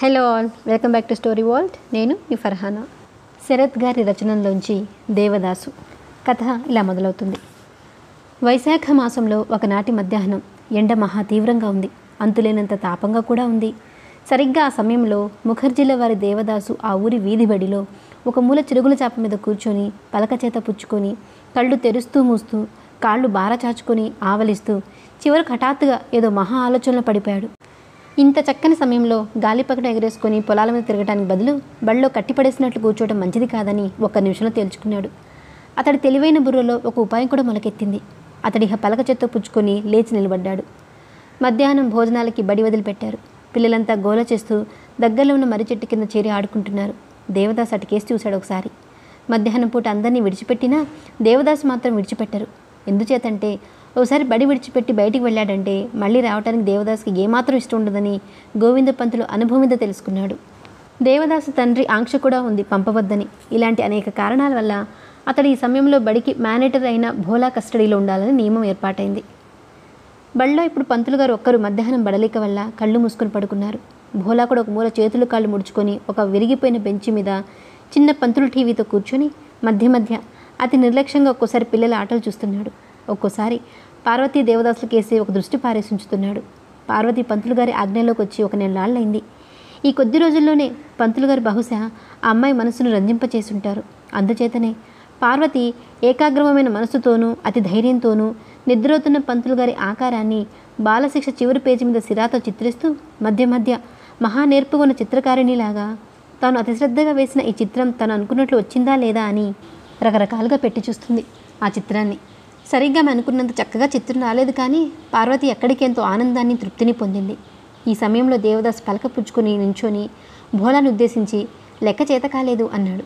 Hello all welcome back to story vault నేను మీ ఫర్హానా. శరత్ గారి రచనలోంచి దేవదాసు కథ ఇలా మొదలవుతుంది. వైశాఖ మాసంలో ఒకనాటి మధ్యాహ్నం ఎండ మహా తీవ్రంగా ఉంది. అంతులేనంత తాపంగా కూడా ఉంది. సరిగ్గా ఆ సమయంలో ముఖర్జీల వారి దేవదాసు ఆ ఊరి వీధి బడిలో ఒక మూల చిరుగుల చాప మీద కూర్చొని పలక చేత పుచ్చుకొని కళ్ళు తెరుస్తూ మూస్తూ కాళ్ళు బారచాచుకొని ఆవలిస్తూ చివరికి హఠాత్తుగా ఏదో మహా ఆలోచనలో పడిపోయాడు. ఇంత చక్కని సమయంలో గాలిపకట ఎగరేసుకొని పొలాల మీద తిరగడానికి బదులు బళ్ళో కట్టిపడేసినట్లు కూర్చోవడం మంచిది కాదని ఒక్క నిమిషంలో తేల్చుకున్నాడు. అతడి తెలివైన బుర్రలో ఒక ఉపాయం కూడా మొలకెత్తింది. అతడి పలక చెత్త పుచ్చుకొని లేచి నిలబడ్డాడు. మధ్యాహ్నం భోజనాలకి బడి వదిలిపెట్టారు. పిల్లలంతా గోల చేస్తూ దగ్గరలో ఉన్న మర్రి చెట్టు కింద చేరి ఆడుకుంటున్నారు. దేవదాస్ అటుకేసి చూశాడు ఒకసారి. మధ్యాహ్నం పూట అందరినీ విడిచిపెట్టినా దేవదాస్ మాత్రం విడిచిపెట్టరు. ఎందుచేతంటే ఒకసారి బడి విడిచిపెట్టి బయటికి వెళ్ళాడంటే మళ్ళీ రావడానికి దేవదాస్కి ఏమాత్రం ఇష్టం ఉండదని గోవింద పంతులు అనుభవం మీద తెలుసుకున్నాడు. దేవదాసు తండ్రి ఆంక్ష కూడా ఉంది పంపవద్దని. ఇలాంటి అనేక కారణాల వల్ల అతడు ఈ సమయంలో బడికి మేనేటర్ అయిన భోలా కస్టడీలో ఉండాలని నియమం ఏర్పాటైంది. బళ్ళో ఇప్పుడు పంతులు గారు ఒక్కరు మధ్యాహ్నం బడలిక వల్ల కళ్ళు మూసుకుని పడుకున్నారు. భోలా కూడా ఒక మూల చేతులు కాళ్ళు ముడుచుకొని ఒక విరిగిపోయిన బెంచి మీద చిన్న పంతులు టీవీతో కూర్చొని మధ్య మధ్య అతి నిర్లక్ష్యంగా ఒక్కోసారి పిల్లల ఆటలు చూస్తున్నాడు. ఒక్కోసారి పార్వతీ దేవదాసులు కేసి ఒక దృష్టి పారేసి పార్వతి పంతులు గారి ఆజ్ఞలోకి వచ్చి ఒక నెలలాళ్ళైంది ఈ కొద్ది రోజుల్లోనే పంతులు గారు బహుశా ఆ అమ్మాయి మనసును రంజింపచేసుంటారు. అందుచేతనే పార్వతి ఏకాగ్రమైన మనసుతోనూ అతి ధైర్యంతోనూ నిద్రవుతున్న పంతులు గారి ఆకారాన్ని బాలశిక్ష చివరి పేజీ మీద సిరాతో చిత్రిస్తూ మధ్య మధ్య మహా నేర్పుకున్న చిత్రకారిణిలాగా తాను అతిశ్రద్ధగా వేసిన ఈ చిత్రం తను అనుకున్నట్లు వచ్చిందా లేదా అని రకరకాలుగా పెట్టి చూస్తుంది ఆ చిత్రాన్ని. సరిగ్గా అనుకున్నంత చక్కగా చిత్రం రాలేదు కానీ పార్వతి ఎక్కడికి ఎంతో ఆనందాన్ని తృప్తిని పొందింది. ఈ సమయంలో దేవదాస్ పలక పుచ్చుకుని నించొని భోలాను ఉద్దేశించి లెక్క చేత కాలేదు అన్నాడు.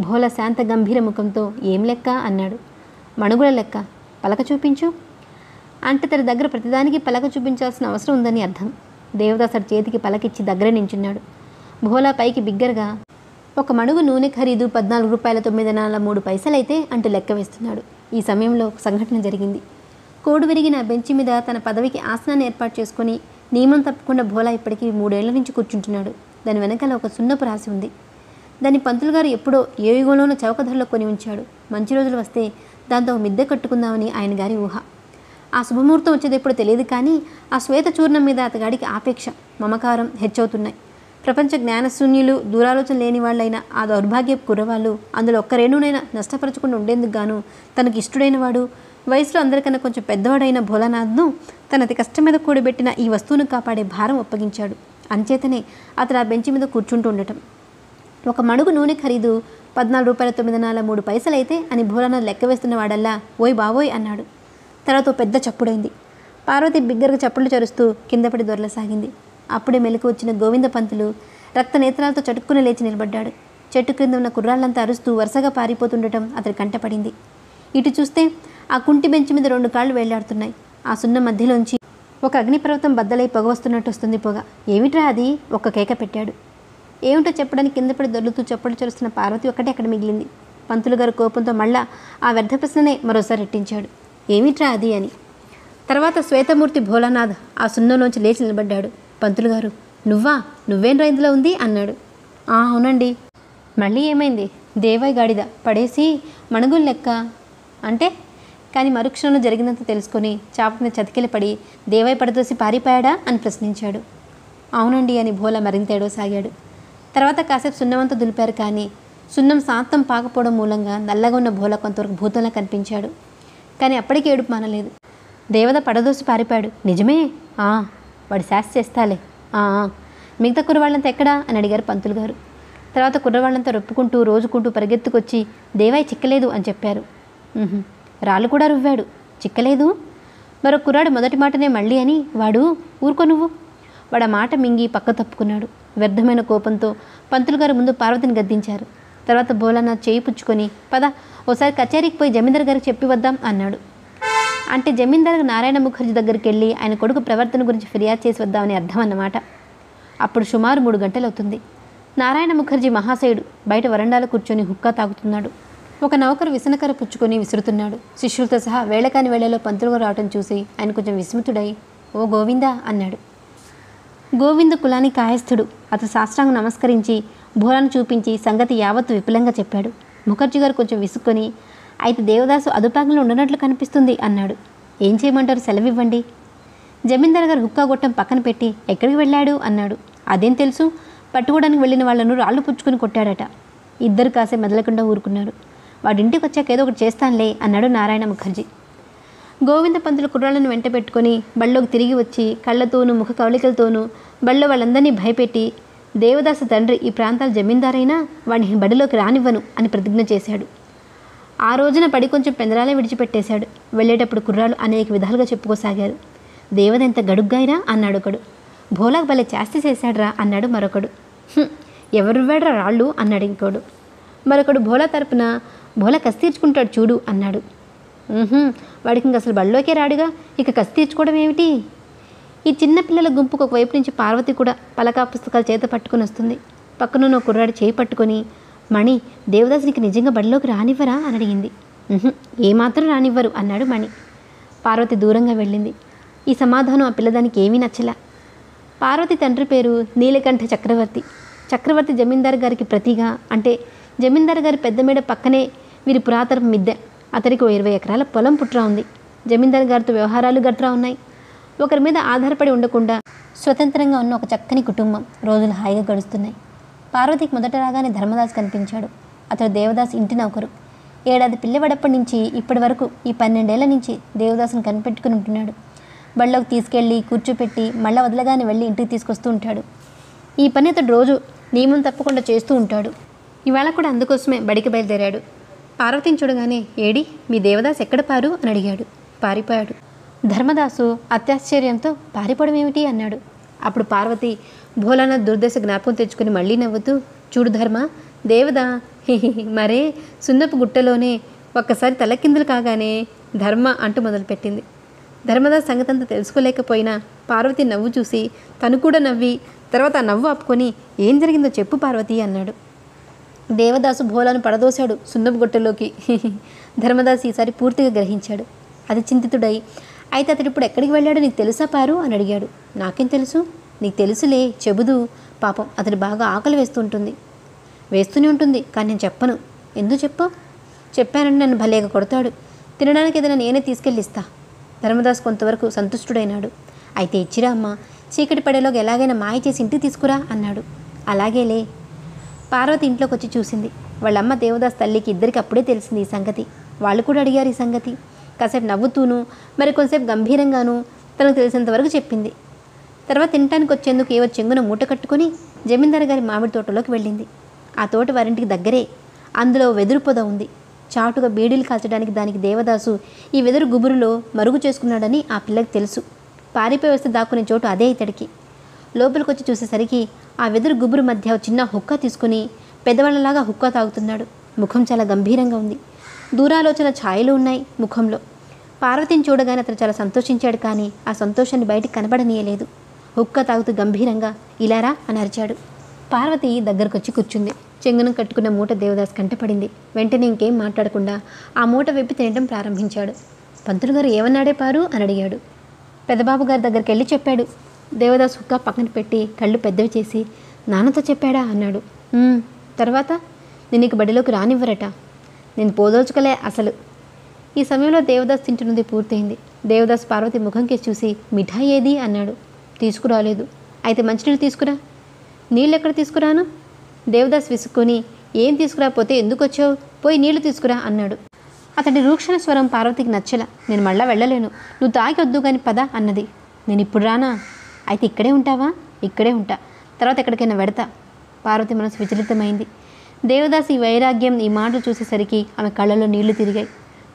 భోలా శాంత గంభీర ముఖంతో ఏం లెక్క? అన్నాడు. మణుగుల లెక్క. పలక చూపించు. అంటే తన దగ్గర ప్రతిదానికి పలక చూపించాల్సిన అవసరం ఉందని అర్థం. దేవదాస్ అతడి చేతికి పలకిచ్చి దగ్గర నించున్నాడు. భోలా పైకి బిగ్గరగా ఒక మణుగు నూనె ఖరీదు పద్నాలుగు రూపాయల తొమ్మిది నాలుగు మూడు పైసలైతే అంటూ లెక్క వేస్తున్నాడు. ఈ సమయంలో ఒక సంఘటన జరిగింది. కోడు విరిగిన బెంచి మీద తన పదవికి ఆసనాన్ని ఏర్పాటు చేసుకుని నియమం తప్పకుండా భోలా ఇప్పటికీ మూడేళ్ళ నుంచి కూర్చుంటున్నాడు. దాని వెనకాల ఒక సున్నపు రాసి ఉంది. దాన్ని పంతులు గారు ఎప్పుడో ఏ యుగంలోనూ చౌక ధరలో కొని ఉంచాడు. మంచి రోజులు వస్తే దాంతో మిద్దె కట్టుకుందామని ఆయన గారి ఊహ. ఆ శుభముహూర్తం వచ్చేది ఎప్పుడు తెలియదు కానీ ఆ శ్వేత చూర్ణం మీద అతగాడికి ఆపేక్ష మమకారం హెచ్చవుతున్నాయి. ప్రపంచ జ్ఞానశూన్యులు దూరాలోచన లేని వాళ్ళైన ఆ దౌర్భాగ్య కుర్రవాళ్ళు అందులో ఒక్క రేణునైనా నష్టపరచకుండా ఉండేందుకు గాను తనకి ఇష్టడైన వాడు. వయసులో అందరికన్నా కొంచెం పెద్దవాడైన భోలానాథ్ను తన అతి కష్టం మీద కూడబెట్టిన ఈ వస్తువును కాపాడే భారం ఒప్పగించాడు. అంచేతనే అతడు ఆ బెంచి మీద కూర్చుంటూ ఉండటం. ఒక మడుగు నూనె ఖరీదు పద్నాలుగు రూపాయల తొమ్మిది నాలుగు మూడు పైసలైతే అని భోలానాథ్ లెక్క వేస్తున్న వాడల్లా ఓయ్ బావోయ్ అన్నాడు. తర్వాత ఓ పెద్ద చప్పుడైంది. పార్వతి బిగ్గరగా చప్పుళ్ళు చరుస్తూ కిందపడి దొరలసాగింది. అప్పుడే మెలకు వచ్చిన గోవింద పంతులు రక్త నేత్రాలతో చటుక్కున లేచి నిలబడ్డాడు. చెట్టు క్రింద ఉన్న కుర్రాళ్ళంతా అరుస్తూ వరుసగా పారిపోతుండటం అతడి కంటపడింది ఇటు చూస్తే ఆ కుంటి బెంచ్ మీద రెండు కాళ్ళు వేలాడుతున్నాయి ఆ సున్న మధ్యలోంచి ఒక అగ్నిపర్వతం బద్దలై పొగ వస్తున్నట్టు వస్తుంది పొగ. ఏమిట్రా అది? ఒక్క కేక పెట్టాడు. ఏమిటో చెప్పడానికి కింద పడి దొర్లుతూ చప్పుడు చరుస్తున్న పార్వతి ఒక్కటే అక్కడ మిగిలింది. పంతులు గారు కోపంతో మళ్ళా ఆ వ్యర్థ ప్రశ్ననే మరోసారి రెట్టించాడు. ఏమిట్రా అది అని. తర్వాత శ్వేతమూర్తి భోలానాథ్ ఆ సున్నంలోంచి లేచి నిలబడ్డాడు. పంతులు గారు. నువ్వా? నువ్వేం రైతులో ఉంది? అన్నాడు. "ఆ, అవునండి. మళ్ళీ ఏమైంది? దేవాయ్ గాడిద పడేసి మణుగులు లెక్క అంటే? కానీ మరుక్షణంలో జరిగినంత తెలుసుకొని చాప మీద చతికిల పడి దేవాయ్ పడదోసి పారిపోయాడా? అని ప్రశ్నించాడు. అవునండి అని భోలా మరింత ఏడవసాగాడు. తర్వాత కాసేపు సున్నమంతా దులిపారు కానీ సున్నం శాంతం పాకపోవడం మూలంగా నల్లగా ఉన్న భోలా కొంతవరకు భూతంలా కనిపించాడు. కానీ అప్పటికీ ఏడుపు మానలేదు. దేవత పడదోసి పారిపోయాడు. నిజమే? ఆ వాడు శాస్ చేస్తాలే. మిగతా కుర్రవాళ్ళంతా ఎక్కడా? అని అడిగారు పంతులు గారు. తర్వాత కుర్రవాళ్ళంతా రొప్పుకుంటూ రోజుకుంటూ పరిగెత్తుకొచ్చి దేవాయి చిక్కలేదు అని చెప్పారు. రాళ్ళు కూడా రువ్వాడు. చిక్కలేదు? మరో కుర్రాడు మొదటి మాటనే మళ్ళీ అని వాడు ఊరుకో నువ్వు. వాడు ఆ మాట మింగి పక్క తప్పుకున్నాడు. వ్యర్థమైన కోపంతో పంతులు గారు ముందు పార్వతిని గద్దించారు. తర్వాత బోలన్న చేయి పుచ్చుకొని పద ఓసారి కచేరీకి పోయి జమీందార్ గారికి చెప్పి వద్దాం అన్నాడు. అంటే జమీందార్ నారాయణ ముఖర్జీ దగ్గరికి వెళ్ళి ఆయన కొడుకు ప్రవర్తన గురించి ఫిర్యాదు చేసి వద్దామని అర్థం అన్నమాట అప్పుడు సుమారు మూడు గంటలు అవుతుంది నారాయణ ముఖర్జీ మహాశయుడు బయట వరండాలో కూర్చొని హుక్కా తాగుతున్నాడు. ఒక నౌకరు విసనకర పుచ్చుకొని విసురుతున్నాడు. శిష్యులతో సహా వేళకాని వేళలో పంతులుగా రావటం చూసి ఆయన కొంచెం విస్మితుడై ఓ గోవిందా అన్నాడు. గోవింద కులాని కాయస్థుడు అతను శాస్త్రాంగ నమస్కరించి భోరాన్ని చూపించి సంగతి యావత్తు విపులంగా చెప్పాడు. ముఖర్జీ గారు కొంచెం విసుక్కొని అయితే దేవదాసు అదుపాకంలో ఉండనట్లు కనిపిస్తుంది అన్నాడు. ఏం చేయమంటారు? సెలవివ్వండి. జమీందార్ గారు హుక్కా గొట్టం పక్కన పెట్టి ఎక్కడికి వెళ్ళాడు? అన్నాడు. అదేం తెలుసు? పట్టుకోవడానికి వెళ్ళిన వాళ్ళను రాళ్ళు పుచ్చుకొని కొట్టాడట. ఇద్దరు కాసే మెదలకుండా ఊరుకున్నాడు వాడింటికి వచ్చాక ఏదో ఒకటి చేస్తానులే అన్నాడు నారాయణ ముఖర్జీ. గోవింద పంతులు కుర్రాళ్ళను వెంట పెట్టుకొని బళ్ళోకి తిరిగి వచ్చి కళ్ళతోనూ ముఖ కవళికలతోనూ బళ్ళో వాళ్ళందరినీ భయపెట్టి దేవదాసు తండ్రి ఈ ప్రాంతాల జమీందారైనా వాడిని బడిలోకి రానివ్వను అని ప్రతిజ్ఞ చేశాడు. ఆ రోజున పడి కొంచెం పెందరాలే విడిచిపెట్టేశాడు. వెళ్ళేటప్పుడు కుర్రాళ్ళు అనేక విధాలుగా చెప్పుకోసాగారు. దేవదెంత గడుగ్గాయిరా? అన్నాడు ఒకడు. భోలాకు భలే చేస్తి చేశాడ్రా? అన్నాడు మరొకడు. ఎవరు వేడరా రాళ్ళు? అన్నాడు ఇంకోడు. మరొకడు భోలా తరపున భోలా కసి తీర్చుకుంటాడు చూడు అన్నాడు. వాడికి ఇంక అసలు బళ్ళోకే రాడుగా? ఇక కసి తీర్చుకోవడం ఏమిటి? ఈ చిన్న పిల్లల గుంపుకు ఒకవైపు నుంచి పార్వతి కూడా పలకా పుస్తకాలు చేత పట్టుకొని వస్తుంది. పక్కనున్న కుర్రాడు చేయి పట్టుకొని మణి దేవదాసునికి నిజంగా బడిలోకి రానివ్వరా? అని అడిగింది. ఏమాత్రం రానివ్వరు అన్నాడు మణి. పార్వతి దూరంగా వెళ్ళింది. ఈ సమాధానం ఆ పిల్లదానికి ఏమీ నచ్చలా. పార్వతి తండ్రి పేరు నీలకంఠ చక్రవర్తి. చక్రవర్తి జమీందార్ గారికి ప్రతిగా అంటే జమీందార్ గారి పెద్దమేడ పక్కనే వీరి పురాతన మిద్దె. అతడికి ఓ ఇరవై ఎకరాల పొలం పుట్రా ఉంది. జమీందార్ గారితో వ్యవహారాలు గట్రా ఉన్నాయి. ఒకరి మీద ఆధారపడి ఉండకుండా స్వతంత్రంగా ఉన్న ఒక చక్కని కుటుంబం రోజులు హాయిగా గడుస్తున్నాయి. పార్వతికి మొదట రాగానే ధర్మదాస్ కనిపించాడు. అతడు దేవదాస్ ఇంటి నౌకరు. ఏడాది పిల్లవాడప్పటి నుంచి ఇప్పటి వరకు ఈ పన్నెండేళ్ళ నుంచి దేవదాసుని కనిపెట్టుకుని ఉంటున్నాడు. బళ్ళలోకి తీసుకెళ్ళి కూర్చోపెట్టి మళ్ళా వదలగానే వెళ్ళి ఇంటికి తీసుకొస్తూ ఉంటాడు. ఈ పని అతడు రోజు నియమం తప్పకుండా చేస్తూ ఉంటాడు. ఇవాళ కూడా అందుకోసమే బడికి బయలుదేరాడు. పార్వతిని చూడగానే ఏడి మీ దేవదాస్ ఎక్కడ పారు? అని అడిగాడు. పారిపోయాడు. ధర్మదాసు అత్యాశ్చర్యంతో పారిపోవడం ఏమిటి అన్నాడు. అప్పుడు పార్వతి భోలానాథ్ దుర్దశ జ్ఞాపకం తెచ్చుకుని మళ్ళీ నవ్వుతూ చూడు ధర్మ దేవదా మరే సున్నపు గుట్టలోనే ఒక్కసారి తలకిందులు కాగానే ధర్మ అంటూ మొదలుపెట్టింది. ధర్మదాస్ సంగతంతా తెలుసుకోలేకపోయినా పార్వతి నవ్వు చూసి తను కూడా నవ్వి తర్వాత ఆ నవ్వు ఆపుకొని ఏం జరిగిందో చెప్పు పార్వతి అన్నాడు. దేవదాసు భోలాను పడదోశాడు సున్నపు గుట్టలోకి. ధర్మదాస్ ఈసారి పూర్తిగా గ్రహించాడు. అది చింతితుడై అయితే అతడు ఇప్పుడు ఎక్కడికి వెళ్ళాడో నీకు తెలుసా పారు? అని అడిగాడు. నాకేం తెలుసు? నీకు తెలుసులే చెబుదు. పాపం అతడు బాగా ఆకలి వేస్తుంటుంది. వేస్తూనే ఉంటుంది కానీ నేను చెప్పను. ఎందుకు చెప్పు? చెప్పానంటే నన్ను భలేగా కొడతాడు. తినడానికి ఏదైనా నేనే తీసుకెళ్ళిస్తా. ధర్మదాస్ కొంతవరకు సంతుష్టుడైనాడు. అయితే ఇచ్చిరా అమ్మ చీకటి పడేలోకి ఎలాగైనా మాయ చేసి ఇంటికి తీసుకురా అన్నాడు. అలాగేలే. పార్వతి ఇంట్లోకి వచ్చి చూసింది. వాళ్ళమ్మ దేవదాస్ తల్లికి ఇద్దరికి అప్పుడే తెలిసింది ఈ సంగతి. వాళ్ళు కూడా అడిగారు ఈ సంగతి. కాసేపు నవ్వుతూను మరి కొంతసేపు గంభీరంగాను తనకు తెలిసినంతవరకు చెప్పింది. తర్వాత తినటానికి వచ్చేందుకు ఏవో చెంగున మూట కట్టుకొని జమీందారు గారి మామిడి తోటలోకి వెళ్ళింది. ఆ తోట వారింటికి దగ్గరే. అందులో వెదురు పొద ఉంది. చాటుగా బీడీలు కాల్చడానికి దానికి దేవదాసు ఈ వెదురు గుబురులో మరుగు చేసుకున్నాడని ఆ పిల్లకి తెలుసు. పారిపోయి వస్తే దాక్కునే చోటు అదే ఇతడికి. లోపలికి వచ్చి చూసేసరికి ఆ వెదురు గుబురు మధ్య చిన్న హుక్క తీసుకుని పెద్దవాళ్ళలాగా హుక్క తాగుతున్నాడు. ముఖం చాలా గంభీరంగా ఉంది. దూరాలోచన ఛాయలు ఉన్నాయి ముఖంలో. పార్వతిని చూడగానే అతను చాలా సంతోషించాడు కానీ ఆ సంతోషాన్ని బయటికి కనబడనీయలేదు. హుక్క తాగుతూ గంభీరంగా ఇలారా అని అరిచాడు. పార్వతి దగ్గరకొచ్చి కూర్చుంది. చెంగును కట్టుకున్న మూట దేవదాస్ కంటపడింది. వెంటనే ఇంకేం మాట్లాడకుండా ఆ మూట విప్పి తినడం ప్రారంభించాడు. పంతులు గారు ఏమన్నాడే పారు అని అడిగాడు. పెద్దబాబు గారి దగ్గరికి వెళ్ళి చెప్పాడు. దేవదాస్ హుక్క పక్కన పెట్టి కళ్ళు పెద్దవి చేసి నాన్నతో చెప్పాడా? అన్నాడు. తర్వాత? నేను నీకు బడిలోకి రానివ్వరట. నేను పోదోచుకలే అసలు. ఈ సమయంలో దేవదాస్ తింటున్నది పూర్తయింది. దేవదాస్ పార్వతి ముఖంకి చూసి మిఠాయి ఏది? అన్నాడు. తీసుకురాలేదు. అయితే మంచినీళ్ళు తీసుకురా. నీళ్ళు ఎక్కడ తీసుకురాను? దేవదాస్ విసుక్కుని ఏం తీసుకురాపోతే ఎందుకు వచ్చావు పోయి నీళ్ళు తీసుకురా అన్నాడు. అతడి రూక్షణ స్వరం పార్వతికి నచ్చల. నేను మళ్ళా వెళ్ళలేను. నువ్వు తాగి వద్దు కానీ పద అన్నది. నేను ఇప్పుడు రానా? అయితే ఇక్కడే ఉంటావా? ఇక్కడే ఉంటా. తర్వాత ఎక్కడికైనా వెడతా పార్వతి మనసు విచలితమైంది. దేవదాస్ ఈ వైరాగ్యం ఈ మాటలు చూసేసరికి ఆమె కళ్ళలో నీళ్ళు తిరిగాయి.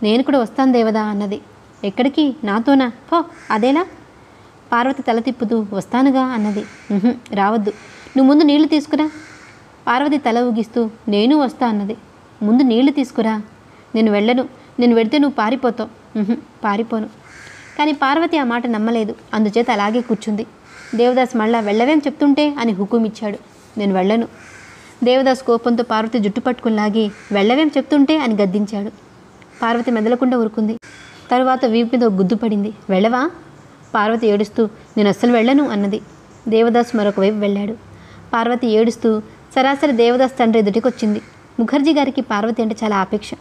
నేను కూడా వస్తాను దేవదా అన్నది. ఎక్కడికి? నాతోనా? పో అదేలా? పార్వతి తల తిప్పుతూ వస్తానుగా అన్నది. రావద్దు. నువ్వు ముందు నీళ్ళు తీసుకురా. పార్వతి తల ఊగిస్తూ నేను వస్తా అన్నది. ముందు నీళ్ళు తీసుకురా. నేను వెళ్ళను. నేను వెడితే నువ్వు పారిపోతావు. పారిపోను. కానీ పార్వతి ఆ మాట నమ్మలేదు. అందుచేత అలాగే కూర్చుంది. దేవదాస్ మళ్ళా వెళ్ళవేం చెప్తుంటే అని హుకుం ఇచ్చాడు నేను వెళ్ళను. దేవదాస్ కోపంతో పార్వతి జుట్టు పట్టుకుని లాగి వెళ్ళవేం చెప్తుంటే అని గద్దించాడు. పార్వతి మెదలకుండా ఊరుకుంది. తరువాత వీపు మీద గుద్దు పడింది. వెళ్ళవా? పార్వతి ఏడుస్తూ నేను అస్సలు వెళ్ళను అన్నది. దేవదాస్ మరొక వైపు వెళ్ళాడు. పార్వతి ఏడుస్తూ సరాసరి దేవదాస్ తండ్రి ఎదుటికొచ్చింది. ముఖర్జీ గారికి పార్వతి అంటే చాలా ఆపేక్ష.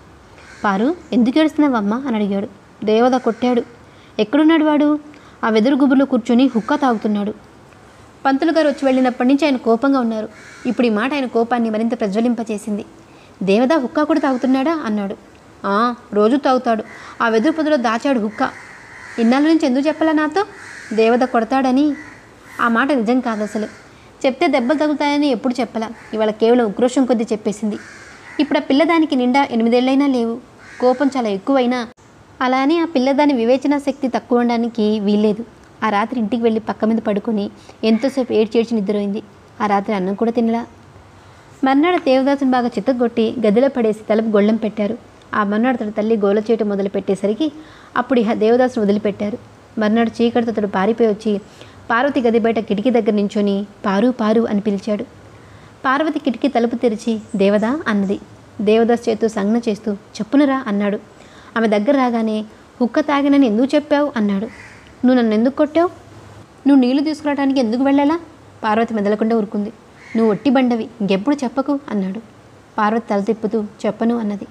పారు ఎందుకు ఏడుస్తున్నావమ్మా అని అడిగాడు. దేవద కొట్టాడు. ఎక్కడున్నాడు వాడు? ఆ వెదురు గుబులో కూర్చొని హుక్కా తాగుతున్నాడు. పంతులు గారు వచ్చి వెళ్ళినప్పటి నుంచి ఆయన కోపంగా ఉన్నారు. ఇప్పుడు ఈ మాట ఆయన కోపాన్ని మరింత ప్రజ్వలింపచేసింది. దేవదా హుక్కా కూడా తాగుతున్నాడా అన్నాడు. "ఆ, రోజు తాగుతాడు. ఆ వెదురు పొదలో దాచాడు హుక్కా. ఇన్నాళ్ళ నుంచి ఎందుకు చెప్పాలా నాతో? దేవత కొడతాడని. ఆ మాట నిజం కాదు అసలు. చెప్తే దెబ్బలు తగులుతాయని ఎప్పుడు చెప్పలా? ఇవాళ కేవలం ఉక్రోషం కొద్దీ చెప్పేసింది. ఇప్పుడు ఆ పిల్లదానికి నిండా ఎనిమిదేళ్ళైనా లేవు. కోపం చాలా ఎక్కువైనా. అలా అని ఆ పిల్లదాని వివేచన శక్తి తక్కువ ఉండడానికి వీల్లేదు. ఆ రాత్రి ఇంటికి వెళ్ళి పక్క మీద పడుకొని ఎంతోసేపు ఏడ్చేడ్చి నిద్రపోయింది. ఆ రాత్రి అన్నం కూడా తినలా. మర్నాడు దేవదాసుని బాగా చిత్తగొట్టి గదిలో పడేసి తలుపు గొళ్ళెం పెట్టారు. ఆ మర్నాడు తన తల్లి గోల చేయటం మొదలుపెట్టేసరికి అప్పుడు ఇహ దేవదాసును వదిలిపెట్టారు. మర్నాడు చీకటితో అతడు పారిపోయి వచ్చి పార్వతి గది బయట కిటికీ దగ్గర నించొని పారు పారు అని పిలిచాడు. పార్వతి కిటికీ తలుపు తెరిచి దేవదా అన్నది. దేవదాస్ చేతితో సంజ్ఞ చేస్తూ చెప్పునరా అన్నాడు. ఆమె దగ్గర రాగానే హుక్క తాగినని ఎందుకు చెప్పావు? అన్నాడు. నువ్వు నన్ను ఎందుకు కొట్టావు? నువ్వు నీళ్ళు తీసుకురావడానికి ఎందుకు వెళ్ళాలా? పార్వతి మెదలకుండా ఊరుకుంది. నువ్వు ఒట్టి బండవి ఇంకెప్పుడు చెప్పకు అన్నాడు. పార్వతి తల తిప్పుతూ చెప్పను అన్నది.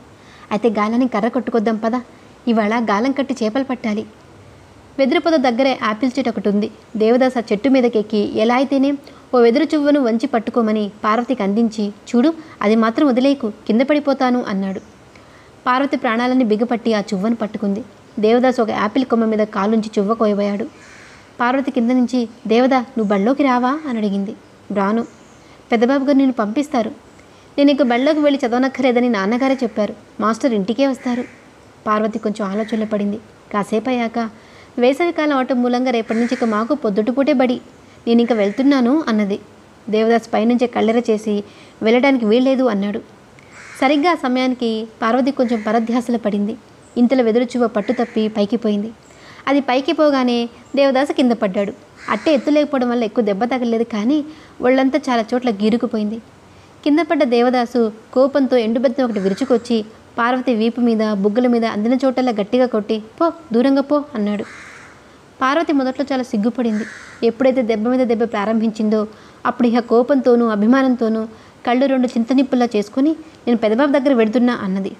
అయితే గాలని కర్ర కొట్టుకొద్దాం పదా. ఇవాళ గాలం కట్టి చేపలు పట్టాలి. వెదురు పొద దగ్గరే యాపిల్ చెట్టు ఒకటి ఉంది. దేవదాస్ ఆ చెట్టు మీదకెక్కి ఎలా అయితేనే ఓ వెదురు చువ్వను వంచి పట్టుకోమని పార్వతికి అందించి చూడు అది మాత్రం వదిలేయకు కింద పడిపోతాను అన్నాడు. పార్వతి ప్రాణాలని బిగపట్టి ఆ చువ్వను పట్టుకుంది. దేవదాస్ ఒక యాపిల్ కొమ్మ మీద కాలుంచి చువ్వ కోయబోయాడు. పార్వతి కింద నుంచి దేవదా నువ్వు బళ్ళోకి రావా? అని అడిగింది. రాను. పెద్దబాబు గారు నిన్ను పంపిస్తారు. నేను ఇక బళ్ళకు వెళ్ళి చదవనక్కర్లేదని నాన్నగారే చెప్పారు. మాస్టర్ ఇంటికే వస్తారు. పార్వతి కొంచెం ఆలోచనలో పడింది. కాసేపు అయ్యాక వేసవికాలం అవటం మూలంగా రేపటి నుంచి ఇక మాకు పొద్దుటిపూటే బడి. నేను ఇంకా వెళ్తున్నాను అన్నది. దేవదాస్ పైనుంచే కళ్ళెర చేసి వెళ్ళడానికి వీల్లేదు అన్నాడు. సరిగ్గా ఆ సమయానికి పార్వతి కొంచెం పరధ్యాసలు పడింది. ఇంతలో వెదురుచువ పట్టు తప్పి పైకి పోయింది. అది పైకి పోగానే దేవదాసు కింద పడ్డాడు. అట్టే ఎత్తు లేకపోవడం వల్ల ఎక్కువ దెబ్బ తగలేదు కానీ ఒళ్ళంతా చాలా చోట్ల గీరుకుపోయింది. కింద పడ్డ దేవదాసు కోపంతో ఎండుబెత్తం ఒకటి విరుచుకొచ్చి పార్వతి వీపు మీద బుగ్గల మీద అందిన చోటల్లా గట్టిగా కొట్టి పో దూరంగా పో అన్నాడు. పార్వతి మొదట్లో చాలా సిగ్గుపడింది. ఎప్పుడైతే దెబ్బ మీద దెబ్బ ప్రారంభించిందో అప్పుడు ఇక కోపంతోనూ అభిమానంతోనూ కళ్ళు రెండు చింతనిప్పుల్లా చేసుకుని నేను పెదబాబు దగ్గర వెడుతున్నా అన్నది.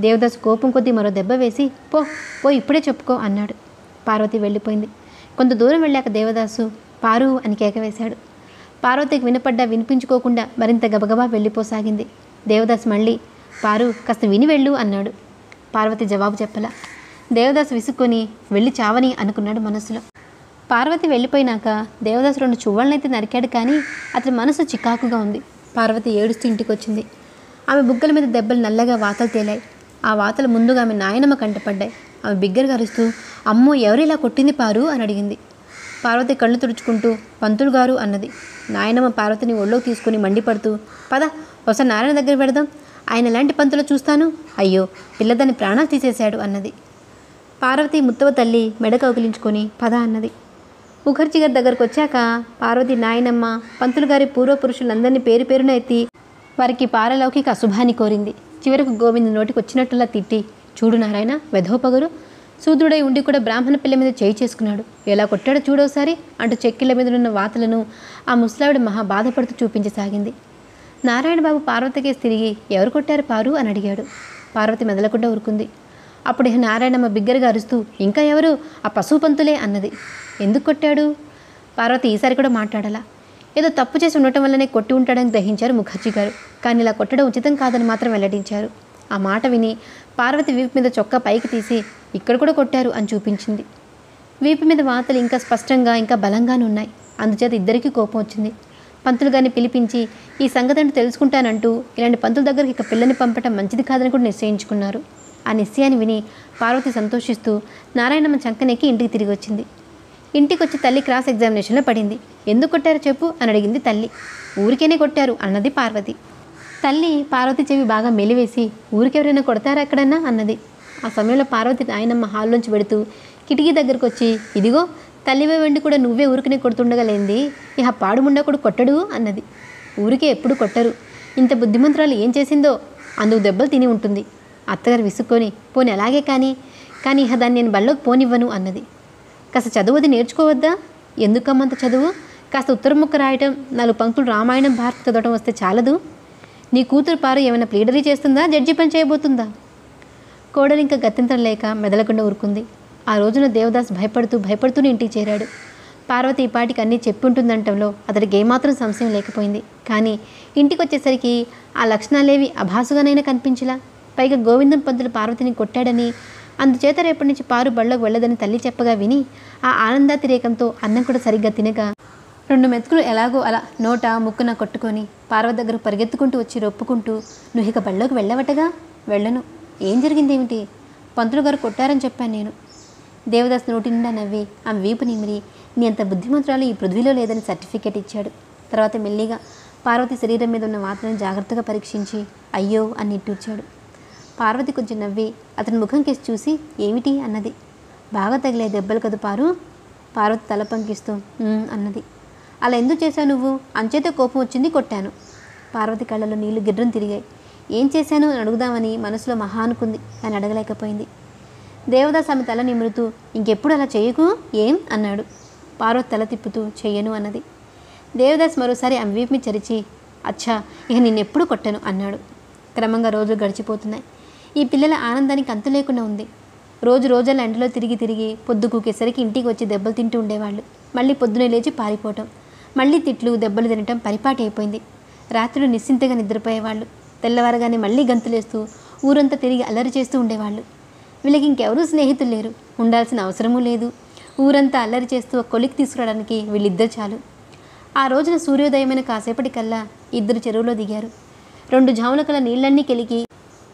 దేవదాసు కోపం కొద్దీ మరో దెబ్బ వేసి పో పో ఇప్పుడే చెప్పుకో అన్నాడు. పార్వతి వెళ్ళిపోయింది. కొంత దూరం వెళ్ళాక దేవదాసు పారు అని కేక వేశాడు. పార్వతికి వినపడ్డా వినిపించుకోకుండా మరింత గబగబా వెళ్ళిపోసాగింది. దేవదాస్ మళ్ళీ పారు కాస్త విని వెళ్ళు అన్నాడు. పార్వతి జవాబు చెప్పలా. దేవదాస్ విసుక్కొని వెళ్ళి చావని అనుకున్నాడు మనసులో. పార్వతి వెళ్ళిపోయినాక దేవదాస్ రెండు చువ్వలనైతే నరికాడు కానీ అతని మనసు చికాకుగా ఉంది. పార్వతి ఏడుస్తూ ఇంటికి వచ్చింది ఆమె బుగ్గల మీద దెబ్బలు నల్లగా వాతలు తేలాయి. ఆ వాతలు ముందుగా ఆమె నాయనమ్మ కంటపడ్డాయి ఆమె బిగ్గరగా అరుస్తూ అమ్మో ఎవరిలా కొట్టింది పారు? అని అడిగింది. పార్వతి కళ్ళు తుడుచుకుంటూ పంతులు గారు అన్నది. నాయనమ్మ పార్వతిని ఒళ్ళోకి తీసుకుని మండిపడుతూ పద ఒకసారి నారాయణ దగ్గర పెడదాం. ఆయన ఎలాంటి పంతులు చూస్తాను? అయ్యో పిల్లదాన్ని ప్రాణాలు తీసేశాడు అన్నది. పార్వతి ముత్తవ తల్లి మెడ కౌగిలించుకొని పద అన్నది. ముఖర్జీ గారి దగ్గరకు వచ్చాక పార్వతి నాయనమ్మ పంతులు గారి పూర్వపురుషులందరినీ పేరు పేరున ఎత్తి వారికి పారలౌకిక అశుభాన్ని కోరింది. చివరకు గోవింద్ నోటికి వచ్చినట్టులా తిట్టి చూడు నారాయణ వెధోపగురు శూద్రుడై ఉండి కూడా బ్రాహ్మణ పిల్ల మీద చేయి చేసుకున్నాడు. ఎలా కొట్టాడో చూడోసారి అంటూ చెక్కిళ్ళ మీద ఉన్న వాతలను ఆ ముసలావిడ మహా బాధపడుతూ చూపించసాగింది. నారాయణ బాబు పార్వతికేసి తిరిగి ఎవరు కొట్టారు పారు? అని అడిగాడు. పార్వతి మెదలకుండా ఊరుకుంది. అప్పుడు నారాయణమ్మ బిగ్గరగా అరుస్తూ ఇంకా ఎవరు? ఆ పశువు పంతులే అన్నది. ఎందుకు కొట్టాడు? పార్వతి ఈసారి కూడా మాట్లాడాలా. ఏదో తప్పు చేసి ఉండటం వల్లనే కొట్టి ఉంటాడని గ్రహించారు ముఖర్జీ గారు. కానీ ఇలా కొట్టడం ఉచితం కాదని మాత్రం వెల్లడించారు. ఆ మాట విని పార్వతి వీపు మీద చొక్కా పైకి తీసి ఇక్కడ కూడా కొట్టారు అని చూపించింది. వీపు మీద వాతలు ఇంకా స్పష్టంగా ఇంకా బలంగానే ఉన్నాయి. అందుచేత ఇద్దరికీ కోపం వచ్చింది. పంతులు గారిని పిలిపించి ఈ సంగతి తెలుసుకుంటానంటూ ఇలాంటి పంతుల దగ్గరికి ఇక పిల్లని పంపటం మంచిది కాదని కూడా నిశ్చయించుకున్నారు. ఆ నిశ్చయాన్ని విని పార్వతి సంతోషిస్తూ నారాయణమ్మ చంకనెక్కి ఇంటికి తిరిగి వచ్చింది. ఇంటికి వచ్చి తల్లి క్రాస్ ఎగ్జామినేషన్లో పడింది. ఎందుకు కొట్టారో చెప్పు అని అడిగింది తల్లి. ఊరికేనే కొట్టారు అన్నది పార్వతి. తల్లి పార్వతి చెవి బాగా మెలివేసి ఊరికెవరైనా కొడతారా ఎక్కడన్నా అన్నది. ఆ సమయంలో పార్వతి ఆయనమ్మ హాల్లోంచి పెడుతూ కిటికీ దగ్గరకు వచ్చి ఇదిగో తల్లివే వెండి కూడా నువ్వే ఊరికనే కొడుతుండగా లేంది ఇహ పాడుముండా కూడా కొట్టడు అన్నది. ఊరికే ఎప్పుడు కొట్టరు. ఇంత బుద్ధిమంతురాలు ఏం చేసిందో అందుకు దెబ్బలు తిని ఉంటుంది. అత్తగారు విసుక్కొని పోని అలాగే కానీ కానీ ఇహ దాన్ని నేను బళ్ళోకి పోనివ్వను అన్నది. కాస్త చదువుది నేర్చుకోవద్దా? ఎందుకమ్మంత చదువు? కాస్త ఉత్తర ముక్క రాయటం నాలుగు పంక్తులు రామాయణం భారత్ చదవటం వస్తే చాలదు? నీ కూతురు పారు ఏమైనా ప్లీడరీ చేస్తుందా? జడ్జి పని చేయబోతుందా? కోడలు ఇంకా గత్యంతరం లేక మెదలకుండా ఊరుకుంది. ఆ రోజున దేవదాస్ భయపడుతూ భయపడుతూనే ఇంటికి చేరాడు. పార్వతి ఈ పాటికి అన్నీ చెప్పి ఉంటుందంటంలో అతడికి ఏమాత్రం సంశయం లేకపోయింది. కానీ ఇంటికి వచ్చేసరికి ఆ లక్షణాలేవి అభాసుగానైనా కనిపించలా. పైగా గోవిందం పంతులు పార్వతిని కొట్టాడని అందుచేత రేపటి నుంచి పారు బళ్ళకు వెళ్ళదని తల్లి చెప్పగా విని ఆ ఆనందాతిరేకంతో అన్నం కూడా సరిగ్గా తినక రెండు మెతుకులు ఎలాగో అలా నోట ముక్కున కొట్టుకొని పార్వతి దగ్గర పరిగెత్తుకుంటూ వచ్చి రొప్పుకుంటూ నువ్వు ఇక బళ్ళోకి వెళ్ళవటగా? వెళ్ళను. ఏం జరిగిందేమిటి? పంతులు గారు కొట్టారని చెప్పాను నేను. దేవదాస్ నోటి నిండా నవ్వి ఆమె వీపు నిమిరి నీ అంత బుద్ధిమంతురాలు ఈ పృథ్వీలో లేదని సర్టిఫికేట్ ఇచ్చాడు. తర్వాత మెల్లిగా పార్వతి శరీరం మీద ఉన్న వాతలను జాగ్రత్తగా పరీక్షించి అయ్యో అని నిట్టూర్చాడు పార్వతి కొంచెం నవ్వి అతని ముఖం కేసి చూసి ఏమిటి అన్నది. బాగా తగిలే దెబ్బలు కదు పారు? పార్వతి తల పంకిస్తూ అన్నది. అలా ఎందుకు చేశావు నువ్వు? అంచేతే కోపం వచ్చింది కొట్టాను. పార్వతి కళ్ళలో నీళ్ళు గిర్రం తిరిగాయి. ఏం చేశాను అని అడుగుదామని మనసులో మహా అనుకుంది. కానీ అడగలేకపోయింది. దేవదాస్ ఆమె తల నిమురుతూ ఇంకెప్పుడు అలా చేయకు? ఏం? అన్నాడు. పార్వతి తల తిప్పుతూ చెయ్యను అన్నది. దేవదాస్ మరోసారి ఆమె వీపు మీద చరిచి అచ్చా ఇక నిన్నెప్పుడు కొట్టను అన్నాడు. క్రమంగా రోజులు గడిచిపోతున్నాయి. ఈ పిల్లల ఆనందానికి అంతు లేకుండా ఉంది. రోజు రోజుల ఎండలో తిరిగి తిరిగి పొద్దు కూకేసరికి ఇంటికి వచ్చి దెబ్బలు తింటూ ఉండేవాళ్ళు. మళ్ళీ పొద్దునే లేచి పారిపోవటం. మళ్ళీ తిట్లు దెబ్బలు తినటం పరిపాటి అయిపోయింది. రాత్రులు నిశ్చింతగా నిద్రపోయేవాళ్ళు. తెల్లవారగానే మళ్ళీ గంతులేస్తూ ఊరంతా తిరిగి అల్లరి చేస్తూ ఉండేవాళ్ళు. వీళ్ళకి ఇంకెవరూ స్నేహితులు లేరు. ఉండాల్సిన అవసరమూ లేదు. ఊరంతా అల్లరి చేస్తూ ఒక కొలికి తీసుకురావడానికి వీళ్ళిద్దరు చాలు. ఆ రోజున సూర్యోదయమైన కాసేపటికల్లా ఇద్దరు చెరువులో దిగారు. రెండు జాముల కల నీళ్ళన్నీ కెలికి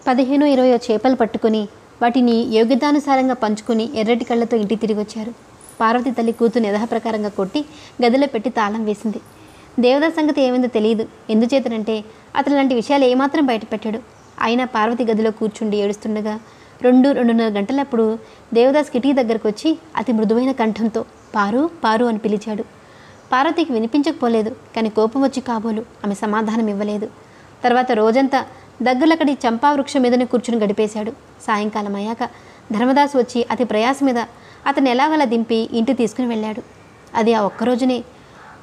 పదిహేను ఇరవయో చేపలు పట్టుకుని వాటిని యోగ్యతానుసారంగా పంచుకుని ఎర్రటి కళ్ళతో ఇంటికి తిరిగి వచ్చారు పార్వతి తల్లి కూతుని యథాప్రకారంగా కొట్టి గదిలో పెట్టి తాళం వేసింది. దేవదాస్ సంగతి ఏమైందో తెలియదు ఎందుచేతనంటే అతను లాంటి విషయాలు ఏమాత్రం బయటపెట్టాడు. అయినా పార్వతి గదిలో కూర్చుండి ఏడుస్తుండగా రెండు రెండున్నర గంటలప్పుడు దేవదాస్ కిటికీ దగ్గరకు వచ్చి అతి మృదువైన కంఠంతో పారు పారు అని పిలిచాడు. పార్వతికి వినిపించకపోలేదు కానీ కోపం వచ్చి కాబోలు ఆమె సమాధానం ఇవ్వలేదు. తర్వాత రోజంతా దగ్గరలక్కడి చంపా వృక్షం మీదనే కూర్చుని గడిపేశాడు. సాయంకాలం అయ్యాక ధర్మదాసు వచ్చి అతి ప్రయాస మీద అతను ఎలాగలా దింపి ఇంటి తీసుకుని వెళ్ళాడు. అది ఆ ఒక్కరోజునే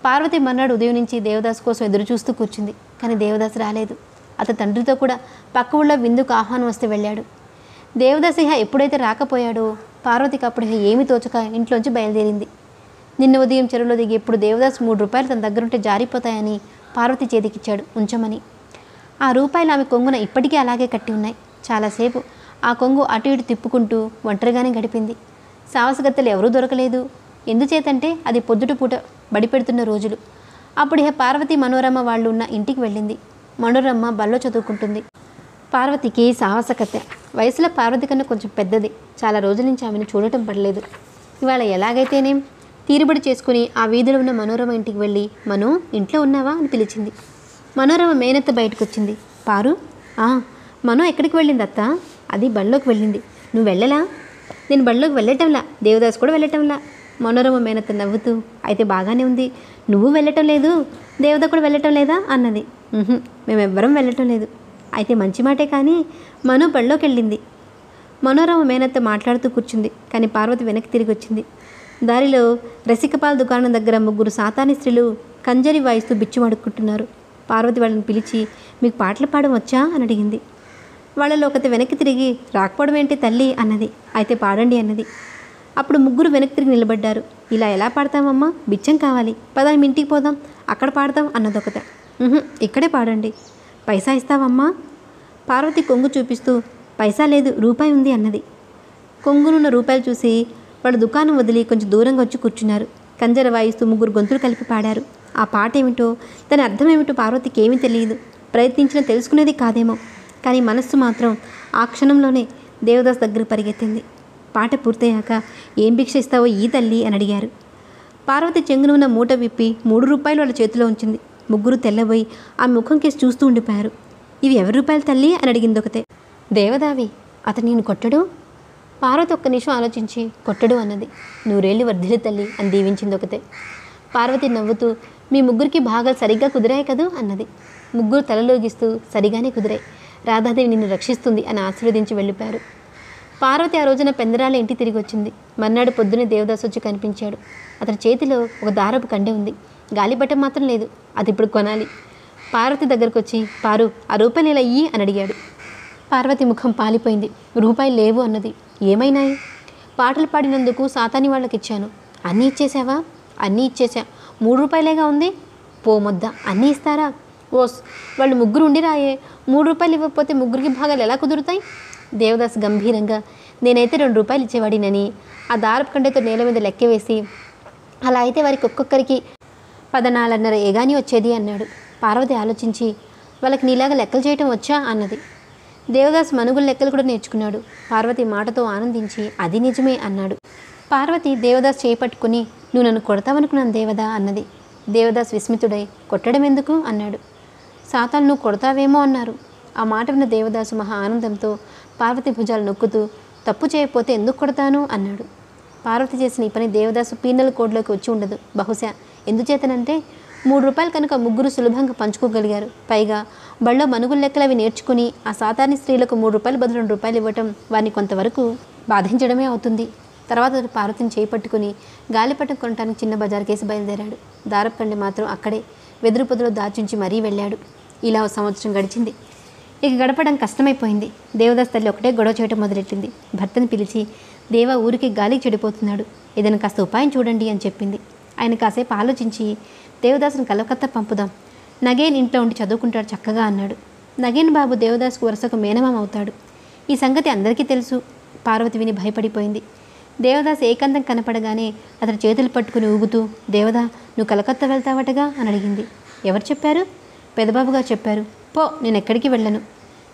పార్వతి మర్నాడు ఉదయం నుంచి దేవదాస్ కోసం ఎదురు చూస్తూ కూర్చుంది. కానీ దేవదాస్ రాలేదు. అతని తండ్రితో కూడా పక్క ఊళ్ళో విందుకు ఆహ్వానం వస్తే వెళ్ళాడు. దేవదాస్ ఇహ ఎప్పుడైతే రాకపోయాడో పార్వతికి అప్పుడు ఏమి తోచక ఇంట్లోంచి బయలుదేరింది. నిన్న ఉదయం చెరువులో దిగి ఇప్పుడు దేవదాస్ మూడు రూపాయలు తన దగ్గరుంటే జారిపోతాయని పార్వతి చేతికిచ్చాడు ఉంచమని. ఆ రూపాయలు ఆమె కొంగున ఇప్పటికీ అలాగే కట్టి ఉన్నాయి. చాలాసేపు ఆ కొంగు అటు ఇటు తిప్పుకుంటూ ఒంటరిగానే గడిపింది. సాహసగత్తలు ఎవరూ దొరకలేదు. ఎందుచేతంటే అది పొద్దుట పూట బడి పెడుతున్న రోజులు. అప్పుడు ఇహ పార్వతి మనోరమ వాళ్ళు ఉన్న ఇంటికి వెళ్ళింది. మనోరమ్మ బల్లో చదువుకుంటుంది. పార్వతికి సాహసకత వయసులో పార్వతి కన్నా కొంచెం పెద్దది. చాలా రోజుల నుంచి ఆమెను చూడటం పడలేదు. ఇవాళ ఎలాగైతేనేం తీరుబడి చేసుకుని ఆ వీధిలో ఉన్న మనోరమ ఇంటికి వెళ్ళి మను ఇంట్లో ఉన్నావా? అని పిలిచింది. మనోరమ మేనత్త బయటకు వచ్చింది పారు ఆ మను ఎక్కడికి వెళ్ళింది అత్త అది బళ్ళోకి వెళ్ళింది. నువ్వు వెళ్ళలా? నేను బళ్ళోకి వెళ్ళటంలా. దేవదాస్ కూడా వెళ్ళటంలా. మనోరమ మేనత్త నవ్వుతూ అయితే బాగానే ఉంది. నువ్వు వెళ్ళటం లేదు. దేవత కూడా వెళ్ళటం లేదా? అన్నది. మేమెవ్వరం వెళ్ళటం లేదు. అయితే మంచి మాటే కానీ మను బళ్ళోకి వెళ్ళింది మనోరమ మేనత్త మాట్లాడుతూ కూర్చుంది. కానీ పార్వతి వెనక్కి తిరిగి వచ్చింది. దారిలో రసికపాల దుకాణం దగ్గర ముగ్గురు సాతాని స్త్రీలు కంజరి వాయిస్తూ బిచ్చుమడుక్కుంటున్నారు పార్వతి వాళ్ళని పిలిచి మీకు పాటలు పాడడం వచ్చా? అని అడిగింది. వాళ్ళలో ఒకటి వెనక్కి తిరిగి రాకపోవడం ఏంటి తల్లి? అన్నది. అయితే పాడండి అన్నది. అప్పుడు ముగ్గురు వెనక్కి తిరిగి నిలబడ్డారు. ఇలా ఎలా పాడతామమ్మా బిచ్చం కావాలి. పదా మీ ఇంటికి పోదాం. అక్కడ పాడదాం అన్నది ఇక్కడే పాడండి. పైసా ఇస్తావమ్మా? పార్వతి కొంగు చూపిస్తూ పైసా లేదు రూపాయి ఉంది అన్నది. కొంగునున్న రూపాయలు చూసి వాడు దుకాణం వదిలి కొంచెం దూరంగా వచ్చి కూర్చున్నారు. కంజర వాయిస్తూ ముగ్గురు గొంతులు కలిపి పాడారు. ఆ పాట ఏమిటో దాని అర్థం ఏమిటో పార్వతికి ఏమీ తెలియదు. ప్రయత్నించినా తెలుసుకునేది కాదేమో. కానీ మనస్సు మాత్రం ఆ క్షణంలోనే దేవదాస్ దగ్గర పరిగెత్తింది. పాట పూర్తయ్యాక ఏం భిక్ష ఇస్తావో ఈ తల్లి అని అడిగారు. పార్వతి చెంగున ఉన్న మూట విప్పి మూడు రూపాయలు వాళ్ళ చేతిలో ఉంచింది. ముగ్గురు తెల్లబోయి ఆ ముఖం కేసి చూస్తూ ఉండిపోయారు. ఇవి ఎవరి రూపాయలు తల్లి? అని అడిగింది ఒకతే. దేవదావి అతను నేను కొట్టడు? పార్వతి ఒక్క నిమిషం ఆలోచించి కొట్టడు అన్నది. నూరేళ్ళు వర్ధిల్లి తల్లి అని దీవించింది ఒకతే. పార్వతి నవ్వుతూ మీ ముగ్గురికి భాగాలు సరిగ్గా కుదిరాయి కదూ? అన్నది. ముగ్గురు తలలోగిస్తూ సరిగానే కుదిరాయి. రాధాదేవి నిన్ను రక్షిస్తుంది అని ఆశీర్వదించి వెళ్ళిపోయారు. పార్వతి ఆ రోజున పెందరాల ఇంటి తిరిగి వచ్చింది. మర్నాడు పొద్దునే దేవదాస్ వచ్చి కనిపించాడు. అతని చేతిలో ఒక దారపు కండె ఉంది. గాలిబట్ట మాత్రం లేదు. అది ఇప్పుడు కొనాలి. పార్వతి దగ్గరకు వచ్చి పారు ఆ రూపాయలు ఇలా ఇయ్యి అని అడిగాడు. పార్వతి ముఖం పాలిపోయింది. రూపాయలు లేవు అన్నది. ఏమైనాయి? పాటలు పాడినందుకు సాతాని వాళ్ళకి ఇచ్చాను. అన్నీ ఇచ్చేసావా? అన్నీ ఇచ్చేసా. మూడు రూపాయలేగా ఉంది? పో అన్నీ ఇస్తారా? ఓస్ వాళ్ళు ముగ్గురు ఉండి రాయే మూడు రూపాయలు ఇవ్వకపోతే ముగ్గురికి భాగాలు ఎలా కుదురుతాయి? దేవదాస్ గంభీరంగా నేనైతే రెండు రూపాయలు ఇచ్చేవాడినని. ఆ దారపు కండెతో నేల మీద లెక్క వేసి అలా అయితే వారికి ఒక్కొక్కరికి పదనాలుగున్నర ఏగాని వచ్చేది అన్నాడు. పార్వతి ఆలోచించి వాళ్ళకి నీలాగా లెక్కలు చేయటం వచ్చా? అన్నది. దేవదాస్ మనుగుల లెక్కలు కూడా నేర్చుకున్నాడు. పార్వతి మాటతో ఆనందించి అది నిజమే అన్నాడు. పార్వతి దేవదాస్ చేపట్టుకుని నువ్వు నన్ను కొడతావనుకున్నాను దేవదా అన్నది. దేవదాస్ విస్మితుడై కొట్టడం ఎందుకు? అన్నాడు. సాతాను నువ్వు కొడతావేమో అన్నారు. ఆ మాట విన్న దేవదాసు మహా ఆనందంతో పార్వతి భుజాలు నొక్కుతూ తప్పు చేయకపోతే ఎందుకు కొడతాను? అన్నాడు. పార్వతి చేసిన ఈ పని దేవదాసు పీనల్ కోడ్లోకి వచ్చి ఉండదు. బహుశా ఎందుచేతనంటే మూడు రూపాయలు కనుక ముగ్గురు సులభంగా పంచుకోగలిగారు. పైగా బళ్ళో మనుగుల లెక్కలు అవి నేర్చుకుని ఆ సాధారణ స్త్రీలకు మూడు రూపాయలు బదులు రెండు రూపాయలు ఇవ్వటం వారిని కొంతవరకు బాధించడమే అవుతుంది. తర్వాత పార్వతిని చేపట్టుకుని గాలిపటం కొనటానికి చిన్న బజార్ కేసి బయలుదేరాడు. దారపండి మాత్రం అక్కడే వెదురు పొదలో దాచుంచి మరీ వెళ్ళాడు. ఇలా సంవత్సరం గడిచింది. ఇక గడపడం కష్టమైపోయింది. దేవదాస్ తల్లి ఒకటే గొడవ చేయటం మొదలెట్టింది. భర్తను పిలిచి దేవ ఊరికి గాలికి చెడిపోతున్నాడు. ఏదైనా కాస్త ఉపాయం చూడండి అని చెప్పింది. ఆయన కాసేపు ఆలోచించి దేవదాసుని కలకత్తా పంపుదాం. నగేన్ ఇంట్లో ఉండి చదువుకుంటాడు చక్కగా అన్నాడు. నగేన్ బాబు దేవదాస్కు వరుసకు మేనమామ అవుతాడు. ఈ సంగతి అందరికీ తెలుసు. పార్వతి విని భయపడిపోయింది. దేవదాస్ ఏకాంతం కనపడగానే అతని చేతులు పట్టుకుని ఊగుతూ దేవదా నువ్వు కలకత్తా వెళ్తావటగా? అని అడిగింది. ఎవరు చెప్పారు? పెదబాబుగా చెప్పారు. పో నేను ఎక్కడికి వెళ్ళను.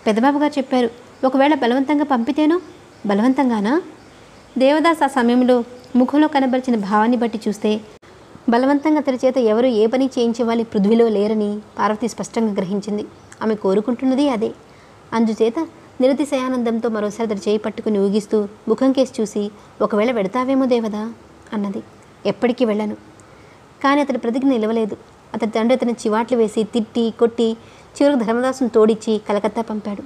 పెదబాబు గారు చెప్పారు ఒకవేళ బలవంతంగా పంపితేనో? బలవంతంగానా? దేవదాస్ ఆ సమయంలో ముఖంలో కనబరిచిన భావాన్ని బట్టి చూస్తే బలవంతంగా అతడి చేత ఎవరు ఏ పని చేయించేవాళ్ళు పృథ్వీలో లేరని పార్వతి స్పష్టంగా గ్రహించింది. ఆమె కోరుకుంటున్నది అదే. అందుచేత నిరతిశయానందంతో మరోసారి అతడి చేయి పట్టుకుని ఊగిస్తూ ముఖం కేసి చూసి ఒకవేళ వెడతావేమో దేవదా? అన్నది. ఎప్పటికీ వెళ్ళను. కానీ అతడి ప్రతిజ్ఞ నిలవలేదు. అతడి తండ్రి అతని చివాట్లు వేసి తిట్టి కొట్టి చివరికి ధర్మదాసును తోడిచ్చి కలకత్తా పంపాడు.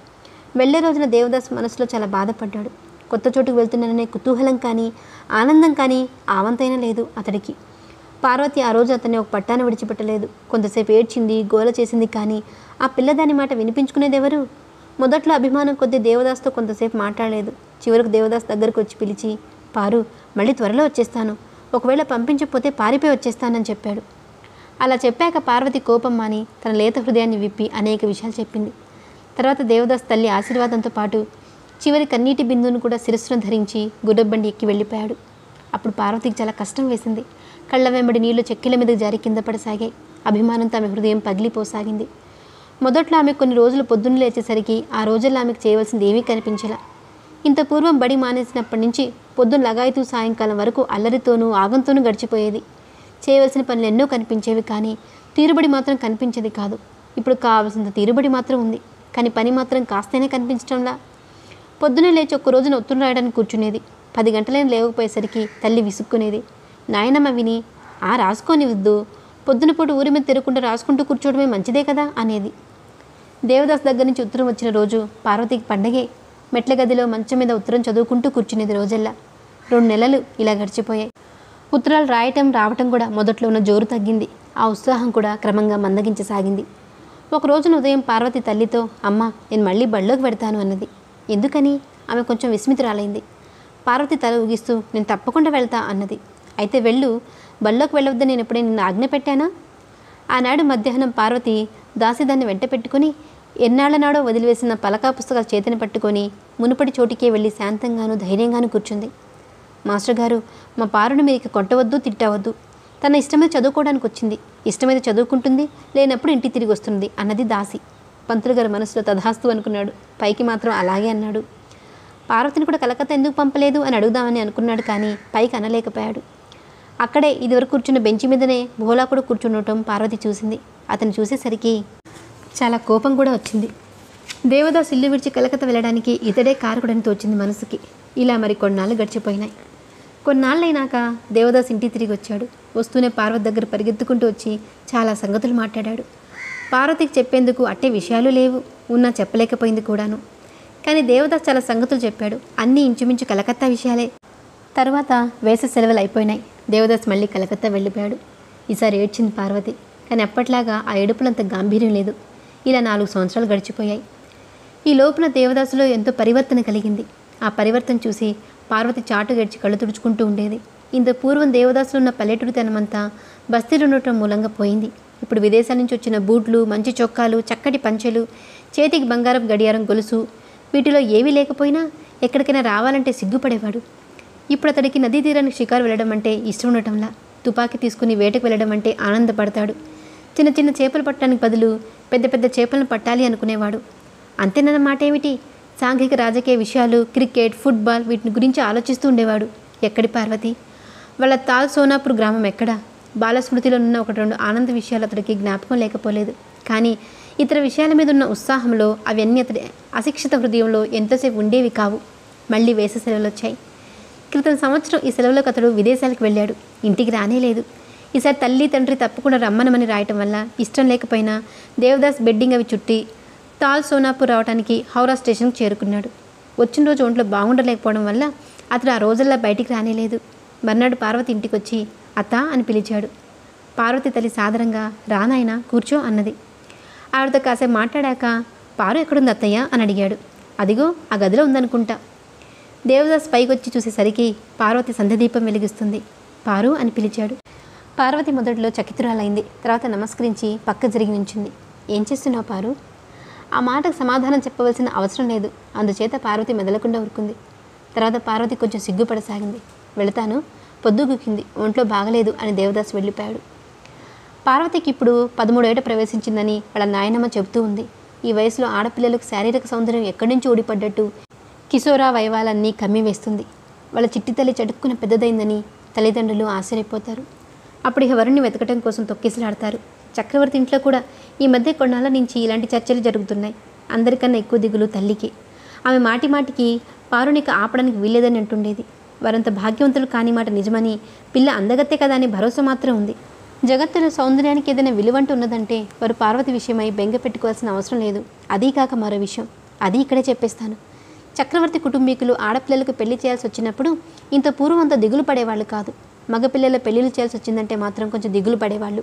వెళ్ళే రోజున దేవదాస్ మనసులో చాలా బాధపడ్డాడు. కొత్త చోటుకు వెళ్తున్నాననే కుతూహలం కానీ ఆనందం కానీ ఆవంతైనా లేదు అతడికి. పార్వతి ఆ రోజు అతన్ని ఒక పట్టాన విడిచిపెట్టలేదు. కొంతసేపు ఏడ్చింది గోల చేసింది కానీ ఆ పిల్లదాని మాట వినిపించుకునేదెవరు? మొదట్లో అభిమానం కొద్దీ దేవదాస్తో కొంతసేపు మాట్లాడలేదు. చివరకు దేవదాస్ దగ్గరకు వచ్చి పిలిచి పారు మళ్ళీ త్వరలో వచ్చేస్తాను. ఒకవేళ పంపించకపోతే పారిపోయి వచ్చేస్తానని చెప్పాడు. అలా చెప్పాక పార్వతి కోపం మాని తన లేత హృదయాన్ని విప్పి అనేక విషయాలు చెప్పింది. తర్వాత దేవదాస్ తల్లి ఆశీర్వాదంతో పాటు చివరి కన్నీటి బిందువును కూడా శిరస్సును ధరించి గుడ్డబండి ఎక్కి వెళ్ళిపోయాడు. అప్పుడు పార్వతికి చాలా కష్టం వేసింది. కళ్ళ వెంబడి నీళ్ళు చెక్కిల మీదకి జారి కింద పడసాగాయి. అభిమానంతో ఆమె హృదయం పగిలిపోసాగింది. మొదట్లో ఆమె కొన్ని రోజులు పొద్దున్న లేచేసరికి ఆ రోజుల్లో ఆమెకు చేయవలసింది ఏమీ కనిపించలా. ఇంత పూర్వం బడి మానేసినప్పటి నుంచి పొద్దున్న లగాయతూ సాయంకాలం వరకు అల్లరితోనూ ఆగంతోనూ గడిచిపోయేది. చేయవలసిన పనులు ఎన్నో కనిపించేవి కానీ తీరుబడి మాత్రం కనిపించేది కాదు. ఇప్పుడు కావాల్సినంత తీరుబడి మాత్రం ఉంది. కానీ పని మాత్రం కాస్తేనే కనిపించడంలా పొద్దునే లేచి ఒక్క రోజున ఒత్తులు రాయడానికి కూర్చునేది. పది గంటలైన లేవకపోయేసరికి తల్లి విసుక్కునేది. నాయనమ్మ విని ఆ రాసుకొని వద్దు పొద్దున పూట ఊరి మీద తిరగకుండా రాసుకుంటూ కూర్చోవడమే మంచిదే కదా? అనేది. దేవదాస్ దగ్గర నుంచి ఉత్తరం వచ్చిన రోజు పార్వతికి పండగే. మెట్ల గదిలో మంచం మీద ఉత్తరం చదువుకుంటూ కూర్చునేది రోజల్లా. రెండు నెలలు ఇలా గడిచిపోయాయి. ఉత్తరాలు రాయటం రావటం కూడా మొదట్లో ఉన్న జోరు తగ్గింది. ఆ ఉత్సాహం కూడా క్రమంగా మందగించసాగింది. ఒక రోజున ఉదయం పార్వతి తల్లితో అమ్మ నేను మళ్ళీ బళ్ళోకి పెడతాను అన్నది. ఎందుకని? ఆమె కొంచెం విస్మితురాలైంది. పార్వతి తల ఊగిస్తూ నేను తప్పకుండా వెళ్తా అన్నది. అయితే వెళ్ళు. బళ్ళోకి వెళ్ళవద్దని నేను ఎప్పుడైనా నిన్ను ఆజ్ఞ పెట్టానా? ఆనాడు మధ్యాహ్నం పార్వతి దాసిదాన్ని వెంట పెట్టుకుని ఎన్నాళ్ళ నాడో వదిలివేసిన పలకా పుస్తకాలు చేతిని పట్టుకొని మునుపటి చోటికే వెళ్ళి శాంతంగాను ధైర్యంగాను కూర్చుంది. మాస్టర్ గారు మా పారుని మీరు ఇక కొట్టవద్దు తిట్టవద్దు. తన ఇష్టమైతే చదువుకోవడానికి వచ్చింది ఇష్టమైతే చదువుకుంటుంది లేనప్పుడు ఇంటికి తిరిగి వస్తుంది అన్నది దాసి. పంతులు గారు మనసులో తధాస్తు అనుకున్నాడు. పైకి మాత్రం అలాగే అన్నాడు. పార్వతిని కూడా కలకత్తా ఎందుకు పంపలేదు అని అడుగుదామని అనుకున్నాడు కానీ పైకి అనలేకపోయాడు. అక్కడే ఇదివరకు కూర్చున్న బెంచి మీదనే భోలా కూడా కూర్చుండటం పార్వతి చూసింది. అతను చూసేసరికి చాలా కోపం కూడా వచ్చింది. దేవదాస్ ఇల్లు విడిచి కలకత్త వెళ్ళడానికి ఇతడే కారకుడని తోచింది మనసుకి. ఇలా మరి కొన్నాళ్ళు గడిచిపోయినాయి. కొన్నాళ్ళైనాక దేవదాస్ ఇంటికి తిరిగి వచ్చాడు. వస్తూనే పార్వతి దగ్గర పరిగెత్తుకుంటూ వచ్చి చాలా సంగతులు మాట్లాడాడు. పార్వతికి చెప్పేందుకు అట్టే విషయాలు లేవు. ఉన్నా చెప్పలేకపోయింది కూడాను. కానీ దేవదాస్ చాలా సంగతులు చెప్పాడు. అన్నీ ఇంచుమించు కలకత్తా విషయాలే. తర్వాత వేసవి సెలవులు అయిపోయినాయి. దేవదాస్ మళ్ళీ కలకత్తా వెళ్ళిపోయాడు. ఈసారి ఏడ్చింది పార్వతి. కానీ అప్పట్లాగా ఆ ఏడుపులంత గాంభీర్యం లేదు. ఇలా నాలుగు సంవత్సరాలు గడిచిపోయాయి. ఈ లోపల దేవదాసులో ఎంతో పరివర్తన కలిగింది. ఆ పరివర్తన చూసి పార్వతి చాటు గడిచి కళ్ళు తుడుచుకుంటూ ఉండేది. ఇంత పూర్వం దేవదాసులు ఉన్న పల్లెటూరితనమంతా బస్తీలు ఉండటం మూలంగా పోయింది. ఇప్పుడు విదేశాల నుంచి వచ్చిన బూట్లు మంచి చొక్కాలు చక్కటి పంచెలు చేతికి బంగారం గడియారం గొలుసు వీటిలో ఏమీ లేకపోయినా ఎక్కడికైనా రావాలంటే సిగ్గుపడేవాడు. ఇప్పుడు అతడికి నదీ తీరానికి షికారు వెళ్ళడం అంటే ఇష్టం ఉండటంలా తుపాకీ తీసుకుని వేటకు వెళ్ళడం అంటే ఆనందపడతాడు. చిన్న చిన్న చేపలు పట్టడానికి బదులు పెద్ద పెద్ద చేపలను పట్టాలి అనుకునేవాడు. అంతేనన్న మాట ఏమిటి సాంఘిక రాజకీయ విషయాలు క్రికెట్ ఫుట్బాల్ వీటిని గురించి ఆలోచిస్తూ ఉండేవాడు. ఎక్కడి పార్వతి? వాళ్ళ తాల్ సోనాపూర్ గ్రామం ఎక్కడ? బాలస్మృతిలో ఉన్న ఒకటి రెండు ఆనంద విషయాలు అతడికి జ్ఞాపకం లేకపోలేదు. కానీ ఇతర విషయాల మీద ఉన్న ఉత్సాహంలో అవన్నీ అతడి అశిక్షిత హృదయంలో ఎంతోసేపు ఉండేవి కావు. మళ్ళీ వేసవి సెలవులు వచ్చాయి క్రితం సంవత్సరం ఈ సెలవులకు అతడు విదేశాలకు వెళ్ళాడు. ఇంటికి రానే లేదు. ఈసారి తల్లి తండ్రి తప్పకుండా రమ్మనమని రాయటం వల్ల ఇష్టం లేకపోయినా దేవదాస్ బెడ్డింగ్ అవి చుట్టి తాల్ సోనాపూర్ రావడానికి హౌరా స్టేషన్కి చేరుకున్నాడు. వచ్చిన రోజు ఒంట్లో బాగుండలేకపోవడం వల్ల అతడు ఆ రోజుల్లో బయటికి రానేలేదు. మర్నాడు పార్వతి ఇంటికి వచ్చి అత్త అని పిలిచాడు. పార్వతి తల్లి సాదరంగా రానాయన కూర్చో అన్నది. ఆవిడతో కాసేపు మాట్లాడాక పారు ఎక్కడుంది అత్తయ్య? అని అడిగాడు. అదిగో ఆ గదిలో ఉందనుకుంటా. దేవదాస్ పైకొచ్చి చూసేసరికి పార్వతి సంధ్యదీపం వెలిగిస్తుంది. పారు అని పిలిచాడు. పార్వతి మొదట్లో చకితురాలైంది. తర్వాత నమస్కరించి పక్క జరిగి నించుంది ఏం చేస్తున్నావు పారు? ఆ మాటకు సమాధానం చెప్పవలసిన అవసరం లేదు. అందుచేత పార్వతి మెదలకుండా ఉరుకుంది తర్వాత పార్వతి కొంచెం సిగ్గుపడసాగింది. వెళతాను పొద్దు గుక్కింది. ఒంట్లో బాగలేదు అని దేవదాస్ వెళ్ళిపోయాడు. పార్వతికి ఇప్పుడు పదమూడేట ప్రవేశించిందని వాళ్ళ నాయనమ్మ చెబుతూ ఉంది. ఈ వయసులో ఆడపిల్లలకు శారీరక సౌందర్యం ఎక్కడి నుంచి ఊడిపడ్డట్టు కిశోరా వైవాలన్నీ కమ్మి వేస్తుంది. వాళ్ళ చిట్టి తల్లి చటుక్కున పెద్దదైందని తల్లిదండ్రులు ఆశ్చర్యపోతారు. అప్పుడు ఇక వరుణ్ణి వెతకటం కోసం తొక్కిసలాడతారు. చక్రవర్తి ఇంట్లో కూడా ఈ మధ్య కొన్నాళ్ళ నుంచి ఇలాంటి చర్చలు జరుగుతున్నాయి. అందరికన్నా ఎక్కువ దిగులు తల్లికి. ఆమె మాటి మాటికి పారునిక ఆపడానికి వీల్లేదని అంటుండేది. వారంత భాగ్యవంతులు కాని మాట నిజమని పిల్ల అందగత్తే కదా అని భరోసా మాత్రం ఉంది. జగత్తులో సౌందర్యానికి ఏదైనా విలువంటూ ఉన్నదంటే వారు పార్వతి విషయమై బెంగ పెట్టుకోవాల్సిన అవసరం లేదు. అదీ కాక మరో విషయం. అది ఇక్కడే చెప్పేస్తాను. చక్రవర్తి కుటుంబీకులు ఆడపిల్లలకు పెళ్ళి చేయాల్సి వచ్చినప్పుడు ఇంత పూర్వం అంత దిగులు పడేవాళ్ళు కాదు. మగపిల్లల పెళ్ళిళ్ళు చేయాల్సి వచ్చిందంటే మాత్రం కొంచెం దిగులు పడేవాళ్ళు.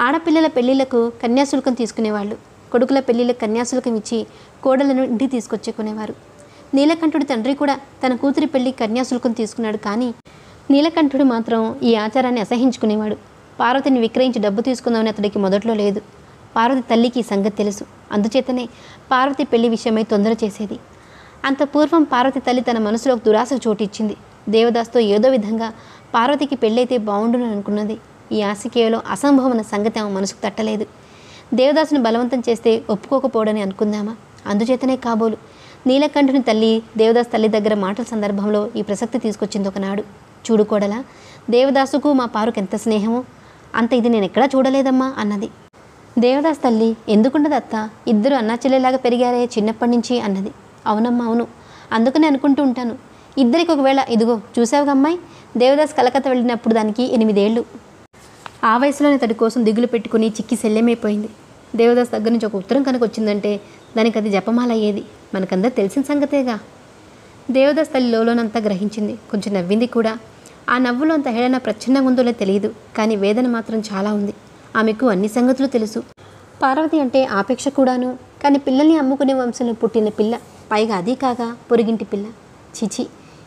ఆడపిల్లల పెళ్ళిళ్ళకు కన్యాశుల్కం తీసుకునేవాళ్ళు. కొడుకుల పెళ్ళిళ్ళకు కన్యాశుల్కం ఇచ్చి కోడలను ఇంటికి తీసుకొచ్చుకునేవారు నీలకంఠుడి తండ్రి కూడా తన కూతురి పెళ్ళి కన్యాశుల్కం తీసుకున్నాడు కానీ నీలకంఠుడు మాత్రం ఈ ఆచారాన్ని అసహించుకునేవాడు. పార్వతిని విక్రయించి డబ్బు తీసుకుందామని అతడికి మొదట్లో లేదు. పార్వతి తల్లికి ఈ సంగతి తెలుసు. అందుచేతనే పార్వతి పెళ్ళి విషయమై తొందర చేసేది. అంత పూర్వం పార్వతి తల్లి తన మనసులో దురాశ దురాశకు చోటిచ్చింది. దేవదాస్తో ఏదో విధంగా పార్వతికి పెళ్ళైతే బాగుండును అనుకున్నది. ఈ ఆశ కేవలం అసంభవమైన సంగతి ఆమె మనసుకు తట్టలేదు. దేవదాసుని బలవంతం చేస్తే ఒప్పుకోకపోవడని అనుకుందామా? అందుచేతనే కాబోలు. నీలకంఠుని తల్లి దేవదాస్ తల్లి దగ్గర మాటల సందర్భంలో ఈ ప్రసక్తి తీసుకొచ్చింది ఒకనాడు. చూడుకోడలా దేవదాసుకు మా పారుకు ఎంత స్నేహమో అంత ఇది నేను ఎక్కడా చూడలేదమ్మా అన్నది. దేవదాస్ తల్లి ఎందుకుండదు అత్త? ఇద్దరు అన్నా చెల్లెలాగా పెరిగారే చిన్నప్పటి నుంచి అన్నది. అవునమ్మా అవును. అందుకనే అనుకుంటూ ఉంటాను. ఇద్దరికి ఒకవేళ ఇదిగో చూసావుగా అమ్మాయి? దేవదాస్ కలకత్త వెళ్ళినప్పుడు దానికి ఎనిమిదేళ్ళు. ఆ వయసులోనే తడి కోసం దిగులు పెట్టుకుని చిక్కి శల్యమైపోయింది. దేవదాస్ దగ్గర నుంచి ఒక ఉత్తరం కనుక వచ్చిందంటే దానికి అది జపమాల అయ్యేది మనకందరూ తెలిసిన సంగతేగా. దేవదాస్ తల్లి లోలోనంతా గ్రహించింది. కొంచెం నవ్వింది కూడా. ఆ నవ్వులో అంత హేళన ప్రచ్ఛన్నంగా ఉందోలే తెలియదు. కానీ వేదన మాత్రం చాలా ఉంది. ఆమెకు అన్ని సంగతులు తెలుసు. పార్వతి అంటే ఆపేక్ష కూడాను. కానీ పిల్లల్ని అమ్ముకునే వంశంలో పుట్టిన పిల్ల పైగా అది కాగా పొరిగింటి పిల్ల. చిచి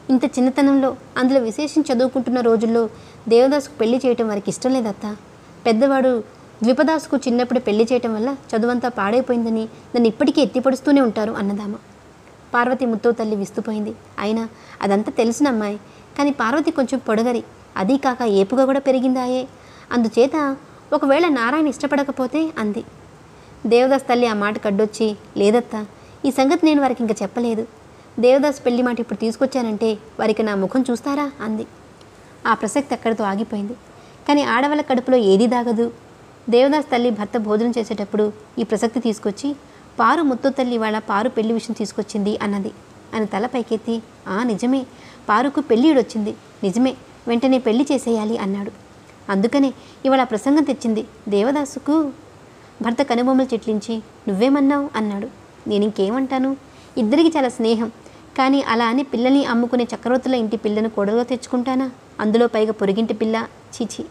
ఇంత చిన్నతనంలో అందులో విశేషం చదువుకుంటున్న రోజుల్లో దేవదాసుకు పెళ్ళి చేయటం వారికి ఇష్టం లేదత్త పెద్దవాడు ద్విపదాసుకు చిన్నప్పుడు పెళ్ళి చేయటం వల్ల చదువంతా పాడైపోయిందని నన్ను ఇప్పటికీ ఎత్తిపడుస్తూనే ఉంటారు అన్నదామ. పార్వతి ముత్తో తల్లి విస్తుపోయింది. అయినా అదంతా తెలిసిన అమ్మాయి. కానీ పార్వతి కొంచెం పొడగరి. అదీ కాక ఏపుగా కూడా పెరిగిందాయే. అందుచేత ఒకవేళ నారాయణ ఇష్టపడకపోతే అంది. దేవదాస్ తల్లి ఆ మాట కడ్డొచ్చి లేదత్తా ఈ సంగతి నేను వారికి ఇంకా చెప్పలేదు. దేవదాస్ పెళ్ళి మాట ఇప్పుడు తీసుకొచ్చానంటే వారికి నా ముఖం చూస్తారా? అంది. ఆ ప్రసక్తి అక్కడితో ఆగిపోయింది. కానీ ఆడవాళ్ళ కడుపులో ఏదీ దాగదు. దేవదాస్ తల్లి భర్త భోజనం చేసేటప్పుడు ఈ ప్రసక్తి తీసుకొచ్చి పారు ముత్తు తల్లి వాళ్ళ పారు పెళ్ళి విషయం తీసుకొచ్చింది అన్నది. అని తల పైకెత్తి ఆ నిజమే. పారుకు పెళ్ళిడొచ్చింది నిజమే. వెంటనే పెళ్ళి చేసేయాలి అన్నాడు. అందుకనే ఇవాళ ప్రసంగం తెచ్చింది దేవదాసుకు. భర్త కనుబొమ్మలు చిట్లించి నువ్వేమన్నావు? అన్నాడు. నేను ఇంకేమంటాను ఇద్దరికి చాలా స్నేహం. కానీ అలా అని పిల్లని అమ్ముకునే చక్రవర్తుల ఇంటి పిల్లను కొడగా తెచ్చుకుంటానా? అందులో పైగా పొరిగింటి పిల్ల చీచి.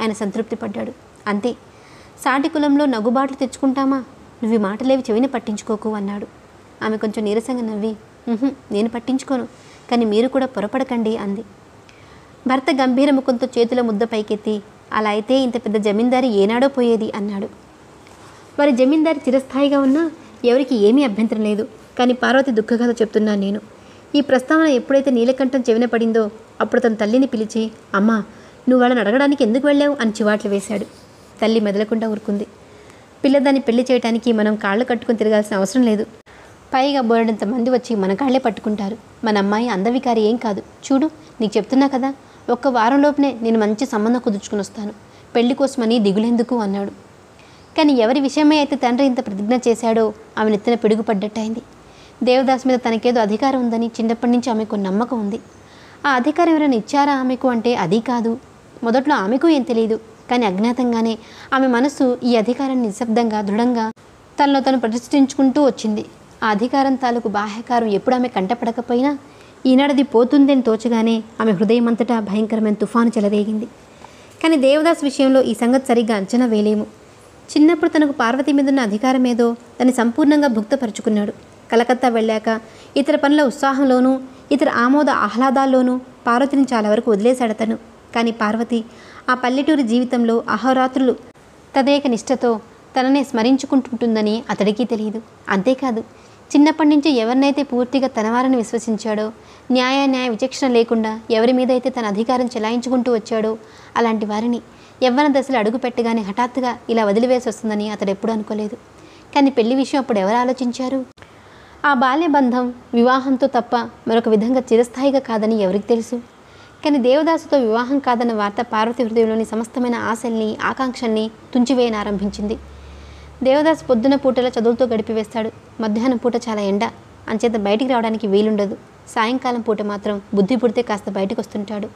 ఆయన సంతృప్తి పడ్డాడు. అంతే. సాటి కులంలో నగుబాట్లు తెచ్చుకుంటామా? నువ్వు ఈ మాటలేవి చెవిని పట్టించుకోకు అన్నాడు. ఆమె కొంచెం నీరసంగా నవ్వి నేను పట్టించుకోను. కానీ మీరు కూడా పొరపడకండి అంది. భర్త గంభీర ముఖంతో చేతుల ముద్ద పైకెత్తి అలా అయితే ఇంత పెద్ద జమీందారి ఏనాడో పోయేది అన్నాడు. వారి జమీందారి చిరస్థాయిగా ఉన్నా ఎవరికి ఏమీ అభ్యంతరం లేదు. కానీ పార్వతి దుఃఖకథ చెప్తున్నాను నేను. ఈ ప్రస్తావన ఎప్పుడైతే నీలకంఠం చెవిన పడిందో అప్పుడు తన తల్లిని పిలిచి అమ్మా నువ్వు వాళ్ళని అడగడానికి ఎందుకు వెళ్ళావు? అని చివాట్లు వేశాడు. తల్లి మెదలకుండా ఊరుకుంది. పిల్లదాన్ని పెళ్ళి చేయడానికి మనం కాళ్ళు కట్టుకుని తిరగాల్సిన అవసరం లేదు. పైగా బోరడంత మంది వచ్చి మన కాళ్ళే పట్టుకుంటారు. మన అమ్మాయి అందవికారి ఏం కాదు. చూడు నీకు చెప్తున్నా కదా ఒక్క వారం లోపునే నేను మంచి సంబంధం కుదుర్చుకుని వస్తాను. పెళ్ళి కోసమని దిగులేందుకు? అన్నాడు. కానీ ఎవరి విషయమే అయితే తండ్రి ఇంత ప్రతిజ్ఞ చేశాడో ఆమె నెత్తిన పిడుగుపడ్డట్టయింది దేవదాస్ మీద తనకేదో అధికారం ఉందని చిన్నప్పటి నుంచి ఆమెకు నమ్మకం ఉంది. ఆ అధికారం ఎవరైనా ఇచ్చారా ఆమెకు అంటే అది కాదు. మొదట్లో ఆమెకు ఏం తెలియదు కానీ అజ్ఞాతంగానే ఆమె మనస్సు ఈ అధికారాన్ని నిశ్శబ్దంగా దృఢంగా తనలో తను ప్రతిష్ఠించుకుంటూ వచ్చింది. ఆ అధికారం తాలూకు బాహ్యకారం ఎప్పుడు ఆమె కంటపడకపోయినా ఈనాడది పోతుందని తోచగానే ఆమె హృదయం అంతటా భయంకరమైన తుఫాను చెలరేగింది. కానీ దేవదాస్ విషయంలో ఈ సంగతి సరిగ్గా అంచనా వేయలేము. చిన్నప్పుడు తనకు పార్వతి మీదున్న అధికారం ఏదో దాన్ని సంపూర్ణంగా భుక్తపరుచుకున్నాడు. కలకత్తా వెళ్ళాక ఇతర పనుల ఉత్సాహంలోనూ ఇతర ఆమోద ఆహ్లాదాల్లోనూ పార్వతిని చాలా వరకు వదిలేశాడతను కానీ పార్వతి ఆ పల్లెటూరి జీవితంలో అహోరాత్రులు తదేక నిష్ఠతో తననే స్మరించుకుంటుంటుందని అతడికి తెలియదు. అంతేకాదు చిన్నప్పటి నుంచి ఎవరినైతే పూర్తిగా తనవారని విశ్వసించాడో న్యాయ న్యాయ విచక్షణ లేకుండా ఎవరి మీద అయితే తన అధికారం చెలాయించుకుంటూ వచ్చాడో అలాంటి వారిని యవ్వన దశలో అడుగుపెట్టగానే హఠాత్తుగా ఇలా వదిలివేసి వస్తుందని అతడు ఎప్పుడూ అనుకోలేదు. కానీ పెళ్ళి విషయం అప్పుడు ఎవరు ఆలోచించారు? ఆ బాల్య బంధం వివాహంతో తప్ప మరొక విధంగా చిరస్థాయిగా కాదని ఎవరికి తెలుసు? కానీ దేవదాసుతో వివాహం కాదన్న వార్త పార్వతి హృదయంలోని సమస్తమైన ఆశల్ని ఆకాంక్షల్ని తుంచివేయనారంభించింది దేవదాస్ పొద్దున పూటలో చదువులతో గడిపివేస్తాడు మధ్యాహ్నం పూట చాలా ఎండ. అంచేత బయటికి రావడానికి వీలుండదు. సాయంకాలం పూట మాత్రం బుద్ధి పుడితే కాస్త బయటకు వస్తుంటాడు.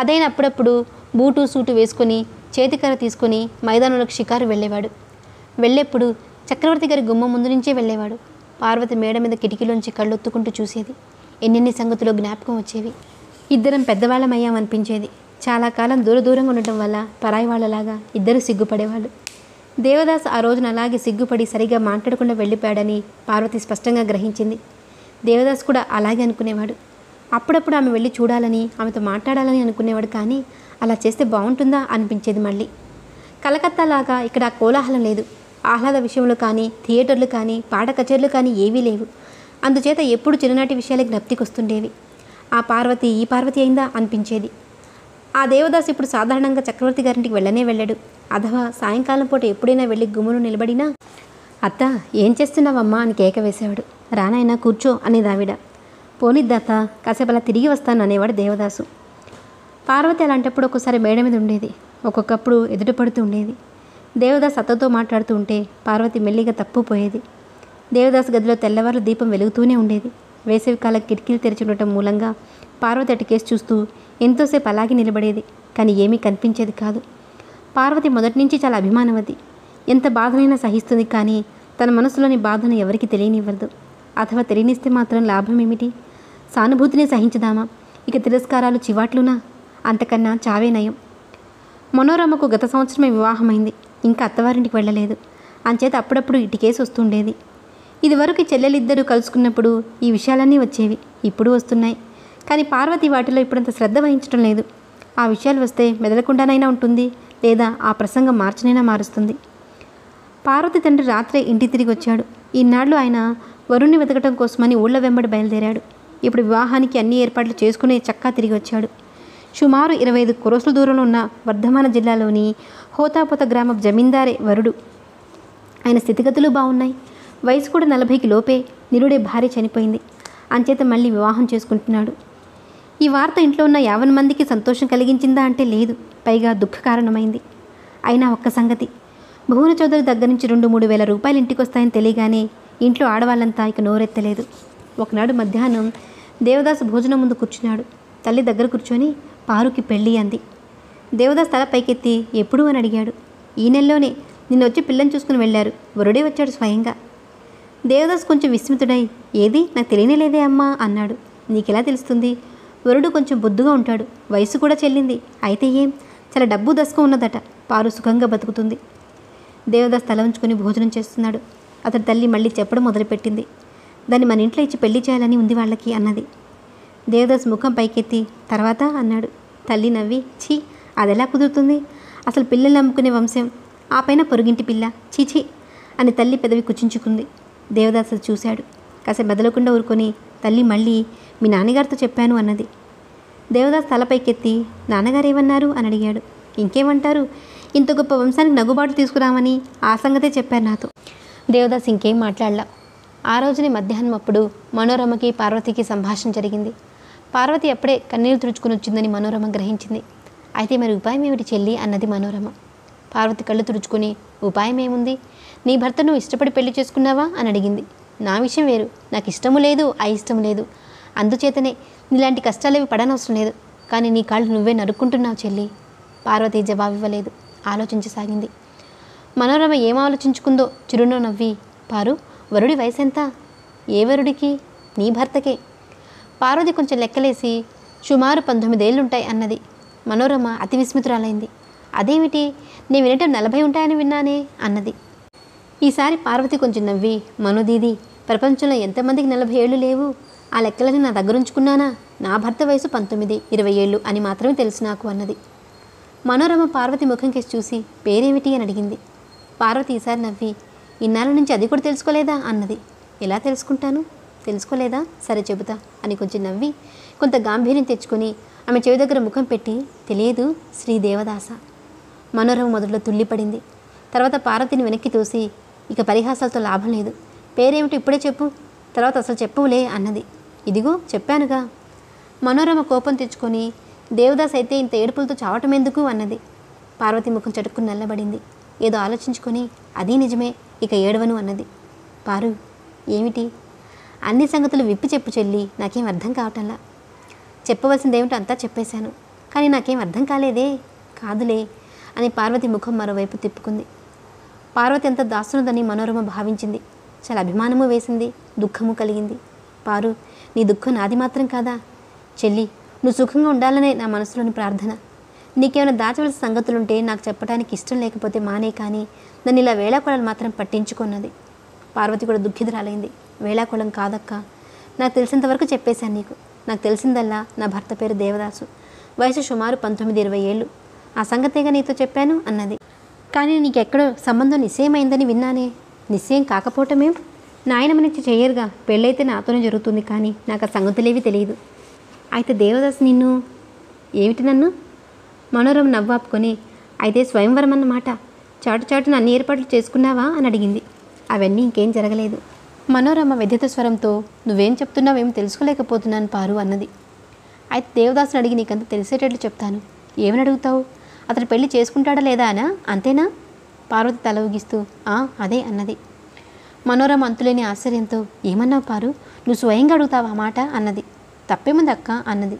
అదైన అప్పుడప్పుడు బూటు సూటు వేసుకొని చేతికర్ర తీసుకొని మైదానంలోకి షికారు వెళ్ళేవాడు. వెళ్ళేప్పుడు చక్రవర్తి గారి గుమ్మ ముందు నుంచే వెళ్ళేవాడు. పార్వతి మేడ మీద కిటికీలోంచి కళ్ళొత్తుకుంటూ చూసేది. ఎన్నెన్ని సంగతులు జ్ఞాపకం వచ్చేవి. ఇద్దరం పెద్దవాళ్ళమయ్యాం అనిపించేది చాలా కాలం దూర దూరంగా ఉండటం వల్ల పరాయి వాళ్ళలాగా ఇద్దరు సిగ్గుపడేవాళ్ళు. దేవదాస్ ఆ రోజున అలాగే సిగ్గుపడి సరిగా మాట్లాడకుండా వెళ్ళిపోయాడని పార్వతి స్పష్టంగా గ్రహించింది. దేవదాస్ కూడా అలాగే అనుకునేవాడు. అప్పుడప్పుడు ఆమె వెళ్ళి చూడాలని ఆమెతో మాట్లాడాలని అనుకునేవాడు కానీ అలా చేస్తే బాగుంటుందా అనిపించేది మళ్ళీ. కలకత్తా లాగా ఇక్కడ కోలాహలం లేదు. ఆహ్లాద విషయంలో కానీ థియేటర్లు కానీ పాట కచేరీలు కానీ ఏవీ లేవు. అందుచేత ఎప్పుడు చిన్ననాటి విషయాలే జ్ఞప్తికొస్తుండేవి ఆ పార్వతి ఈ పార్వతి అయిందా అనిపించేది. ఆ దేవదాస్ ఇప్పుడు సాధారణంగా చక్రవర్తి గారింటికి వెళ్ళనే వెళ్ళాడు. అథవా సాయంకాలం పూట ఎప్పుడైనా వెళ్ళి గుమ్మును నిలబడినా అత్త ఏం చేస్తున్నావమ్మా? అని కేక వేసేవాడు. రానాయనా కూర్చో అనేది ఆవిడ. పోనిద్దత్త కాసేపు అలా తిరిగి వస్తాను అనేవాడు దేవదాసు. పార్వతి అలాంటప్పుడు ఒక్కోసారి మేడ మీద ఉండేది. ఒక్కొక్కప్పుడు ఎదుట పడుతూ ఉండేది. దేవదాస్ అత్తతో మాట్లాడుతూ ఉంటే పార్వతి మెల్లిగా తప్పుపోయేది. దేవదాస్ గదిలో తెల్లవారు దీపం వెలుగుతూనే ఉండేది. వేసవికాల కిటికీలు తెరిచి ఉండటం మూలంగా పార్వతి అటు కేసు చూస్తూ ఎంతోసేపు అలాగే నిలబడేది కానీ ఏమీ కనిపించేది కాదు. పార్వతి మొదటి నుంచి చాలా అభిమానవతి. ఎంత బాధనైనా సహిస్తుంది కానీ తన మనసులోని బాధను ఎవరికి తెలియనివ్వదు. అథవా తెలియనిస్తే మాత్రం లాభం ఏమిటి సానుభూతిని సహించదామా? ఇక తిరస్కారాలు చివాట్లునా? అంతకన్నా చావే నయం. మనోరమకు గత సంవత్సరమే వివాహమైంది. ఇంకా అత్తవారింటికి వెళ్ళలేదు. అంచేత అప్పుడప్పుడు ఇటుకేసి వస్తుండేది. ఇదివరకు చెల్లెలిద్దరూ కలుసుకున్నప్పుడు ఈ విషయాలన్నీ వచ్చేవి. ఇప్పుడు వస్తున్నాయి. కానీ పార్వతి వాటిలో ఇప్పుడంత శ్రద్ధ వహించడం లేదు. ఆ విషయాలు వస్తే మెదలకుండానైనా ఉంటుంది లేదా ఆ ప్రసంగం మార్చనైనా మారుస్తుంది. పార్వతి తండ్రి రాత్రే ఇంటి తిరిగి వచ్చాడు. ఈనాళ్ళు ఆయన వరుణ్ణి వెతకటం కోసమని ఊళ్ళ వెంబడి బయలుదేరాడు. ఇప్పుడు వివాహానికి అన్ని ఏర్పాట్లు చేసుకునే చక్కా తిరిగి వచ్చాడు. సుమారు ఇరవై ఐదు కొరసుల దూరంలో ఉన్న వర్ధమాన జిల్లాలోని హోతాపోత గ్రామ జమీందారే వరుడు. ఆయన స్థితిగతులు బాగున్నాయి వయసు కూడా నలభైకి లోపే నిరుడే భార్య చనిపోయింది. అంచేత మళ్ళీ వివాహం చేసుకుంటున్నాడు. ఈ వార్త ఇంట్లో ఉన్న యావన్ మందికి సంతోషం కలిగించిందా అంటే లేదు. పైగా దుఃఖ కారణమైంది. అయినా ఒక్క సంగతి. భువన చౌదరి దగ్గర నుంచి రెండు మూడు వేల రూపాయలు ఇంటికి వస్తాయని తెలియగానే ఇంట్లో ఆడవాళ్ళంతా ఇక నోరెత్తలేదు. ఒకనాడు మధ్యాహ్నం దేవదాసు భోజనం ముందు కూర్చున్నాడు. తల్లి దగ్గర కూర్చొని పారుకి పెళ్ళి అంది. దేవదాస్ తల పైకెత్తి ఎప్పుడు? అని అడిగాడు. ఈ నెలలోనే. నిన్న వచ్చి పిల్లని చూసుకుని వెళ్ళారు. వరుడే వచ్చాడు స్వయంగా. దేవదాస్ కొంచెం విస్మితుడై ఏది? నాకు తెలియనేలేదే అమ్మా అన్నాడు. నీకెలా తెలుస్తుంది? వరుడు కొంచెం బొద్దుగా ఉంటాడు. వయసు కూడా చెల్లింది. అయితే ఏం? చాలా డబ్బు దశకం ఉన్నదట. పారు సుఖంగా బతుకుతుంది. దేవదాస్ తల ఉంచుకొని భోజనం చేస్తున్నాడు. అతడి తల్లి మళ్ళీ చెప్పడం మొదలుపెట్టింది. దాన్ని మన ఇంట్లో ఇచ్చి పెళ్ళి చేయాలని ఉంది వాళ్ళకి అన్నది. దేవదాస్ ముఖం పైకెత్తి తర్వాత? అన్నాడు. తల్లి నవ్వి ఛీ! అదెలా కుదురుతుంది? అసలు పిల్లలు అమ్ముకునే వంశం ఆ పైన పొరుగింటి పిల్ల. చీచి అని తల్లి పెదవి కుచించుకుంది. దేవదాసు చూశాడు. కాసేపు బెదలకుండా ఊరుకొని తల్లి మళ్ళీ మీ నాన్నగారితో చెప్పాను అన్నది. దేవదాస్ తలపైకెత్తి నాన్నగారు ఏమన్నారు అని అడిగాడు. ఇంకేమంటారు? ఇంత గొప్ప వంశానికి నగుబాటు తీసుకురామని ఆ సంగతే చెప్పారు నాతో. దేవదాస్ ఇంకేం మాట్లాడలా. ఆ రోజునే మధ్యాహ్నం అప్పుడు మనోరమకి పార్వతికి సంభాషణ జరిగింది. పార్వతి అప్పుడే కన్నీరు తుడుచుకుని వచ్చిందని మనోరమ గ్రహించింది. అయితే మరి ఉపాయం ఏమిటి చెల్లి అన్నది మనోరమ. పార్వతి కళ్ళు తుడుచుకుని ఉపాయం ఏముంది? నీ భర్త నువ్వు ఇష్టపడి పెళ్ళి చేసుకున్నావా? అని అడిగింది. నా విషయం వేరు. నాకు ఇష్టము లేదు ఆ ఇష్టం లేదు. అందుచేతనే నీలాంటి కష్టాలేవి పడనవసరం లేదు. కానీ నీ కాళ్ళు నువ్వే నరుక్కుంటున్నావు చెల్లి. పార్వతి జవాబు ఇవ్వలేదు ఆలోచించసాగింది. మనోరమ ఏం ఆలోచించుకుందో చిరునో నవ్వి పారు వరుడి వయసు ఎంత ఏ వరుడికి? నీ భర్తకే. పార్వతి కొంచెం లెక్కలేసి సుమారు పంతొమ్మిదేళ్ళుంటాయి అన్నది. మనోరమ అతి విస్మితురాలైంది. అదేమిటి? నేను వినటం నలభై ఉంటాయని విన్నానే అన్నది. ఈసారి పార్వతి కొంచెం నవ్వి మనోదీది ప్రపంచంలో ఎంతమందికి నలభై ఏళ్ళు లేవు? ఆ లెక్కలని నా దగ్గర ఉంచుకున్నానా? నా భర్త వయసు పంతొమ్మిది ఇరవై ఏళ్ళు అని మాత్రమే తెలుసు నాకు అన్నది. మనోరమ పార్వతి ముఖం కేసి చూసి పేరేమిటి అని అడిగింది. పార్వతి ఈసారి నవ్వి ఇన్నాళ్ళ నుంచి అది కూడా తెలుసుకోలేదా? అన్నది. ఎలా తెలుసుకుంటాను? తెలుసుకోలేదా? సరే చెబుతా అని కొంచెం నవ్వి కొంత గాంభీర్యం తెచ్చుకొని ఆమె చెవి దగ్గర ముఖం పెట్టి తెలియదు శ్రీ దేవదాస. మనోరమ మొదట్లో తుల్లిపడింది. తర్వాత పార్వతిని వెనక్కి తోసి ఇక పరిహాసాలతో లాభం లేదు. పేరేమిటి ఇప్పుడే చెప్పు. తర్వాత అసలు చెప్పవులే అన్నది. ఇదిగో చెప్పానుగా. మనోరమ కోపం తెచ్చుకొని దేవదాస్ అయితే ఇంత ఏడుపులతో చావటం ఎందుకు అన్నది. పార్వతి ముఖం చటుక్కుని నల్లబడింది. ఏదో ఆలోచించుకొని అది నిజమే ఇక ఏడవను అన్నది. పారు ఏమిటి? అన్ని సంగతులు విప్పి చెప్పు చెల్లి నాకేం అర్థం కావటంలా. చెప్పవలసింది ఏమిటో అంతా చెప్పేశాను. కానీ నాకేం అర్థం కాలేదే. కాదులే అని పార్వతి ముఖం మరోవైపు తిప్పుకుంది. పార్వతి ఎంత దాస్తున్నదని మనోరమ భావించింది. చాలా అభిమానము వేసింది. దుఃఖము కలిగింది. పారు నీ దుఃఖం నాది మాత్రం కాదా? చెల్లి నువ్వు సుఖంగా ఉండాలనే నా మనసులోని ప్రార్థన. నీకేమైనా దాచవలసిన సంగతులుంటే నాకు చెప్పడానికి ఇష్టం లేకపోతే మానే కానీ నన్ను ఇలా వేళాకొళలు మాత్రం పట్టించుకున్నది పార్వతి కూడా దుఃఖితురాలైంది. వేళాకొళం కాదక్క. నాకు తెలిసినంతవరకు చెప్పేశాను నీకు. నాకు తెలిసిందల్లా నా భర్త పేరు దేవదాసు. వయసు సుమారు పంతొమ్మిది ఇరవై ఏళ్ళు. ఆ సంగతేగా నీతో చెప్పాను అన్నది. కానీ నీకెక్కడో సంబంధం నిశ్చయమైందని విన్నానే. నిశ్చయం కాకపోవటమేం? నాయనమనిచ్చి చెయ్యరుగా. పెళ్ళైతే నాతోనే జరుగుతుంది కానీ నాకు ఆ సంగతులేవి తెలియదు అయితే దేవదాస్ నిన్ను? ఏమిటి నన్ను? మనోరం నవ్వాపుకొని అయితే స్వయంవరం అన్నమాట చాటు చాటున అన్ని ఏర్పాట్లు చేసుకున్నావా? అని అడిగింది. అవన్నీ ఇంకేం జరగలేదు. మనోరమ విద్యుత స్వరంతో నువ్వేం చెప్తున్నావేమో తెలుసుకోలేకపోతున్నాను పారు అన్నది. అయితే దేవదాసుని అడిగి నీకంత తెలిసేటట్లు చెప్తాను. ఏమని అడుగుతావు? అతడు పెళ్ళి చేసుకుంటాడా లేదా అనా? అంతేనా? పార్వతి తల ఊగిస్తూ "ఆ, అదే అన్నది. మనోరమ అంతులేని ఆశ్చర్యంతో ఏమన్నావు పారు? నువ్వు స్వయంగా అడుగుతావు ఆ మాట? అన్నది. తప్పేముంది అక్క? అన్నది.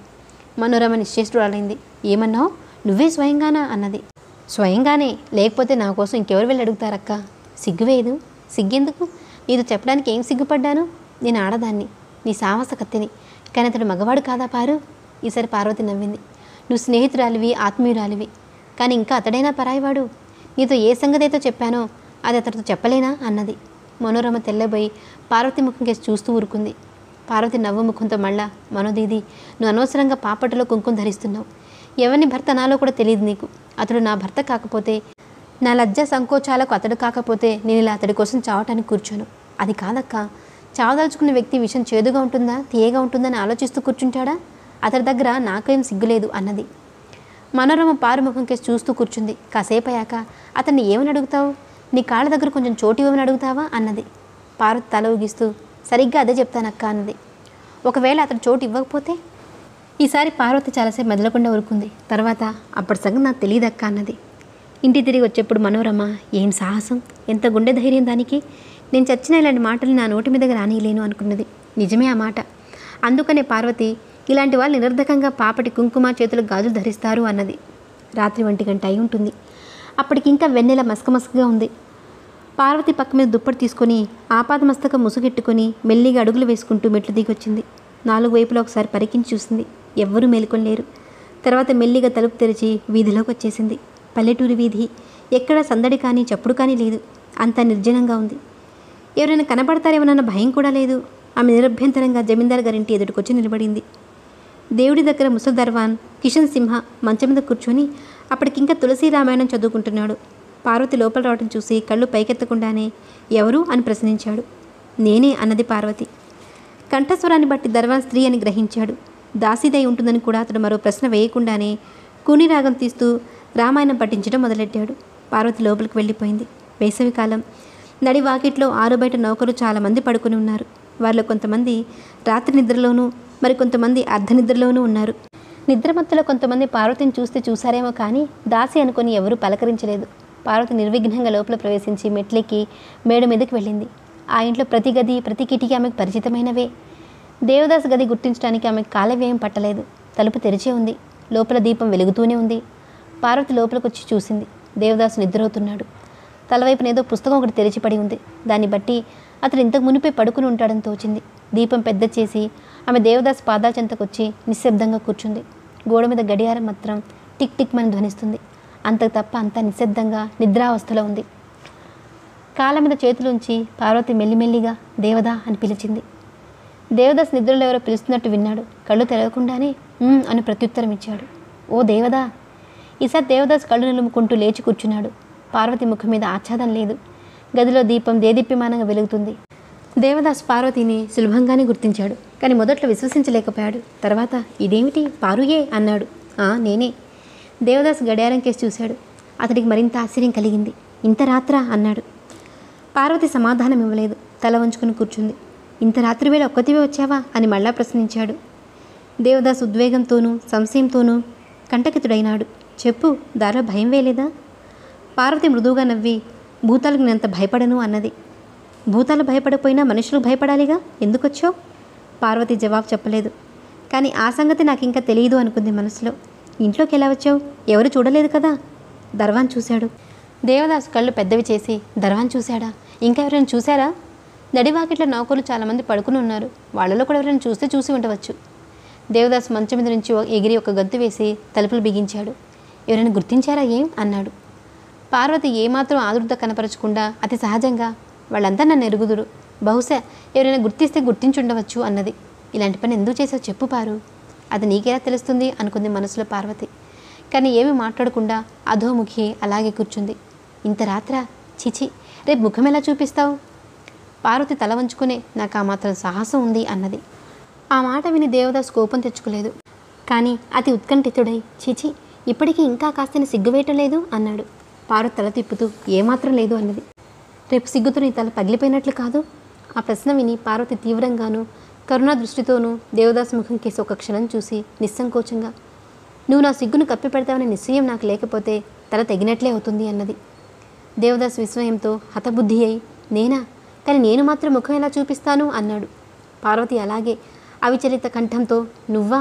మనోరమ నిశ్చేష్టురాలైంది. ఏమన్నావు? నువ్వే స్వయంగానా? అన్నది. స్వయంగానే లేకపోతే నా కోసం ఇంకెవరు వెళ్ళి అడుగుతారక్క? సిగ్గువేదు. సిగ్గెందుకు? నీతో చెప్పడానికి ఏం సిగ్గుపడ్డాను? నేను ఆడదాన్ని. నీ సాహస కత్తిని. కానీ అతడు మగవాడు కాదా పారు? ఈసారి పార్వతి నవ్వింది. నువ్వు స్నేహితురాలివి ఆత్మీయురాలివి. కానీ ఇంకా అతడైనా పరాయివాడు. నీతో ఏ సంగతి అయితే చెప్పానో అది అతడితో చెప్పలేనా? అన్నది. మనోరమ తెల్లబోయి పార్వతి ముఖం కేసి చూస్తూ ఊరుకుంది. పార్వతి నవ్వు ముఖంతో మళ్ళా మనోదీది నువ్వు అనవసరంగా పాపట్టులో కుంకుమ ధరిస్తున్నావు. ఎవరిని భర్త నాలో కూడా తెలియదు నీకు. అతడు నా భర్త కాకపోతే నా లజ్జ సంకోచాలకు అతడు కాకపోతే నేను ఇలా అతడి కోసం చావటానికి కూర్చోను. అది కాదక్క. చావదలుచుకున్న వ్యక్తి విషయం చేదుగా ఉంటుందా తీయగా ఉంటుందని ఆలోచిస్తూ కూర్చుంటాడా? అతడి దగ్గర నాకేం సిగ్గులేదు అన్నది. మనోరమ పారుముఖం కేసు చూస్తూ కూర్చుంది. కాసేపు అయ్యాక అతన్ని ఏమని అడుగుతావు? నీ కాళ్ళ దగ్గర కొంచెం చోటు ఇవ్వమని అడుగుతావా? అన్నది. పార్వతి తల ఊగిస్తూ సరిగ్గా అదే చెప్తానక్క అన్నది. ఒకవేళ అతడు చోటు ఇవ్వకపోతే? ఈసారి పార్వతి చాలాసేపు మెదలకుండా ఊరుకుంది. తర్వాత అప్పటి సంగతి నాకు తెలియదక్క అన్నది. ఇంటి తిరిగి వచ్చేప్పుడు మనోరమ ఏం సాహసం? ఎంత గుండె ధైర్యం దానికి? నేను చచ్చిన ఇలాంటి మాటలు నా నోటి మీదగా రానియలేను అనుకున్నది. నిజమే ఆ మాట. అందుకనే పార్వతి ఇలాంటి వాళ్ళు నిరర్ధకంగా పాపటి కుంకుమ చేతులకు గాజులు ధరిస్తారు అన్నది. రాత్రి ఒంటి గంట అయి ఉంటుంది. అప్పటికి ఇంకా వెన్నెల మసకమసకగా ఉంది. పార్వతి పక్క మీద దుప్పటి తీసుకొని ఆపాదమస్తక ముసుగెట్టుకొని మెల్లిగా అడుగులు వేసుకుంటూ మెట్లు దిగొచ్చింది. నాలుగు వైపులా ఒకసారి పరికించి చూసింది. ఎవ్వరూ మేలుకొనలేరు తర్వాత మెల్లిగా తలుపు తెరిచి వీధిలోకి వచ్చేసింది. పల్లెటూరి వీధి. ఎక్కడ సందడి కానీ చప్పుడు కానీ లేదు. అంతా నిర్జనంగా ఉంది. ఎవరైనా కనపడతారేమోనన్న భయం కూడా లేదు. ఆమె నిరభ్యంతరంగా జమీందార్ గారింటి ఎదుటికొచ్చి నిలబడింది. దేవుడి దగ్గర ముసల్దర్వాన్ కిషన్ సింహ మంచం మీద కూర్చొని అప్పటికింకా తులసి రామాయణం చదువుకుంటున్నాడు. పార్వతి లోపల రావటం చూసి కళ్ళు పైకెత్తకుండానే ఎవరు అని ప్రశ్నించాడు. నేనే అన్నది పార్వతి. కంఠస్వరాన్ని బట్టి దర్వాన్ స్త్రీ అని గ్రహించాడు. దాసీదై ఉంటుందని కూడా అతడు మరో ప్రశ్న వేయకుండానే కూని రాగం తీస్తూ రామాయణం పఠించడం మొదలెట్టాడు. పార్వతి లోపలికి వెళ్ళిపోయింది. వేసవికాలం. నడి వాకిట్లో ఆరు బయట నౌకరు చాలామంది పడుకుని ఉన్నారు. వారిలో కొంతమంది రాత్రి నిద్రలోనూ మరి కొంతమంది అర్ధనిద్రలోనూ ఉన్నారు. నిద్రమత్తులో కొంతమంది పార్వతిని చూస్తే చూశారేమో కానీ దాసి అనుకుని ఎవరూ పలకరించలేదు. పార్వతి నిర్విఘ్నంగా లోపల ప్రవేశించి మెట్లెక్కి మేడ మీదకి వెళ్ళింది. ఆ ఇంట్లో ప్రతి గది ప్రతి కిటికీ ఆమెకు పరిచితమైనవే. దేవదాస్ గది గుర్తించడానికి ఆమెకు కాలవ్యయం పట్టలేదు. తలుపు తెరిచే ఉంది. లోపల దీపం వెలుగుతూనే ఉంది. పార్వతి లోపలికొచ్చి చూసింది. దేవదాసు నిద్రవుతున్నాడు తలవైపున ఏదో పుస్తకం ఒకటి తెరిచిపడి ఉంది. దాన్ని బట్టి అతడు ఇంతకు మునిపే పడుకుని ఉంటాడని తోచింది. దీపం పెద్ద చేసి ఆమె దేవదాస్ పాదాల చెంతకొచ్చి నిశ్శబ్దంగా కూర్చుంది. గోడ మీద గడియారం మాత్రం టిక్ టిక్ మని ధ్వనిస్తుంది. అంతకు తప్ప అంతా నిశ్శబ్దంగా నిద్రావస్థలో ఉంది. కాళ్ళ మీద చేతులుంచి పార్వతి మెల్లిమెల్లిగా దేవదా అని పిలిచింది. దేవదాస్ నిద్రలో ఎవరో పిలుస్తున్నట్టు విన్నాడు. కళ్ళు తెరవకుండానే అని ప్రత్యుత్తరం ఇచ్చాడు ఓ దేవదా! ఈసారి దేవదాస్ కళ్ళు నిలుముకుంటూ లేచి కూర్చున్నాడు. పార్వతి ముఖం మీద ఆచ్ఛాదం లేదు. గదిలో దీపం దేదీప్యమానంగా వెలుగుతుంది. దేవదాస్ పార్వతిని సులభంగానే గుర్తించాడు. కానీ మొదట్లో విశ్వసించలేకపోయాడు. తర్వాత ఇదేమిటి? పారుయే? అన్నాడు. "ఆ, నేనే. దేవదాస్ గడియారం కేసి చూశాడు. అతడికి మరింత ఆశ్చర్యం కలిగింది. ఇంత రాత్రా? అన్నాడు. పార్వతి సమాధానం ఇవ్వలేదు. తల వంచుకుని కూర్చుంది. ఇంత రాత్రి వేళ ఒక్కతివే వచ్చావా? అని మళ్ళా ప్రశ్నించాడు. దేవదాస్ ఉద్వేగంతోనూ సంశయంతోనూ కంటకితుడైనాడు. చెప్పు దారిలో భయం వేయలేదా? పార్వతి మృదువుగా నవ్వి భూతాలకు నేనంత భయపడను అన్నది. భూతాలు భయపడపోయినా మనుషులు భయపడాలిగా? ఎందుకొచ్చావు? పార్వతి జవాబు చెప్పలేదు. కానీ ఆ సంగతి నాకు ఇంకా తెలియదు అనుకుంది మనసులో. ఇంట్లోకి ఎలా వచ్చావు? ఎవరు చూడలేదు కదా? దర్వాన్ చూశాడు. దేవదాస్ కళ్ళు పెద్దవి చేసి దర్వాన్ చూశాడా? ఇంకా ఎవరైనా చూశారా? నడివాకిట్ల నౌకరు చాలామంది పడుకుని ఉన్నారు. వాళ్ళలో కూడా ఎవరైనా చూస్తే చూసి ఉండవచ్చు. దేవదాస్ మంచం మీద నుంచి ఎగిరి ఒక గంతు వేసి తలుపులు బిగించాడు. ఎవరైనా గుర్తించారా ఏం? అన్నాడు. పార్వతి ఏమాత్రం ఆదుర్త కనపరచకుండా అతి సహజంగా వాళ్ళంతా నన్ను ఎరుగుదురు. బహుశా ఎవరైనా గుర్తిస్తే గుర్తించుండవచ్చు అన్నది. ఇలాంటి పని ఎందుకు చేసావు చెప్పు పారు. అది నీకెలా తెలుస్తుంది? అనుకుంది మనసులో పార్వతి. కానీ ఏమీ మాట్లాడకుండా అధోముఖి అలాగే కూర్చుంది. ఇంత రాత్రా? చిచి రేపు ముఖం ఎలా చూపిస్తావు? పార్వతి తల వంచుకునే నాకు ఆ మాత్రం సాహసం ఉంది అన్నది. ఆ మాట విని దేవదాస్ కోపం తెచ్చుకోలేదు. కానీ అతి ఉత్కంఠితుడై చిచి ఇప్పటికీ ఇంకా కాస్తని సిగ్గువేయటం లేదు అన్నాడు. పార్వతి తల తిప్పుతూ ఏమాత్రం లేదు అన్నది. రేపు సిగ్గుతో నీ తల పగిలిపోయినట్లు కాదు. ఆ ప్రశ్న విని పార్వతి తీవ్రంగానూ కరుణా దృష్టితోనూ దేవదాస్ ముఖం కేసి ఒక క్షణం చూసి నిస్సంకోచంగా నువ్వు నా సిగ్గును కప్పి పెడతావనే నిశ్చయం నాకు లేకపోతే తల తెగినట్లే అవుతుంది అన్నది. దేవదాస్ విస్మయంతో హతబుద్ధి అయి నేనా? కానీ నేను మాత్రం ముఖం ఎలా చూపిస్తాను? అన్నాడు. పార్వతి అలాగే అవిచలిత కంఠంతో నువ్వా?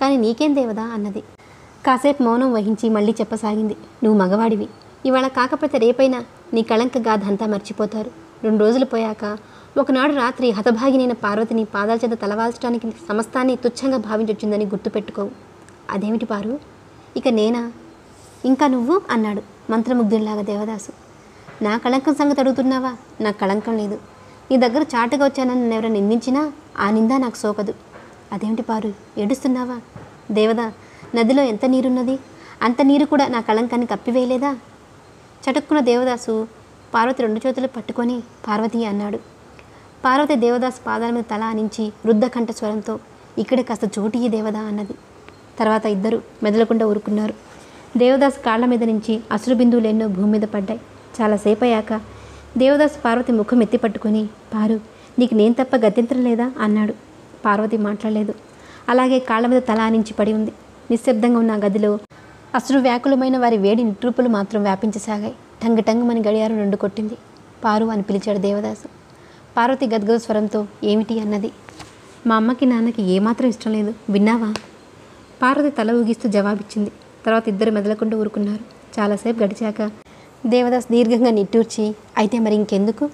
కానీ నీకేం దేవదా? అన్నది. కాసేపు మౌనం వహించి మళ్ళీ చెప్పసాగింది. నువ్వు మగవాడివి. ఇవాళ కాకపోతే రేపైనా నీ కళంక గాథంతా మర్చిపోతారు. రెండు రోజులు పోయాక ఒకనాడు రాత్రి హతభాగినైన పార్వతిని పాదాల చేత తలవాల్చడానికి సమస్తాన్ని తుచ్చంగా భావించొచ్చిందని గుర్తుపెట్టుకోవు. అదేమిటి పారు ఇక నేనా? ఇంకా నువ్వు? అన్నాడు మంత్రముగ్ధుల్లాగా దేవదాసు. నా కళంకం సంగతి అడుగుతున్నావా? నా కళంకం లేదు. నీ దగ్గర చాటుగా వచ్చానని నన్ను ఎవరైనా నిందించినా ఆ నింద నాకు సోకదు. అదేమిటి పారు ఏడుస్తున్నావా? దేవదా నదిలో ఎంత నీరున్నది? అంత నీరు కూడా నా కళంకాన్ని కప్పివేయలేదా? చటుక్కున దేవదాసు పార్వతి రెండు చేతులు పట్టుకొని పార్వతి అన్నాడు. పార్వతి దేవదాస్ పాదాల మీద తల ఆనించి వృద్ధకంఠ స్వరంతో ఇక్కడే కాస్త చోటియ్యి దేవదా అన్నది. తర్వాత ఇద్దరు మెదలకుండా ఊరుకున్నారు. దేవదాస్ కాళ్ళ మీద నుంచి అసురు బిందువులు ఎన్నో భూమి మీద పడ్డాయి. చాలాసేపు అయ్యాక దేవదాస్ పార్వతి ముఖం ఎత్తి పట్టుకొని పారు నీకు నేను తప్ప గత్యంతరం లేదా? అన్నాడు. పార్వతి మాట్లాడలేదు. అలాగే కాళ్ళ మీద తల ఆనించి పడి ఉంది. నిశ్శబ్దంగా ఉన్న గదిలో అసలు వ్యాకులమైన వారి వేడి నిట్రూపులు మాత్రం వ్యాపించసాగాయి. టంగు టంగుమని గడియారం రెండు కొట్టింది. పారు అని పిలిచాడు దేవదాసు. పార్వతి గద్గద స్వరంతో ఏమిటి అన్నది? మా అమ్మకి నాన్నకి ఏమాత్రం ఇష్టం లేదు. విన్నావా? పార్వతి తల ఊగిస్తూ జవాబిచ్చింది. తర్వాత ఇద్దరు మెదలకుండా ఊరుకున్నారు. చాలాసేపు గడిచాక దేవదాస్ దీర్ఘంగా నిట్టూర్చి అయితే మరి ఇంకెందుకు?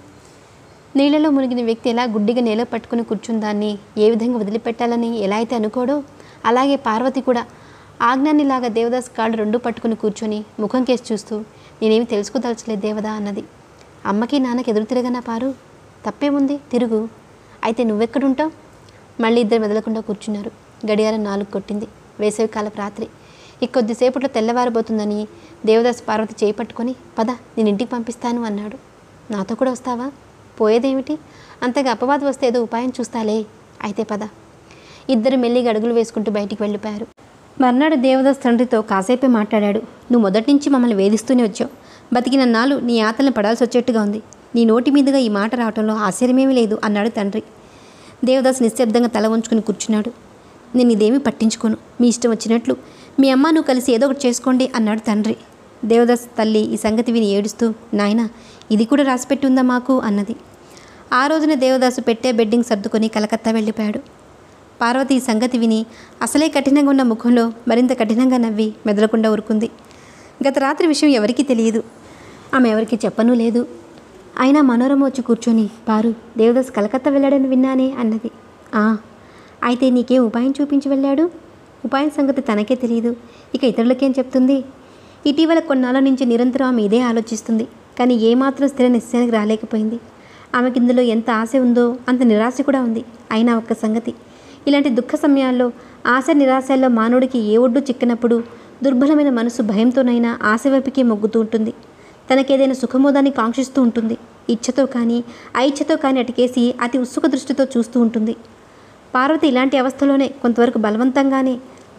నీళ్ళలో మునిగిన వ్యక్తి ఎలా గుడ్డిగా నేల పట్టుకుని కూర్చుందాన్ని? ఏ విధంగా వదిలిపెట్టాలని? ఎలా అయితే అనుకోడో? అలాగే పార్వతి కూడా ఆజ్ఞానిలాగా దేవదాస్ కాళ్ళు రెండు పట్టుకుని కూర్చొని ముఖం కేసి చూస్తూ నేనేమి తెలుసుకోదలచలేదు దేవదా అన్నది. అమ్మకి నాన్నకి ఎదురు తిరగనా పారు? తప్పేముంది? తిరుగు. అయితే నువ్వెక్కడుంటావు? మళ్ళీ ఇద్దరు మెదలకుండా కూర్చున్నారు. గడియారం నాలుగు కొట్టింది. వేసవికాలపు రాత్రి. ఇంకొద్దిసేపట్లో తెల్లవారబోతుందని దేవదాస్ పార్వతి చేయి పట్టుకొని పద నేను ఇంటికి పంపిస్తాను అన్నాడు. నాతో కూడా వస్తావా? పోయేదేమిటి? అంతగా అపవాదం వస్తే ఏదో ఉపాయం చూస్తాలే. అయితే పద. ఇద్దరు మెల్లిగా అడుగులు వేసుకుంటూ బయటికి వెళ్ళిపోయారు. మర్నాడు దేవదాస్ తండ్రితో కాసేపే మాట్లాడాడు. నువ్వు మొదటి నుంచి మమ్మల్ని వేధిస్తూనే వచ్చావు. బతికిన నాలు నీ ఆతలను పడాల్సి వచ్చేట్టుగా ఉంది. నీ నోటి మీదుగా ఈ మాట రావటంలో ఆశ్చర్యమేమీ లేదు అన్నాడు తండ్రి. దేవదాస్ నిశ్శబ్దంగా తల వంచుకుని కూర్చున్నాడు. నేను ఇదేమీ పట్టించుకోను. మీ ఇష్టం వచ్చినట్లు మీ అమ్మ నువ్వు కలిసి ఏదో ఒకటి చేసుకోండి అన్నాడు తండ్రి. దేవదాస్ తల్లి ఈ సంగతి విని ఏడుస్తూ నాయనా ఇది కూడా రాసిపెట్టి ఉందా మాకు? అన్నది. ఆ రోజున దేవదాసు పెట్టే బెడ్డింగ్ సర్దుకొని కలకత్తా వెళ్ళిపోయాడు. పార్వతి ఈ సంగతి విని అసలే కఠినంగా ఉన్న ముఖంలో మరింత కఠినంగా నవ్వి మెదలకుండా ఊరుకుంది. గత రాత్రి విషయం ఎవరికీ తెలియదు. ఆమె ఎవరికి చెప్పనూ లేదు. అయినా మనోరమ వచ్చి కూర్చొని పారు దేవదాస్ కలకత్తా వెళ్ళాడని విన్నానే అన్నది. ఆ అయితే నీకే ఉపాయం చూపించి వెళ్ళాడు? ఉపాయం సంగతి తనకే తెలియదు ఇక ఇతరులకేం చెప్తుంది? ఇటీవల కొన్నాళ్ళ నుంచి నిరంతరం ఆమె ఇదే ఆలోచిస్తుంది. కానీ ఏమాత్రం స్థిర నిశ్చయానికి రాలేకపోయింది. ఆమెకి ఇందులో ఎంత ఆశ ఉందో అంత నిరాశ కూడా ఉంది. అయినా ఒక్క సంగతి ఇలాంటి దుఃఖ సమయాల్లో ఆశ నిరాశల్లో మానవుడికి ఏ ఒడ్డు చిక్కినప్పుడు దుర్బలమైన మనసు భయంతోనైనా ఆశ వైపుకే మొగ్గుతూ ఉంటుంది. తనకేదైనా సుఖమోదాన్ని కాంక్షిస్తూ ఉంటుంది. ఇచ్ఛతో కానీ ఐచ్ఛతో కానీ అటుకేసి అతి ఉత్సుక దృష్టితో చూస్తూ ఉంటుంది. పార్వతి ఇలాంటి అవస్థలోనే కొంతవరకు బలవంతంగానే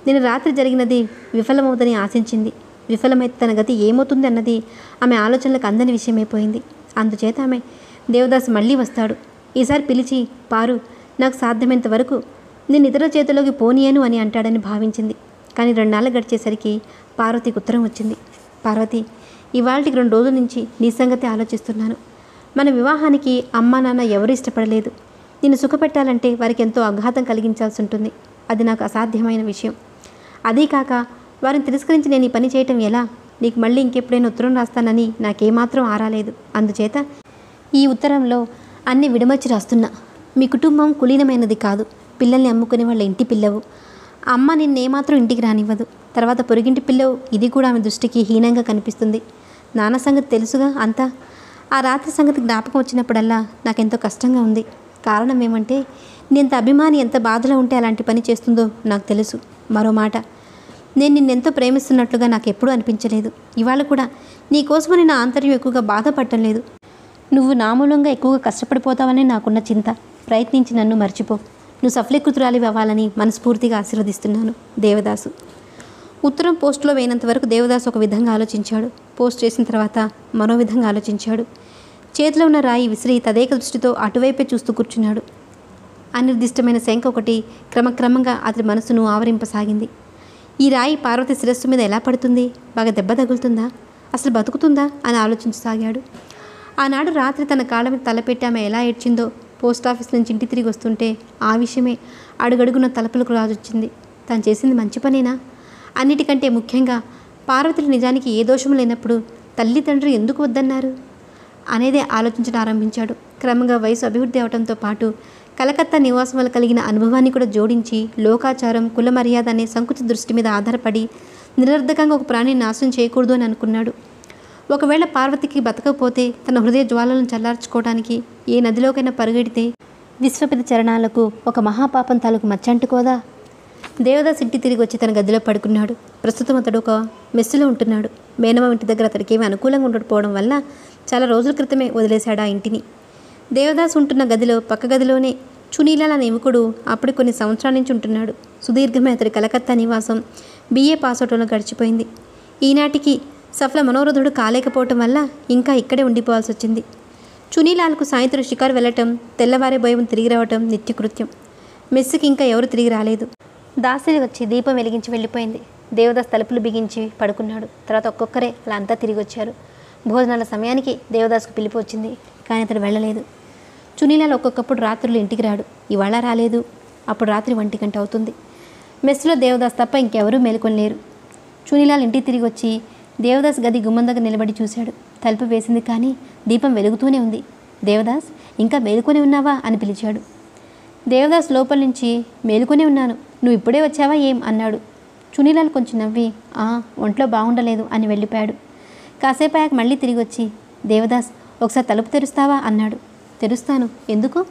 నేను రాత్రి జరిగినది విఫలమవుదని ఆశించింది. విఫలమైతే తన గతి ఏమవుతుంది అన్నది ఆమె ఆలోచనలకు అందని విషయమైపోయింది అందుచేత ఆమె దేవదాస్ మళ్ళీ వస్తాడు. ఈసారి పిలిచి పారు నాకు సాధ్యమైనంత వరకు నేను ఇతరుల చేతిలోకి పోనీయను అని అంటాడని భావించింది. కానీ రెండాళ్ళు గడిచేసరికి పార్వతికి ఉత్తరం వచ్చింది. పార్వతి ఇవాళకి రెండు రోజుల నుంచి నీ సంగతి ఆలోచిస్తున్నాను. మన వివాహానికి అమ్మా నాన్న ఎవరు ఇష్టపడలేదు. నిన్ను సుఖపెట్టాలంటే వారికి ఎంతో అఘాతం కలిగించాల్సి ఉంటుంది. అది నాకు అసాధ్యమైన విషయం. అదీ కాక వారిని తిరస్కరించి నేను ఈ పని చేయటం ఎలా? నీకు మళ్ళీ ఇంకెప్పుడైనా ఉత్తరం రాస్తానని నాకేమాత్రం ఆరాలేదు. అందుచేత ఈ ఉత్తరంలో అన్ని విడమర్చి రాస్తున్నా. మీ కుటుంబం కులీనమైనది కాదు. పిల్లల్ని అమ్ముకునే వాళ్ళ ఇంటి పిల్లవు. అమ్మ నిన్నేమాత్రం ఇంటికి రానివ్వదు. తర్వాత పొరుగింటి పిల్లవు ఇది కూడా ఆమె దృష్టికి హీనంగా కనిపిస్తుంది. నాన్న సంగతి తెలుసుగా అంతా? ఆ రాత్రి సంగతి జ్ఞాపకం వచ్చినప్పుడల్లా నాకెంతో కష్టంగా ఉంది. కారణం ఏమంటే నేంత అభిమాని ఎంత బాధలో ఉంటే అలాంటి పని చేస్తుందో నాకు తెలుసు. మరో మాట నేను నిన్నెంతో ప్రేమిస్తున్నట్లుగా నాకు ఎప్పుడూ అనిపించలేదు. ఇవాళ కూడా నీ కోసమని నా ఆంతర్యం ఎక్కువగా బాధపడటం లేదు. నువ్వు నా మూలంగా ఎక్కువగా కష్టపడిపోతావని నాకున్న చింత. ప్రయత్నించి నన్ను మర్చిపో. నువ్వు సఫలీకృతురాలి అవ్వాలని మనస్ఫూర్తిగా ఆశీర్వదిస్తున్నాను దేవదాసు. ఉత్తరం పోస్టులో వేయనంత వరకు దేవదాసు ఒక విధంగా ఆలోచించాడు. పోస్ట్ చేసిన తర్వాత మరో విధంగా ఆలోచించాడు. చేతిలో ఉన్న రాయి విసిరి తదేక దృష్టితో అటువైపే చూస్తూ కూర్చున్నాడు. అనిర్దిష్టమైన శంక ఒకటి క్రమక్రమంగా అతని మనసును ఆవరింపసాగింది. ఈ రాయి పార్వతి శిరస్సు మీద ఎలా పడుతుంది? బాగా దెబ్బ తగులుతుందా? అసలు బతుకుతుందా? అని ఆలోచించసాగాడు. ఆనాడు రాత్రి తన కాళ్ళ మీద తలపెట్టి ఆమె ఎలా ఏడ్చిందో పోస్ట్ ఆఫీస్ నుంచి ఇంటి తిరిగి వస్తుంటే ఆ విషయమే అడుగడుగున తలపులకు రాజొచ్చింది. తను చేసింది మంచి పనేనా? అన్నిటికంటే ముఖ్యంగా పార్వతులు నిజానికి ఏ దోషం లేనప్పుడు తల్లిదండ్రులు ఎందుకు వద్దన్నారు? అనేదే ఆలోచించడం ఆరంభించాడు. క్రమంగా వయసు అభివృద్ధి అవడంతో పాటు కలకత్తా నివాసం వల్ల కలిగిన అనుభవాన్ని కూడా జోడించి లోకాచారం కుల మర్యాద అనే సంకుచిత దృష్టి మీద ఆధారపడి నిరర్ధకంగా ఒక ప్రాణిని నాశనం చేయకూడదు అని అనుకున్నాడు. ఒకవేళ పార్వతికి బతకపోతే తన హృదయ జ్వాలలను చల్లార్చుకోవడానికి ఏ నదిలోకైనా పరుగెడితే విశ్వపిత చరణాలకు ఒక మహాపాపం తాలూకు మచ్చంటుకోదా దేవదాస్ ఇంటి తిరిగి వచ్చి తన గదిలో పడుకున్నాడు. ప్రస్తుతం అతడు ఒక మెస్సులో ఉంటున్నాడు. మేనమ్మ ఇంటి దగ్గర అతడికి ఏమీ అనుకూలంగా ఉండకపోవడం వల్ల చాలా రోజుల క్రితమే వదిలేశాడు ఆ ఇంటిని. దేవదాస్ ఉంటున్న గదిలో పక్క గదిలోనే చునీలాల యువకుడు అప్పుడు కొన్ని సంవత్సరాల నుంచి ఉంటున్నాడు. సుదీర్ఘమైన అతడి కలకత్తా నివాసం బీఏ పాస్ అవటంలో గడిచిపోయింది. ఈనాటికి సఫల మనోరథుడు కాలేకపోవటం వల్ల ఇంకా ఇక్కడే ఉండిపోవాల్సి వచ్చింది చునీలాల్కు సాయంత్రం షికారు వెళ్ళటం తెల్లవారే భయం తిరిగి రావటం నిత్యకృత్యం. మెస్సుకి ఇంకా ఎవరు తిరిగి రాలేదు. దాసిని వచ్చి దీపం వెలిగించి వెళ్ళిపోయింది. దేవదాస్ తలుపులు బిగించి పడుకున్నాడు. తర్వాత ఒక్కొక్కరే అలా అంతా తిరిగి వచ్చారు. భోజనాల సమయానికి దేవదాస్కు పిలిపి వచ్చింది. కానీ అతడు వెళ్ళలేదు. చునీలాల్ ఒక్కొక్కప్పుడు రాత్రులు ఇంటికి రాడు. ఇవాళ రాలేదు. అప్పుడు రాత్రి ఒంటి గంట అవుతుంది. మెస్సులో దేవదాస్ తప్ప ఇంకెవరూ మేలుకొనలేరు చునీలాల్ ఇంటికి తిరిగి వచ్చి దేవదాస్ గది గుమ్మం దగ్గర నిలబడి చూశాడు. తలుపు వేసింది కానీ దీపం వెలుగుతూనే ఉంది. దేవదాస్ ఇంకా మేలుకొని ఉన్నావా? అని పిలిచాడు. దేవదాస్ లోపల నుంచి మేలుకొనే ఉన్నాను. నువ్వు ఇప్పుడే వచ్చావా ఏం? అన్నాడు. చునీలాల్ కొంచెం నవ్వి ఆ ఒంట్లో బాగుండలేదు అని వెళ్ళిపోయాడు. కాసేపు అయ్యాక మళ్ళీ తిరిగి వచ్చి దేవదాస్ ఒకసారి తలుపు తెరుస్తావా? అన్నాడు. తెరుస్తాను. ఎందుకు?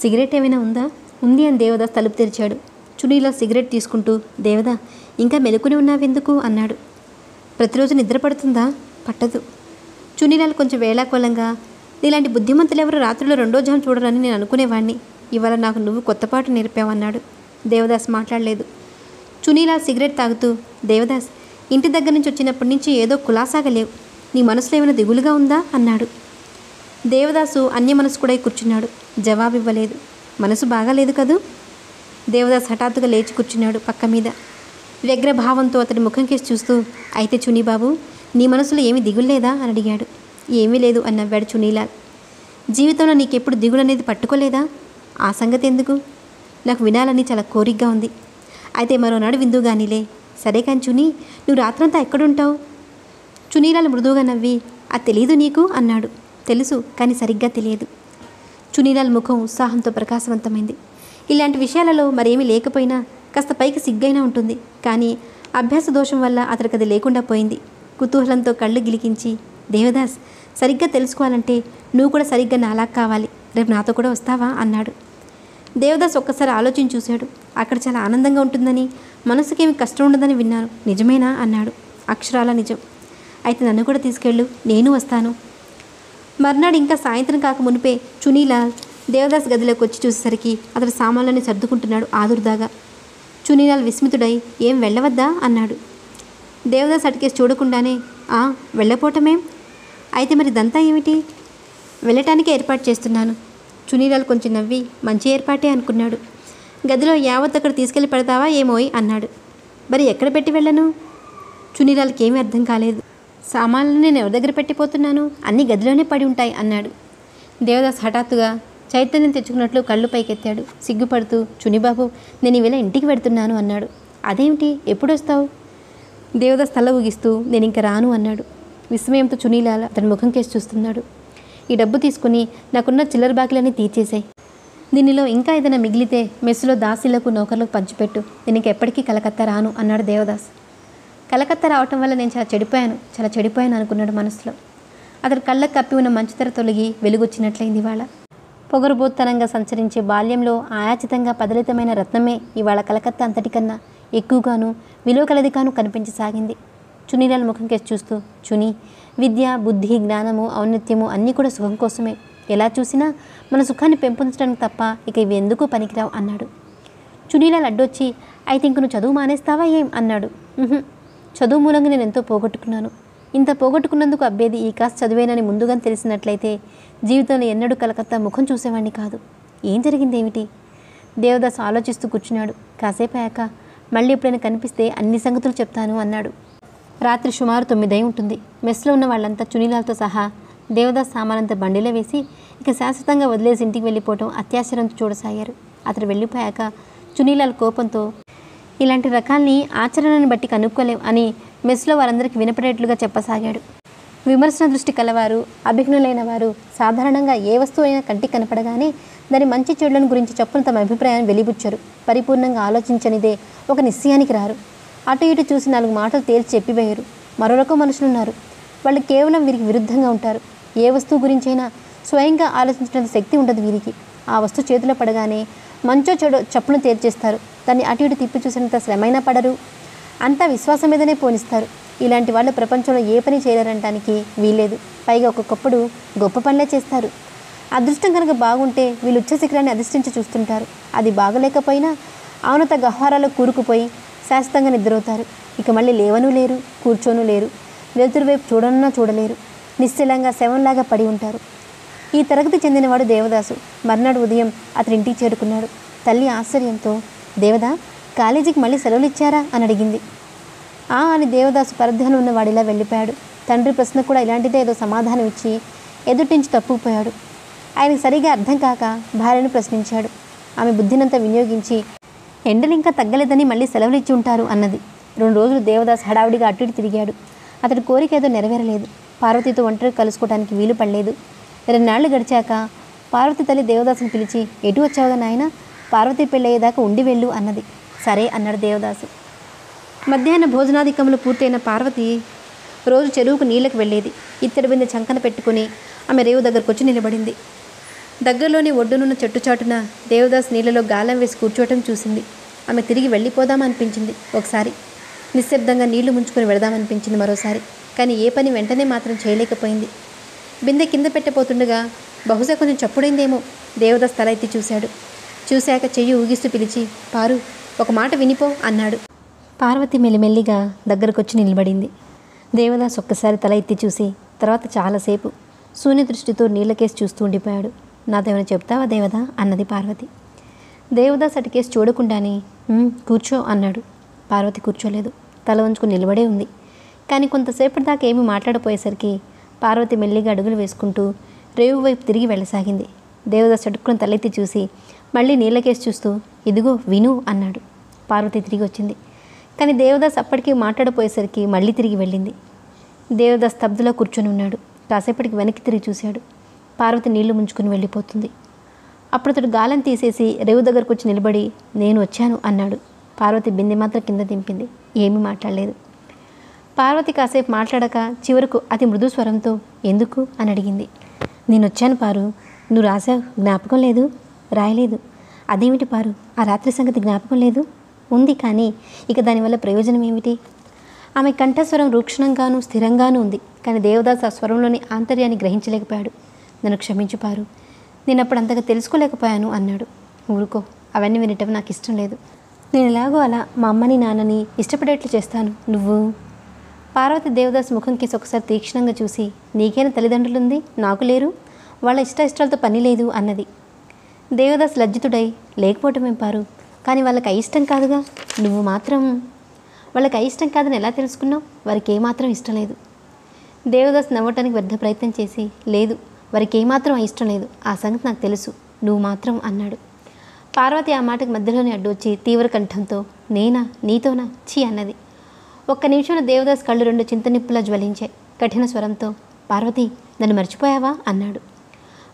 సిగరెట్ ఏమైనా ఉందా? ఉంది అని దేవదాస్ తలుపు తెరిచాడు. చునీలాల్ సిగరెట్ తీసుకుంటూ దేవదా ఇంకా మెలుకుని ఉన్నావెందుకు? అన్నాడు. ప్రతిరోజు నిద్ర పడుతుందా? పట్టదు. చునీలాల్ కొంచెం వేళాకోలంగా నీలాంటి బుద్ధిమంతులు ఎవరు రాత్రిలో రెండో జాము చూడరని నేను అనుకునేవాడిని ఇవాళ నాకు నువ్వు కొత్త పాట నేర్పావన్నాడు. దేవదాస్ మాట్లాడలేదు. చునీలాల్ సిగరెట్ తాగుతూ దేవదాస్ ఇంటి దగ్గర నుంచి వచ్చినప్పటి నుంచి ఏదో కులాసాగా లేవు నీ మనసులో ఏమైనా దిగులుగా ఉందా? అన్నాడు. దేవదాసు అన్య మనసు కూడా కూర్చున్నాడు. జవాబు ఇవ్వలేదు మనసు బాగాలేదు కదూ? దేవదాస్ హఠాత్తుగా లేచి కూర్చున్నాడు పక్క మీద. వ్యగ్రభావంతో అతడి ముఖం కేసి చూస్తూ అయితే చునీబాబు నీ మనసులో ఏమీ దిగుల్లేదా? అని అడిగాడు. ఏమీ లేదు అని నవ్వాడు చునీలాల్. జీవితంలో నీకెప్పుడు దిగులు అనేది పట్టుకోలేదా? ఆ సంగతి ఎందుకు? నాకు వినాలని చాలా కోరికగా ఉంది. అయితే మరోనాడు విందు విందుగానిలే సరే కాని చుని నువ్వు రాత్రంతా ఎక్కడుంటావు? చునీలాల్ మృదువుగా నవ్వి అది తెలియదు నీకు? అన్నాడు. తెలుసు కానీ సరిగ్గా తెలియదు. చునీలాల్ ముఖం ఉత్సాహంతో ప్రకాశవంతమైంది. ఇలాంటి విషయాలలో మరేమీ లేకపోయినా కాస్త పైకి సిగ్గైనా ఉంటుంది. కానీ అభ్యాస దోషం వల్ల అతనికి అది లేకుండా పోయింది. కుతూహలంతో కళ్ళు గిలికించి దేవదాస్ సరిగ్గా తెలుసుకోవాలంటే నువ్వు కూడా సరిగ్గా నాలా కావాలి. రేపు నాతో కూడా వస్తావా? అన్నాడు. దేవదాస్ ఒక్కసారి ఆలోచించి చూశాడు. అక్కడ చాలా ఆనందంగా ఉంటుందని మనసుకేమి కష్టం ఉండదని విన్నాను. నిజమేనా? అన్నాడు. అక్షరాల నిజం. అయితే నన్ను కూడా తీసుకెళ్ళు. నేను వస్తాను. మర్నాడు ఇంకా సాయంత్రం కాక మునిపే చునీలాల్ దేవదాస్ గదిలోకి వచ్చి చూసేసరికి అతడు సామాన్లని సర్దుకుంటున్నాడు ఆదుర్దాగా. చునీలాల్ విస్మితుడై ఏం వెళ్ళవద్దా? అన్నాడు. దేవదాస్ అటుకేసి చూడకుండానే ఆ వెళ్ళపోవటమేం? అయితే మరి దంతా ఏమిటి? వెళ్ళటానికే ఏర్పాటు చేస్తున్నాను. చునీలాల్ కొంచెం నవ్వి మంచి ఏర్పాటే అనుకున్నాడు. గదిలో యావత్ అక్కడ తీసుకెళ్ళి పెడతావా ఏమోయ్? అన్నాడు. మరి ఎక్కడ పెట్టి వెళ్ళను? చునీలాల్కి ఏమీ అర్థం కాలేదు. సామాన్లు నేను ఎవరి దగ్గర పెట్టిపోతున్నాను? అన్ని గదిలోనే పడి ఉంటాయి అన్నాడు. దేవదాస్ హఠాత్తుగా చైతన్యం తెచ్చుకున్నట్లు కళ్ళు పైకెత్తాడు. సిగ్గుపడుతూ చునిబాబు నేను ఈవేళ ఇంటికి వెడుతున్నాను అన్నాడు. అదేమిటి? ఎప్పుడు వస్తావు దేవదాస్ తల ఊగిస్తూ నేను ఇంక రాను అన్నాడు. విస్మయంతో చునీలాల అతని ముఖం కేసి చూస్తున్నాడు. ఈ డబ్బు తీసుకుని నాకున్న చిల్లర బాకీలన్నీ తీర్చేశాయి దీనిలో ఇంకా ఏదైనా మిగిలితే మెస్సులో దాసీలకు నౌకర్లకు పంచిపెట్టు. నేను ఇంకెప్పటికీ కలకత్తా రాను అన్నాడు దేవదాస్. కలకత్తా రావటం వల్ల నేను చాలా చెడిపోయాను. చాలా చెడిపోయాను అనుకున్నాడు మనసులో. అతడు కళ్ళకు కప్పి ఉన్న మంచుతెర తొలగి వెలుగొచ్చినట్లయింది ఇవాళ. పొగరుబోత్తనంగా సంచరించే బాల్యంలో ఆయాచితంగా పదలితమైన రత్నమే ఇవాళ కలకత్తా అంతటికన్నా ఎక్కువగాను విలువ కలదిగాను కనిపించసాగింది. చునీలాల్ ముఖం కేసి చూస్తూ చుని విద్య బుద్ధి జ్ఞానము ఔన్నత్యము అన్నీ కూడా సుఖం కోసమే. ఎలా చూసినా మన సుఖాన్ని పెంపొందడానికి తప్ప ఇక ఇవి ఎందుకు పనికిరావు? అన్నాడు. చునీలాల్ అడ్డొచ్చి అయితే ఇంక నువ్వు చదువు మానేస్తావా ఏం? అన్నాడు. చదువు మూలంగా నేను ఎంతో పోగొట్టుకున్నాను. ఇంత పోగొట్టుకున్నందుకు అబ్బేది ఈ కాస్త చదివేనని ముందుగా తెలిసినట్లయితే జీవితంలో ఎన్నడూ కలకత్తా ముఖం చూసేవాడిని కాదు. ఏం జరిగింది ఏమిటి దేవదాస్ ఆలోచిస్తూ కూర్చున్నాడు. కాసేపు అయ్యాక మళ్ళీ ఎప్పుడైనా కనిపిస్తే అన్ని సంగతులు చెప్తాను అన్నాడు. రాత్రి సుమారు తొమ్మిదై ఉంటుంది. మెస్లో ఉన్న వాళ్ళంతా చునీలాలతో సహా దేవదాస్ సామానంతా బండిలో వేసి ఇక శాశ్వతంగా వదిలేసి ఇంటికి వెళ్ళిపోవటం అత్యాశ్చర్యంతో చూడసాగారు. అతడు వెళ్ళిపోయాక చునీలాల్ కోపంతో ఇలాంటి రకాల్ని ఆచరణను బట్టి కనుక్కోలేం అని మెస్లో వారందరికీ వినపడేట్లుగా చెప్పసాగాడు. విమర్శన దృష్టి కలవారు అభిజ్ఞులైన వారు సాధారణంగా ఏ వస్తువు అయినా కంటికి కనపడగానే దాని మంచి చెడులను గురించి చొప్పున తమ అభిప్రాయాన్ని వెలిబుచ్చరు. పరిపూర్ణంగా ఆలోచించనిదే ఒక నిశ్చయానికి రారు. అటు ఇటు చూసి నాలుగు మాటలు తేల్చి చెప్పివేయరు. మరో రకం మనుషులున్నారు. వాళ్ళు కేవలం వీరికి విరుద్ధంగా ఉంటారు. ఏ వస్తువు గురించైనా స్వయంగా ఆలోచించినంత శక్తి ఉండదు వీరికి. ఆ వస్తువు చేతిలో పడగానే మంచో చెడో చప్పును తేల్చేస్తారు. దాన్ని అటు ఇటు తిప్పి చూసినంత శ్రమైనా పడరు. అంతా విశ్వాసం మీదనే పోనిస్తారు. ఇలాంటి వాళ్ళు ప్రపంచంలో ఏ పని చేయలేరనటానికి వీల్లేదు. పైగా ఒక్కొక్కప్పుడు గొప్ప పనులే చేస్తారు. అదృష్టం కనుక బాగుంటే వీళ్ళు ఉచ్చ శిఖరాన్ని అధిష్ఠించి చూస్తుంటారు. అది బాగలేకపోయినా అవనత గహ్వారాలో కూరుకుపోయి శాశ్వతంగా నిద్రవుతారు ఇక మళ్ళీ లేవను లేరు కూర్చోను లేరు వెలుతురు వైపు చూడనున్నా చూడలేరు నిశ్చలంగా శవంలాగా పడి ఉంటారు. ఈ తరగతి చెందినవాడు దేవదాసు. మర్నాడు ఉదయం అతని ఇంటికి చేరుకున్నాడు. తల్లి ఆశ్చర్యంతో దేవదా కాలేజీకి మళ్ళీ సెలవులు ఇచ్చారా? అని అడిగింది. ఆ అని దేవదాసు పరధ్యానం ఉన్నవాడు ఇలా వెళ్ళిపోయాడు. తండ్రి ప్రశ్న కూడా ఇలాంటిదే ఏదో సమాధానం ఇచ్చి ఎదుటించి తప్పుకుపోయాడు. ఆయనకు సరిగా అర్థం కాక భార్యను ప్రశ్నించాడు. ఆమె బుద్ధినంతా వినియోగించి ఎండలు ఇంకా తగ్గలేదని మళ్ళీ సెలవులు ఇచ్చి ఉంటారు అన్నది. రెండు రోజులు దేవదాస్ హడావుడిగా అటు ఇటు తిరిగాడు. అతడి కోరిక ఏదో నెరవేరలేదు. పార్వతితో ఒంటరి కలుసుకోవడానికి వీలు పడలేదు. రెండాళ్ళు గడిచాక పార్వతి తల్లి దేవదాసుని పిలిచి ఎటు వచ్చావుగా నాయన? పార్వతి పెళ్ళయ్యేదాకా ఉండి వెళ్ళు అన్నది. సరే అన్నాడు దేవదాసు. మధ్యాహ్న భోజనాధికములు పూర్తయిన పార్వతి రోజు చెరువుకు నీళ్ళకి వెళ్ళేది. ఇత్తడి బిందె చంకన పెట్టుకుని ఆమె రేవు దగ్గరకు వచ్చి నిలబడింది. దగ్గరలోని ఒడ్డునున్న చెట్టు చాటున దేవదాస్ నీళ్ళలో గాలం వేసి కూర్చోవటం చూసింది. ఆమె తిరిగి వెళ్ళిపోదామనిపించింది ఒకసారి. నిశ్శబ్దంగా నీళ్ళు ముంచుకొని వెళదామనిపించింది మరోసారి. కానీ ఏ పని వెంటనే మాత్రం చేయలేకపోయింది. బిందె కింద పెట్టబోతుండగా బహుశా కొంచెం చప్పుడైందేమో దేవదాస్ తల ఎత్తి చూశాడు. చూశాక చెయ్యి ఊగిస్తూ పిలిచి పారు ఒక మాట వినిపో అన్నాడు. పార్వతి మెల్లిమెల్లిగా దగ్గరకొచ్చి నిలబడింది. దేవదాస్ ఒక్కసారి తల ఎత్తి చూసి తర్వాత చాలాసేపు శూన్య దృష్టితో నీళ్ళకేసి చూస్తూ ఉండిపోయాడు. నాదేమైనా చెప్తావా దేవదా? అన్నది పార్వతి. దేవదాస్ అటుకేసి చూడకుండానే కూర్చో అన్నాడు. పార్వతి కూర్చోలేదు. తల వంచుకుని నిలబడే ఉంది. కానీ కొంతసేపటి దాకా ఏమీ మాట్లాడపోయేసరికి పార్వతి మెల్లిగా అడుగులు వేసుకుంటూ రేవు వైపు తిరిగి వెళ్ళసాగింది. దేవదాస్ అడుక్కుని తలెత్తి చూసి మళ్ళీ నీళ్ళకేసి చూస్తూ ఇదిగో విను అన్నాడు. పార్వతి తిరిగి వచ్చింది. కానీ దేవదాస్ అప్పటికీ మాట్లాడపోయేసరికి మళ్ళీ తిరిగి వెళ్ళింది. దేవదాస్ స్తబ్దులో కూర్చొని ఉన్నాడు. కాసేపటికి వెనక్కి తిరిగి చూశాడు. పార్వతి నీళ్ళు ముంచుకుని వెళ్ళిపోతుంది. అప్పుడు అతడు గాలం తీసేసి రేవు దగ్గరకు వచ్చి నిలబడి నేను వచ్చాను అన్నాడు. పార్వతి బిందె మాత్రం కింద దింపింది. ఏమీ మాట్లాడలేదు. పార్వతి కాసేపు మాట్లాడక చివరకు అతి మృదు స్వరంతో ఎందుకు? అని అడిగింది. నేను వచ్చాను పారు. నువ్వు రాసావు. జ్ఞాపకం లేదు. రాయలేదు. అదేమిటి పారు? ఆ రాత్రి సంగతి జ్ఞాపకం లేదు? ఉంది కానీ ఇక దానివల్ల ప్రయోజనం ఏమిటి? ఆమె కంఠస్వరం రూక్షణంగాను స్థిరంగానూ ఉంది. కానీ దేవదాస్ ఆ స్వరంలోని ఆంతర్యాన్ని గ్రహించలేకపోయాడు. నన్ను క్షమించు పారు. నేను అప్పుడు అంతగా తెలుసుకోలేకపోయాను అన్నాడు. ఊరుకో. అవన్నీ వినటం నాకు ఇష్టం లేదు. నేను ఎలాగో అలా మా అమ్మని నాన్నని ఇష్టపడేట్లు చేస్తాను. నువ్వు? పార్వతి దేవదాస్ ముఖం కేసి ఒకసారి తీక్షణంగా చూసి నీకైనా తల్లిదండ్రులుంది? నాకు లేరు. వాళ్ళ ఇష్ట ఇష్టాలతో పని లేదు అన్నది. దేవదాస్ లజ్జితుడై లేకపోవటమేం పారు? కానీ వాళ్ళకి అయిష్టం కాదుగా. నువ్వు మాత్రం వాళ్ళకి అయిష్టం కాదని ఎలా తెలుసుకున్నావు? వారికి ఏమాత్రం ఇష్టం లేదు. దేవదాస్ నవ్వటానికి వ్యర్థ ప్రయత్నం చేసి లేదు వారికి ఏమాత్రం ఇష్టం లేదు. ఆ సంగతి నాకు తెలుసు. నువ్వు మాత్రం అన్నాడు. పార్వతి ఆ మాటకు మధ్యలోనే అడ్డొచ్చి తీవ్ర కంఠంతో నేనా? నీతోనా? చీ అన్నది. ఒక్క నిమిషంలో దేవదాస్ కళ్ళు రెండు చింతనిప్పులా జ్వలించాయి. కఠిన స్వరంతో పార్వతి నన్ను మర్చిపోయావా? అన్నాడు.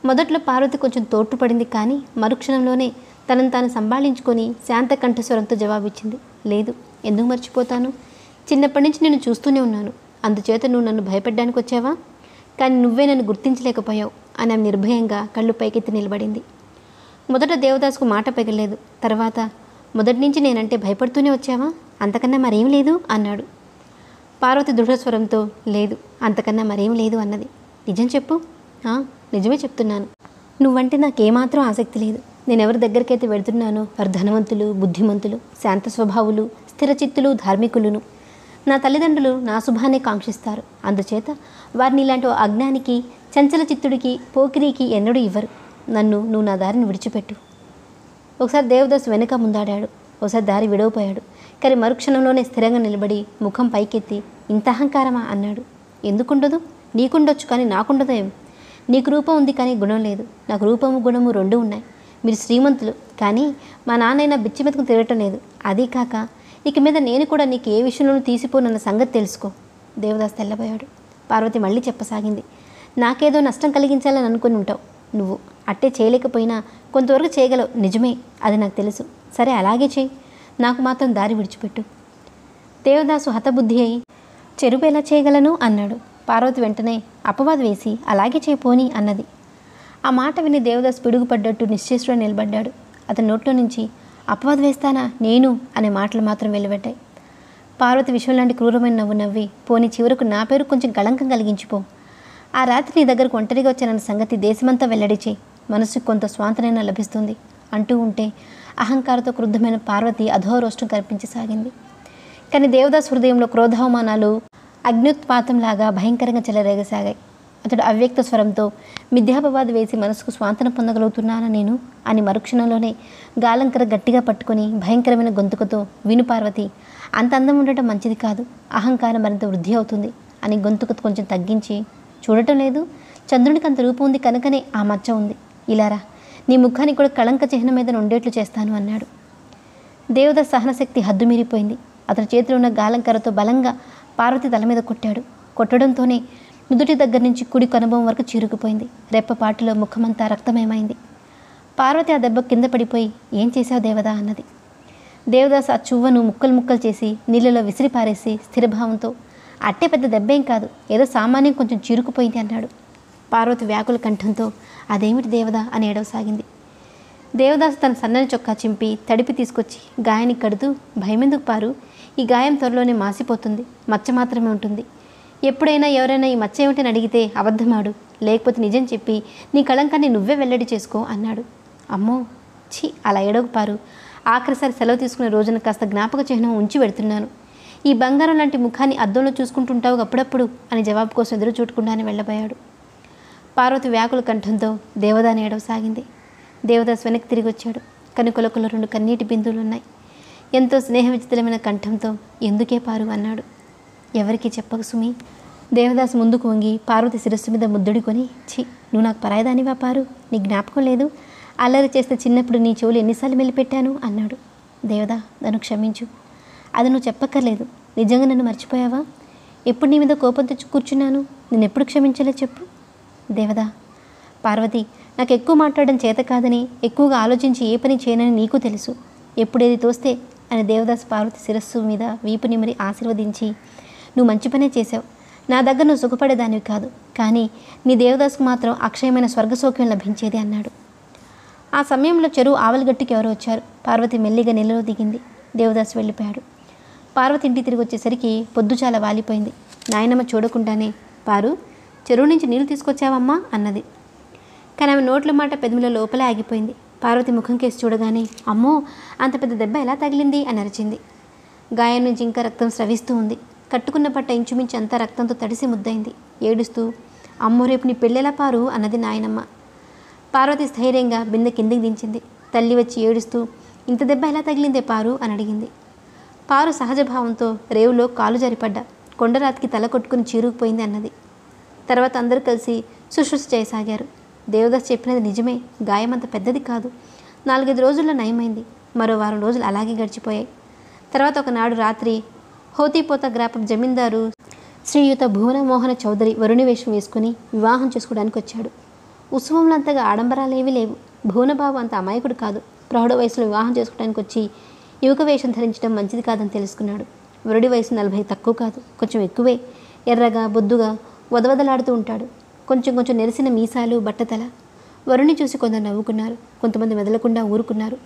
మొదట్లో పార్వతి కొంచెం తోట్టుపడింది కానీ మరుక్షణంలోనే తనను తాను సంభాళించుకొని శాంత కంఠస్వరంతో జవాబిచ్చింది. లేదు ఎందుకు మర్చిపోతాను? చిన్నప్పటి నుంచి నేను చూస్తూనే ఉన్నాను. అందుచేత నువ్వు నన్ను భయపెట్టడానికి వచ్చావా? కానీ నువ్వే నన్ను గుర్తించలేకపోయావు అని ఆమె నిర్భయంగా కళ్ళు పైకెత్తి నిలబడింది. మొదట దేవదాస్కు మాట పెగలేదు తర్వాత మొదటి నుంచి నేనంటే భయపడుతూనే వచ్చావా? అంతకన్నా మరేం లేదు అన్నాడు. పార్వతి దృఢస్వరంతో లేదు అంతకన్నా మరేం లేదు అన్నది. నిజం చెప్పు. నిజమే చెప్తున్నాను. నువ్వంటే నాకేమాత్రం ఆసక్తి లేదు. నేను ఎవరి దగ్గరికైతే వెళ్తున్నానో వారు ధనవంతులు బుద్ధిమంతులు శాంత స్వభావులు స్థిరచిత్తులు ధార్మికులును. నా తల్లిదండ్రులు నా శుభాన్ని కాంక్షిస్తారు. అందుచేత వారిని ఇలాంటి అజ్ఞానికి చంచల చిత్తుడికి పోకిరికి ఎన్నడూ ఇవ్వరు. నన్ను నువ్వు నా దారిని విడిచిపెట్టు. ఒకసారి దేవదాస్ వెనుక ముందాడాడు. ఒకసారి దారి విడవపోయాడు. కానీ మరుక్షణంలోనే స్థిరంగా నిలబడి ముఖం పైకెత్తి ఇంత అహంకారమా? అన్నాడు. ఎందుకుండదు? నీకుండొచ్చు కానీ నాకుండదు ఏం? నీకు రూపం ఉంది కానీ గుణం లేదు. నాకు రూపము గుణము రెండు ఉన్నాయి. మీరు శ్రీమంతులు. కానీ మా నాన్నైనా బిచ్చి మెతుకు తిరగటం లేదు. అదీ కాక ఇక మీద నేను కూడా నీకు ఏ విషయంలోనూ తీసిపోనన్న సంగతి తెలుసుకో. దేవదాస్ తెల్లబోయాడు. పార్వతి మళ్ళీ చెప్పసాగింది. నాకేదో నష్టం కలిగించాలని అనుకుని ఉంటావు. నువ్వు అట్టే చేయలేకపోయినా కొంతవరకు చేయగలవు. నిజమే అది నాకు తెలుసు. సరే అలాగే చేయి. నాకు మాత్రం దారి విడిచిపెట్టు. దేవదాసు హతబుద్ధి అయి చెరుపు ఎలా చేయగలను? అన్నాడు. పార్వతి వెంటనే అపవాదు వేసి అలాగే చేయపోని అన్నది. ఆ మాట విని దేవదాస్ పిడుగుపడ్డట్టు నిశ్చేశ్వరుడు నిలబడ్డాడు. అతని నోట్లో నుంచి అపవాదం వేస్తానా? నేను? అనే మాటలు మాత్రం వెలువడ్డాయి పార్వతి విశ్వం లాంటి క్రూరమైన నవ్వు నవ్వి పోని చివరకు నా పేరు కొంచెం కళంకం కలిగించిపో. ఆ రాత్రి నీ దగ్గరకు ఒంటరిగా వచ్చానన్న సంగతి దేశమంతా వెల్లడి మనసుకు కొంత స్వాంతనైనా లభిస్తుంది. అంటూ ఉంటే అహంకారతో క్రుద్ధమైన పార్వతి అధోరోష్టం కనిపించసాగింది కానీ దేవదాస్ హృదయంలో క్రోధావమానాలు అగ్నుత్పాతంలాగా భయంకరంగా చెలరేగసాగాయి. అతడు అవ్యక్త స్వరంతో మిథ్యాపవాద వేసి మనసుకు స్వాంతన పొందగలుగుతున్నానా నేను? అని మరుక్షణంలోనే గాలంకర గట్టిగా పట్టుకొని భయంకరమైన గొంతుకతో విను పార్వతి అంత అందం ఉండటం మంచిది కాదు అహంకారం మరింత వృద్ధి అవుతుంది అని గొంతుకు కొంచెం తగ్గించి చూడటం లేదు చంద్రునికి అంత రూపం ఉంది కనుకనే ఆ మచ్చ ఉంది. ఇలారా నీ ముఖానికి కూడా కళంక చిహ్నం మీద ఉండేట్లు చేస్తాను అన్నాడు. దేవత సహనశక్తి హద్దుమీరిపోయింది అతని చేతిలో ఉన్న గాలంకరతో బలంగా పార్వతి తల మీద కొట్టాడు. కొట్టడంతోనే నుదుటి దగ్గర నుంచి కుడి కనుభవం వరకు చీరుకుపోయింది రెప్పపాటిలో ముఖమంతా రక్తమయమైంది. పార్వతి ఆ దెబ్బ కింద పడిపోయి ఏం చేశావు దేవదా అన్నది. దేవదాస్ ఆ చువ్వను ముక్కలు ముక్కలు చేసి నీళ్ళలో విసిరిపారేసి స్థిరభావంతో అట్టే పెద్ద దెబ్బేం కాదు ఏదో సామాన్యం కొంచెం చిరుకుపోయింది అన్నాడు. పార్వతి వ్యాకుల కంఠంతో అదేమిటి దేవదా అని ఏడవసాగింది. దేవదాసు తన సన్నని చొక్కా చింపి తడిపి తీసుకొచ్చి గాయానికి కడుతూ భయమెందుకు పారు? ఈ గాయం త్వరలోనే మాసిపోతుంది. మచ్చ మాత్రమే ఉంటుంది. ఎప్పుడైనా ఎవరైనా ఈ మచ్చ ఏమిటని అడిగితే అబద్ధమాడు. లేకపోతే నిజం చెప్పి నీ కళంకాన్ని నువ్వే వెల్లడి చేసుకో అన్నాడు. అమ్మో ఛీ అలా ఏడవకు పారు ఆఖరిసారి సెలవు తీసుకునే రోజున కాస్త జ్ఞాపక చిహ్నం ఉంచి పెడుతున్నాను. ఈ బంగారం లాంటి ముఖాన్ని అద్దంలో చూసుకుంటుంటావు అప్పుడప్పుడు అని జవాబు కోసం ఎదురు చూడకుండానే వెళ్ళబోయాడు. పార్వతి వ్యాకుల కంఠంతో దేవదాని ఏడవసాగింది దేవదాస్ వెనక్కి తిరిగి వచ్చాడు. కనుకొలకులో రెండు కన్నీటి బిందువులు ఉన్నాయి ఎంతో స్నేహవిచిత్రమైన కంఠంతో ఎందుకే పారు అన్నాడు. ఎవరికి చెప్పకు సుమి. దేవదాస్ ముందుకు వంగి పార్వతి శిరస్సు మీద ముద్దుడుకొని ఛీ నువ్వు నాకు పరాయదానివా పారు? నీ జ్ఞాపకం లేదు. అల్లరి చేస్తే చిన్నప్పుడు నీ చెవులు ఎన్నిసార్లు మెలిపెట్టాను అన్నాడు. దేవదా నన్ను క్షమించు. అది నువ్వు చెప్పక్కర్లేదు. నిజంగా నన్ను మర్చిపోయావా? ఎప్పుడు నీ మీద కోపం తెచ్చి కూర్చున్నాను? నేను ఎప్పుడు క్షమించలే చెప్పు. దేవదా పార్వతి నాకు ఎక్కువ మాట్లాడడం చేత కాదని ఎక్కువగా ఆలోచించి ఏ పని చేయనని నీకు తెలుసు. ఎప్పుడేది తోస్తే అని దేవదాస్ పార్వతి శిరస్సు మీద వీపు నిమిరి ఆశీర్వదించి నువ్వు మంచి పనే చేసావు నా దగ్గర నువ్వు సుఖపడేదానివి కాదు. కానీ నీ దేవదాస్కు మాత్రం అక్షయమైన స్వర్గసౌఖ్యం లభించేది అన్నాడు. ఆ సమయంలో చెరువు ఆవలిగట్టుకి ఎవరో వచ్చారు. పార్వతి మెల్లిగా నెలలో దిగింది. దేవదాస్ వెళ్ళిపోయాడు. పార్వతి ఇంటి తిరిగి వచ్చేసరికి పొద్దు చాలా వాలిపోయింది. నాయనమ్మ చూడకుండానే పారు చెరువు నుంచి నీళ్ళు తీసుకొచ్చావమ్మా అన్నది. కానీ ఆమె నోట్ల మాట పెదముల లోపలే ఆగిపోయింది. పార్వతి ముఖం కేసి చూడగానే అమ్మో అంత పెద్ద దెబ్బ ఎలా తగిలింది? అని అరిచింది. గాయం నుంచి ఇంకా రక్తం స్రవిస్తూ ఉంది. కట్టుకున్న పట్ట ఇంచుమించు అంతా రక్తంతో తడిసి ముద్దైంది. ఏడుస్తూ అమ్మో రేపు నీ పెళ్ళెలా పారు? అన్నది నాయనమ్మ. పార్వతి స్థైర్యంగా బిందె కిందికి దించింది. తల్లి వచ్చి ఏడుస్తూ ఇంత దెబ్బ ఎలా తగిలిందే పారు? అని అడిగింది. పారు సహజ భావంతో రేవులో కాలు జరిపడ్డా కొండరాతికి తల కొట్టుకుని చీరుకుపోయింది అన్నది. తర్వాత అందరూ కలిసి శుశ్రూష చేయసాగారు. దేవదాస్ చెప్పినది నిజమే గాయం అంత పెద్దది కాదు. నాలుగైదు రోజుల్లో నయమైంది. మరో వారం రోజులు అలాగే గడిచిపోయాయి. తర్వాత ఒకనాడు రాత్రి హోతీపోత గ్రాపం జమీందారు శ్రీయుత భువనమోహన చౌదరి వరుణి వేషం వేసుకుని వివాహం చేసుకోవడానికి వచ్చాడు. ఉత్సవంలో అంతగా ఆడంబరాలేవీ లేవు. భువనబాబు అంత అమాయకుడు కాదు. ప్రౌఢ వయసులో వివాహం చేసుకోవడానికి వచ్చి యువక వేషం ధరించడం మంచిది కాదని తెలుసుకున్నాడు. వరుడి వయసు నలభై తక్కువ కాదు. కొంచెం ఎక్కువే. ఎర్రగా బొద్దుగా వదవదలాడుతూ ఉంటాడు. కొంచెం కొంచెం నెరిసిన మీసాలు బట్టతల. వరుణ్ణి చూసి కొందరు నవ్వుకున్నారు. కొంతమంది మెదలకుండా ఊరుకున్నారు.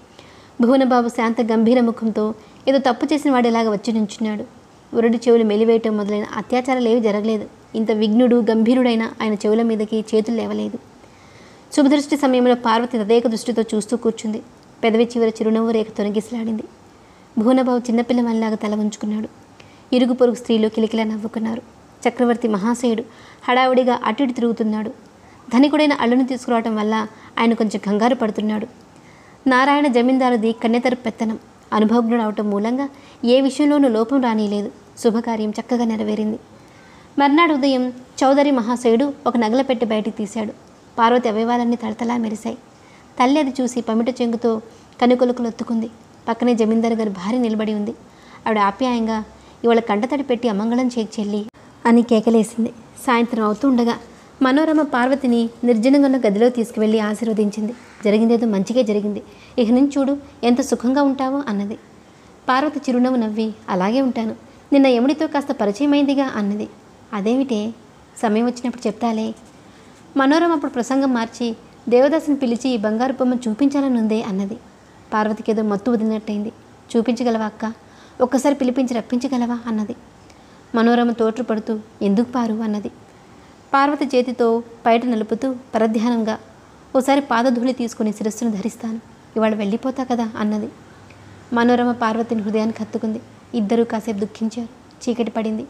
భువనబాబు శాంత గంభీర ముఖంతో ఏదో తప్పు చేసిన వాడిలాగా వచ్చి నించున్నాడు. వరుడి చెవులు మెలివేయటం మొదలైన అత్యాచారాలు ఏవి జరగలేదు. ఇంత విఘ్నుడు గంభీరుడైన ఆయన చెవుల మీదకి చేతులు లేవలేదు. శుభదృష్టి సమయంలో పార్వతి తదేక దృష్టితో చూస్తూ కూర్చుంది. పెదవి చివర చిరునవ్వు రేఖ తొలగిసలాడింది భువనబాబు చిన్నపిల్లవాళ్ళలాగా తల ఉంచుకున్నాడు ఇరుగు పొరుగు స్త్రీలు కిలికిలా నవ్వుకున్నారు. చక్రవర్తి మహాశయుడు హడావుడిగా అటు ఇటు తిరుగుతున్నాడు. ధనికుడైన అల్లును తీసుకురావటం వల్ల ఆయన కొంచెం కంగారు పడుతున్నాడు. నారాయణ జమీందారుది కన్నెతరు పెత్తనం. అనుభవజ్ఞుడు అవటం మూలంగా ఏ విషయంలోనూ లోపం రానిలేదు. శుభకార్యం చక్కగా నెరవేరింది. మర్నాడు ఉదయం చౌదరి మహాశయుడు ఒక నగల పెట్టి బయటికి తీశాడు. పార్వతి అవయవాలన్నీ తడతలా మెరిశాయి. తల్లి అది చూసి పమిట చెంగుతో కనుకొలుకులొత్తుకుంది పక్కనే జమీందారు గారి భార్య నిలబడి ఉంది. ఆవిడ ఆప్యాయంగా ఇవాళ కంటతడి పెట్టి అమంగళం చేకి చెల్లి అని కేకలేసింది. సాయంత్రం అవుతూ ఉండగా మనోరమ పార్వతిని నిర్జనంగా ఉన్న గదిలో తీసుకువెళ్ళి ఆశీర్వదించింది. జరిగిందేదో మంచిగా జరిగింది. ఇక నుంచి చూడు ఎంత సుఖంగా ఉంటావో అన్నది. పార్వతి చిరునవ్వు నవ్వి అలాగే ఉంటాను. నిన్న యముడితో కాస్త పరిచయమైందిగా అన్నది. అదేమిటే? సమయం వచ్చినప్పుడు చెప్తాలే. మనోరమ అప్పుడు ప్రసంగం మార్చి దేవదాసుని పిలిచి ఈ బంగారు బొమ్మ చూపించాలనుందే అన్నది. పార్వతికి ఏదో మత్తు వదిలినట్టయింది. చూపించగలవా అక్క? ఒక్కసారి పిలిపించి రప్పించగలవా? అన్నది. మనోరమ తోట్రుపడుతూ ఎందుకు పారు? అన్నది. పార్వతి చేతితో బయట నలుపుతూ పరధ్యానంగా ఓసారి పాదధూళి తీసుకుని శిరస్సును ధరిస్తాను. ఇవాళ వెళ్ళిపోతా కదా? అన్నది. మనోరమ పార్వతిని హృదయానికి హత్తుకుంది. ఇద్దరూ కాసేపు దుఃఖించారు. చీకటి పడింది.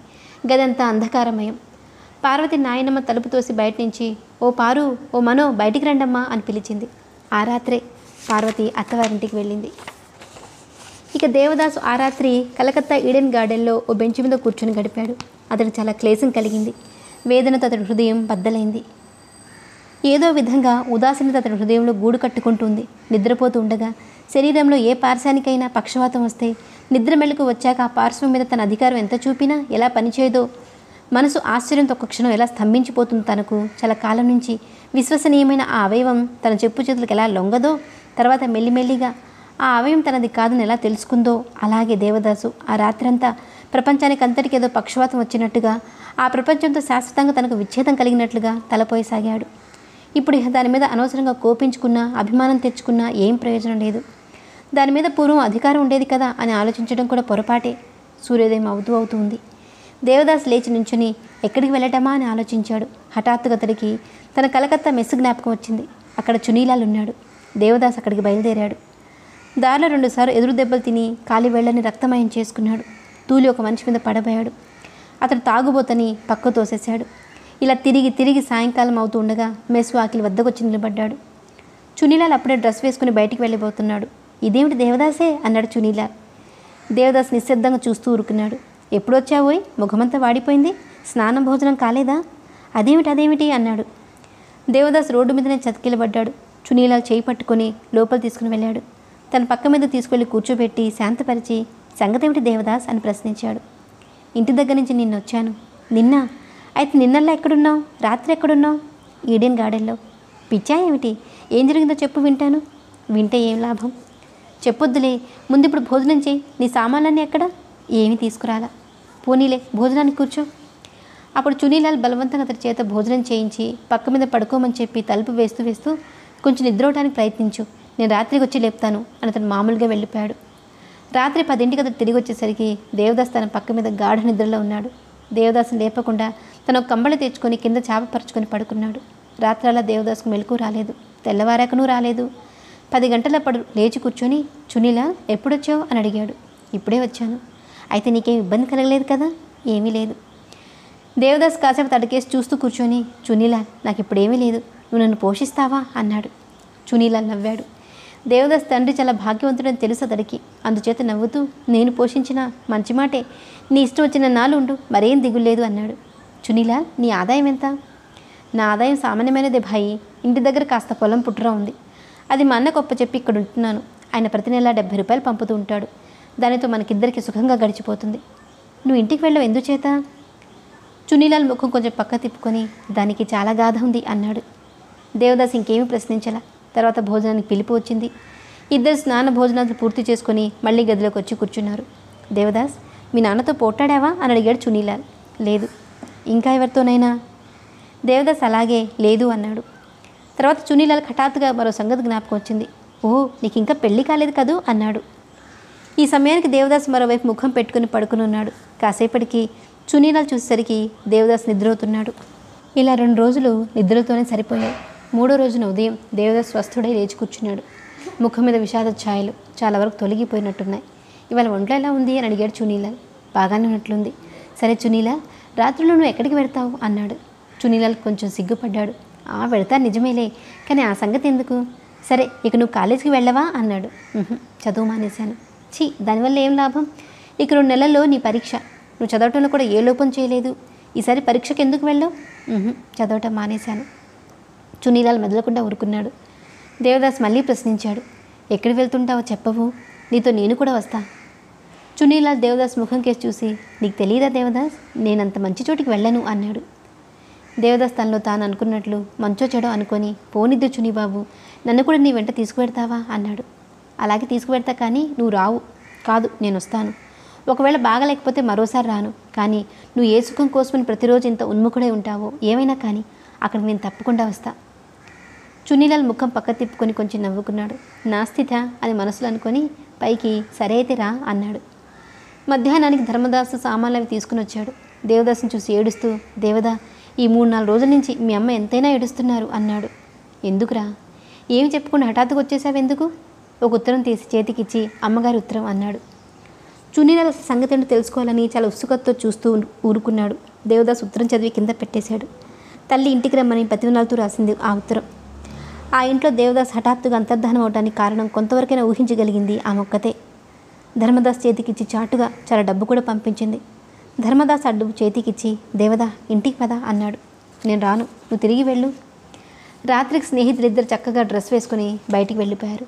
గదంతా అంధకారమయం. పార్వతి నాయనమ్మ తలుపు తోసి బయట నుంచి ఓ పారు ఓ మనో బయటికి రండమ్మా అని పిలిచింది. ఆ రాత్రే పార్వతి అత్తవారింటికి వెళ్ళింది. ఇక దేవదాసు ఆ రాత్రి కలకత్తా ఈడెన్ గార్డెన్లో ఓ బెంచ్ మీద కూర్చొని గడిపాడు. అతడు చాలా క్లేశం కలిగింది. వేదనతో అతడి హృదయం బద్దలైంది. ఏదో విధంగా ఉదాసీనత అతని హృదయంలో గూడు కట్టుకుంటుంది. నిద్రపోతూ ఉండగా శరీరంలో ఏ పార్శానికైనా పక్షవాతం వస్తే నిద్ర మెలకు వచ్చాక ఆ పార్శ్వం మీద తన అధికారం ఎంత చూపినా ఎలా పనిచేయదో మనసు ఆశ్చర్యంతో ఒక్క క్షణం ఎలా స్తంభించిపోతుంది తనకు చాలా కాలం నుంచి విశ్వసనీయమైన ఆ అవయవం తన చెప్పు చేతులకు ఎలా లొంగదో తర్వాత మెల్లిమెల్లిగా ఆ అవయం తనది కాదని ఎలా తెలుసుకుందో అలాగే దేవదాసు ఆ రాత్రంతా ప్రపంచానికి అంతటికి ఏదో పక్షవాతం వచ్చినట్టుగా ఆ ప్రపంచంతో శాశ్వతంగా తనకు విచ్ఛేదం కలిగినట్లుగా తలపోయసాగాడు. ఇప్పుడు ఇక దాని మీద అనవసరంగా కోపించుకున్నా అభిమానం తెచ్చుకున్నా ఏం ప్రయోజనం లేదు. దాని మీద పూర్వం అధికారం ఉండేది కదా అని ఆలోచించడం కూడా పొరపాటే. సూర్యోదయం అవుతూ అవుతుంది దేవదాస్ లేచి నుంచుని ఎక్కడికి వెళ్ళటమా? అని ఆలోచించాడు. హఠాత్తుగా అతడికి తన కలకత్తా మెస్సు జ్ఞాపకం వచ్చింది. అక్కడ చునీలాల్ ఉన్నాడు. దేవదాస్ అక్కడికి బయలుదేరాడు. దారిలో రెండుసార్లు ఎదురు దెబ్బలు తిని కాలి వెళ్ళని రక్తమయం చేసుకున్నాడు. తూలి ఒక మనిషి మీద పడబోయాడు. అతడు తాగుబోతని పక్క తోసేశాడు. ఇలా తిరిగి తిరిగి సాయంకాలం అవుతూ ఉండగా మెస్ వాకిలి వద్దకొచ్చి నిలబడ్డాడు. చునీలాల్ అప్పుడే డ్రెస్ వేసుకుని బయటికి వెళ్ళిపోతున్నాడు ఇదేమిటి దేవదాసే? అన్నాడు చునీలాల్ దేవదాస్ నిశ్శబ్దంగా చూస్తూ ఊరుకున్నాడు. ఎప్పుడొచ్చావోయ్? ముఖమంతా వాడిపోయింది. స్నానం భోజనం కాలేదా? అదేమిటి అదేమిటి? అన్నాడు. దేవదాస్ రోడ్డు మీదనే చతికిలబడ్డాడు. చునీలాల్ చేయి పట్టుకొని లోపల తీసుకుని వెళ్ళాడు. తన పక్క మీద తీసుకెళ్ళి కూర్చోబెట్టి శాంతపరిచి సంగతేమిటి దేవదాస్? అని ప్రశ్నించాడు. ఇంటి దగ్గర నుంచి నిన్న వచ్చాను నిన్న? అయితే నిన్నల్లా ఎక్కడున్నావు? రాత్రి ఎక్కడున్నావు? ఈడెన్ గార్డెన్లో. పిచ్చా ఏమిటి? ఏం జరిగిందో చెప్పు వింటాను. వింటే ఏం లాభం? చెప్పొద్దులే. ముందు ఇప్పుడు భోజనం చేయి. నీ సామాన్లన్నీ ఎక్కడ? ఏమీ తీసుకురాలా. పోనీలే భోజనానికి కూర్చో. అప్పుడు చునీలాల్ బలవంతంగా అతడి చేత భోజనం చేయించి పక్క మీద పడుకోమని చెప్పి తలుపు వేస్తూ వేస్తూ కొంచెం నిద్రవటానికి ప్రయత్నించు. నేను రాత్రికి వచ్చి లేపుతాను అని అతను మామూలుగా వెళ్ళిపోయాడు. రాత్రి పదింటికి అతడు తిరిగి వచ్చేసరికి దేవదాస్ తన పక్క మీద గాఢ నిద్రలో ఉన్నాడు. దేవదాసుని లేపకుండా తన కంబళి తెచ్చుకొని కింద చాప పరుచుకొని పడుకున్నాడు. రాత్రాల దేవదాస్కు మెలకు రాలేదు. తెల్లవారాకనూ రాలేదు. పది గంటలప్పుడు లేచి కూర్చొని చునీలా ఎప్పుడొచ్చావు? అని అడిగాడు. ఇప్పుడే వచ్చాను. అయితే నీకేం ఇబ్బంది కలగలేదు కదా? ఏమీ లేదు. దేవదాస్ కాసేపు తడకేసి చూస్తూ కూర్చొని చునీలాల్ నాకు ఇప్పుడేమీ లేదు. నువ్వు నన్ను పోషిస్తావా? అన్నాడు. చునీలాల్ నవ్వాడు. దేవదాస్ తండ్రి చాలా భాగ్యవంతుడని తెలుసు అతడికి. అందుచేత నవ్వుతూ నేను పోషించిన మంచి మాటే. నీ ఇష్టం వచ్చిన నాలుండు. మరేం దిగులేదు అన్నాడు. చునీలాల్ నీ ఆదాయం ఎంత? నా ఆదాయం సామాన్యమైనదే భాయి. ఇంటి దగ్గర కాస్త పొలం పుట్టురా ఉంది. అది మా అన్న గొప్ప చెప్పి ఇక్కడ ఉంటున్నాను. ఆయన ప్రతి నెలా డెబ్బై రూపాయలు పంపుతూ ఉంటాడు. దానితో మనకిద్దరికి సుఖంగా గడిచిపోతుంది. నువ్వు ఇంటికి వెళ్ళవు ఎందుచేత? చునీలాల్ ముఖం కొంచెం పక్క తిప్పుకొని దానికి చాలా గాథ ఉంది అన్నాడు. దేవదాస్ ఇంకేమీ ప్రశ్నించలా. తర్వాత భోజనానికి పిలిపి వచ్చింది. ఇద్దరు స్నాన భోజనాలు పూర్తి చేసుకుని మళ్ళీ గదిలోకి వచ్చి కూర్చున్నారు. దేవదాస్ మీ నాన్నతో పోట్లాడావా? అని అడిగాడు చునీలాల్ లేదు. ఇంకా ఎవరితోనైనా? దేవదాస్ అలాగే లేదు అన్నాడు. తర్వాత చునీలాల్ హఠాత్తుగా మరో సంగతి జ్ఞాపకం వచ్చింది. ఓ నీకు ఇంకా పెళ్ళి కాలేదు కదూ? అన్నాడు. ఈ సమయానికి దేవదాస్ మరోవైపు ముఖం పెట్టుకుని పడుకుని ఉన్నాడు. కాసేపటికి చునీలాల్ చూసేసరికి దేవదాస్ నిద్రవుతున్నాడు ఇలా రెండు రోజులు నిద్రతోనే సరిపోయాయి. మూడో రోజున ఉదయం దేవదాస్ స్వస్థుడై లేచి కూర్చున్నాడు. ముఖం మీద విషాద ఛాయలు చాలా వరకు తొలగిపోయినట్టున్నాయి. ఇవాళ ఒంట్లో ఎలా ఉంది? అని అడిగాడు చునీలాల్ బాగానే ఉన్నట్లుంది. సరే చునీలాల్ రాత్రులు నువ్వు ఎక్కడికి వెళ్తావు? అన్నాడు. చునీలాల్ కొంచెం సిగ్గుపడ్డాడు. ఆ వెళ్తా నిజమేలే కానీ ఆ సంగతి ఎందుకు? సరే ఇక నువ్వు కాలేజీకి వెళ్ళవా? అన్నాడు. చదువు మానేశాను. ఛీ దానివల్ల ఏం లాభం? ఇక రెండు నెలల్లో నీ పరీక్ష. నువ్వు చదవటంలో కూడా ఏ లోపం చేయలేదు. ఈసారి పరీక్షకు ఎందుకు వెళ్ళవు? చదవటం మానేశాను. చునీలాల్ మెదలకుండా ఊరుకున్నాడు. దేవదాస్ మళ్ళీ ప్రశ్నించాడు. ఎక్కడికి వెళ్తుంటావో చెప్పవు. నీతో నేను కూడా వస్తా. చునీలాల్ దేవదాస్ ముఖం కేసి చూసి నీకు తెలియదా దేవదాస్? నేనంత మంచి చోటికి వెళ్ళను అన్నాడు. దేవదాస్ తనలో తాను అనుకున్నట్లు మంచో చెడో అనుకొని పోనిద్దు చునీ బాబు నన్ను కూడా నీ వెంట తీసుకువెడతావా? అన్నాడు. అలాగే తీసుకువెడతా కానీ నువ్వు రావు. కాదు నేను వస్తాను. ఒకవేళ బాగలేకపోతే మరోసారి రాను. కానీ నువ్వు ఏ సుఖం కోసమని ప్రతిరోజు ఇంత ఉన్ముఖుడై ఉంటావో ఏమైనా కానీ అక్కడికి నేను తప్పకుండా వస్తా. చున్నీలాల్ ముఖం పక్క తిప్పుకొని కొంచెం నవ్వుకున్నాడు. నా స్థిత అని మనసులో అనుకొని పైకి సరే అయితే రా అన్నాడు. మధ్యాహ్నానికి ధర్మదాసు సామాన్లు అవి తీసుకుని వచ్చాడు. దేవదాసుని చూసి ఏడుస్తూ దేవదా ఈ మూడు నాలుగు రోజుల నుంచి మీ అమ్మ ఎంతైనా ఏడుస్తున్నారు అన్నాడు. ఎందుకురా? ఏమి చెప్పకుండా హఠాత్తుగా వచ్చేసావెందుకు ఒక ఉత్తరం తీసి చేతికిచ్చి అమ్మగారి ఉత్తరం అన్నాడు. చునీలాల్ సంగతి ఏంటో తెలుసుకోవాలని చాలా ఉత్సుకతతో చూస్తూ ఊరుకున్నాడు. దేవదాస్ ఉత్తరం చదివి కింద పెట్టేశాడు. తల్లి ఇంటికి రమ్మని బతిమలాడుతూ రాసింది ఆ ఉత్తరం. ఆ ఇంట్లో దేవదాస్ హఠాత్తుగా అంతర్ధానం అవడానికి కారణం కొంతవరకైనా ఊహించగలిగింది ఆ మొక్కతే. ధర్మదాస్ చేతికిచ్చి చాటుగా చాలా డబ్బు కూడా పంపించింది. ధర్మదాస్ అడ్డు చేతికిచ్చి దేవదా ఇంటికి పదా అన్నాడు. నేను రాను నువ్వు తిరిగి వెళ్ళు. రాత్రికి స్నేహితులిద్దరు చక్కగా డ్రెస్ వేసుకుని బయటికి వెళ్ళిపోయారు.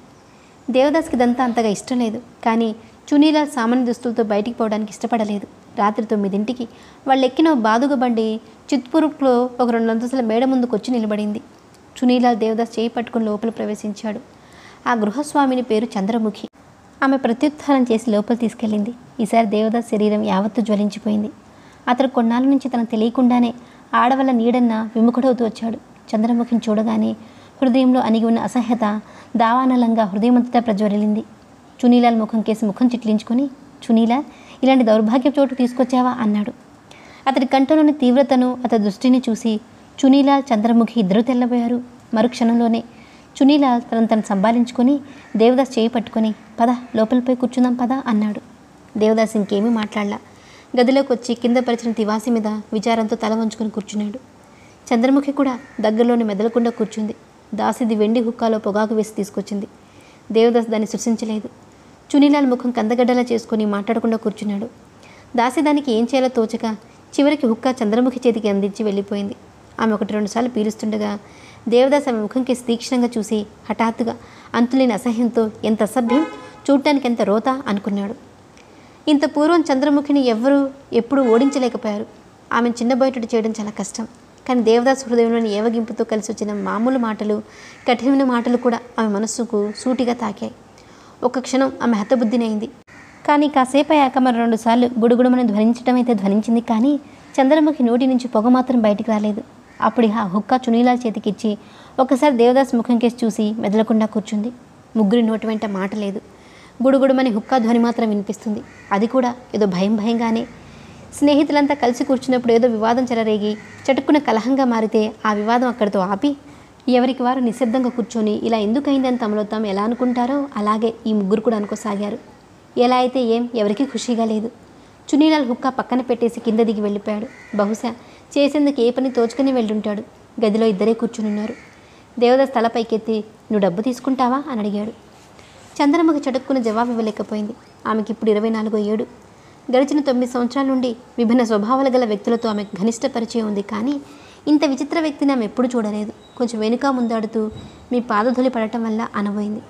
దేవదాస్కి ఇదంతా అంతగా ఇష్టం లేదు కానీ చునీలాల్ సామాన్య దుస్తులతో బయటికి పోవడానికి ఇష్టపడలేదు. రాత్రి తొమ్మిదింటికి వాళ్ళు ఎక్కిన బాదుగ బండి చిత్పూర్లో ఒక రెండు అంతస్తుల మేడ ముందుకు వచ్చి నిలబడింది. చునీలాల్ దేవదాస్ చేయి పట్టుకుని లోపల ప్రవేశించాడు. ఆ గృహస్వామిని పేరు చంద్రముఖి. ఆమె ప్రత్యుత్థానం చేసి లోపల తీసుకెళ్ళింది. ఈసారి దేవదాస్ శరీరం యావత్తు జ్వలించిపోయింది. అతడు కొన్నాళ్ళ నుంచి తనకు తెలియకుండానే ఆడవల్ల నీడన్న విముఖుడవుతూ వచ్చాడు. చంద్రముఖిని చూడగానే హృదయంలో అణిగి ఉన్న అసహ్యత దావానలంగా హృదయమంతటా ప్రజ్వరిల్లింది చునీలాల్ ముఖం కేసి ముఖం చిట్లించుకొని చునీలాల్ ఇలాంటి దౌర్భాగ్య చోటు తీసుకొచ్చావా? అన్నాడు. అతడి కంటలోని తీవ్రతను అతడి దృష్టిని చూసి చునీలాల్ చంద్రముఖి ఇద్దరూ తెల్లబోయారు. మరుక్షణంలోనే చునీలా తను తను సంభాలించుకొని దేవదాస్ చేయి పట్టుకొని పద లోపలిపై కూర్చుందాం పద అన్నాడు. దేవదాస్ ఇంకేమీ మాట్లాడలా. గదిలోకి వచ్చి కింద పరిచిన తివాసి మీద విచారంతో తల వంచుకొని కూర్చున్నాడు. చంద్రముఖి కూడా దగ్గరలోని మెదలకుండా కూర్చుంది. దాసిది వెండి హుక్కాలో పొగాకు వేసి తీసుకొచ్చింది. దేవదాస్ దాన్ని సృష్టించలేదు. చునీలాల్ ముఖం కందగడ్డలా చేసుకుని మాట్లాడకుండా కూర్చున్నాడు. దాసి దానికి ఏం చేయాలో తోచక చివరికి హుక్క చంద్రముఖి చేతికి అందించి వెళ్ళిపోయింది. ఆమె ఒకటి రెండుసార్లు పీలుస్తుండగా దేవదాస్ ఆమె ముఖంకి తీక్షణంగా చూసి హఠాత్తుగా అంతులేని అసహ్యంతో ఎంత అసభ్యం! చూడటానికి ఎంత రోత! అనుకున్నాడు. ఇంత పూర్వం చంద్రముఖిని ఎవ్వరూ ఎప్పుడూ ఓడించలేకపోయారు. ఆమెను చిన్నబోయేటట్టు చేయడం చాలా కష్టం. కానీ దేవదాస్ హృదయంలోని ఏవగింపుతో కలిసి వచ్చిన మామూలు మాటలు కఠినమైన మాటలు కూడా ఆమె మనస్సుకు సూటిగా తాకాయి. ఒక క్షణం ఆమె హతబుద్ధినైంది. కానీ కాసేపు అయ్యాక మరి రెండుసార్లు గుడుగుడుమని ధ్వనించడం అయితే ధ్వనించింది కానీ చంద్రముఖి నోటి నుంచి పొగ మాత్రం బయటికి రాలేదు. అప్పుడు ఆ హుక్కా చునీలాల్ చేతికిచ్చి ఒకసారి దేవదాస్ ముఖం కేసి చూసి మెదలకుండా కూర్చుంది. ముగ్గురి నోటి వెంట మాట లేదు. గుడుగుడుమని హుక్కా ధ్వని మాత్రం వినిపిస్తుంది. అది కూడా ఏదో భయం భయంగానే. స్నేహితులంతా కలిసి కూర్చున్నప్పుడు ఏదో వివాదం చెలరేగి చటుక్కున కలహంగా మారితే ఆ వివాదం అక్కడితో ఆపి ఎవరికి వారు నిశ్శబ్దంగా కూర్చొని ఇలా ఎందుకైందని తమలో తాము ఎలా అనుకుంటారో అలాగే ఈ ముగ్గురు కూడా అనుకోసాగారు. ఎలా అయితే ఏం ఎవరికీ ఖుషీగా లేదు. చునీలాల్ హుక్కా పక్కన పెట్టేసి కింద దిగి వెళ్ళిపోయాడు. బహుశా చేసేందుకు ఏ పని తోచుకుని వెళ్ళుంటాడు. గదిలో ఇద్దరే కూర్చునున్నారు. దేవదాస్ తల పైకెత్తి నువ్వు డబ్బు తీసుకుంటావా? అని అడిగాడు. చంద్రముఖి చటుక్కున జవాబు ఇవ్వలేకపోయింది. ఆమెకి ఇప్పుడు ఇరవై నాలుగో ఏడు. గడిచిన తొమ్మిది సంవత్సరాల నుండి విభిన్న స్వభావాలు గల వ్యక్తులతో ఆమె ఘనిష్ట పరిచయం ఉంది కానీ ఇంత విచిత్ర వ్యక్తిని ఆమె ఎప్పుడూ చూడలేదు. కొంచెం వెనుక ముందాడుతూ మీ పాదధులి పడటం వల్ల అనబోయింది.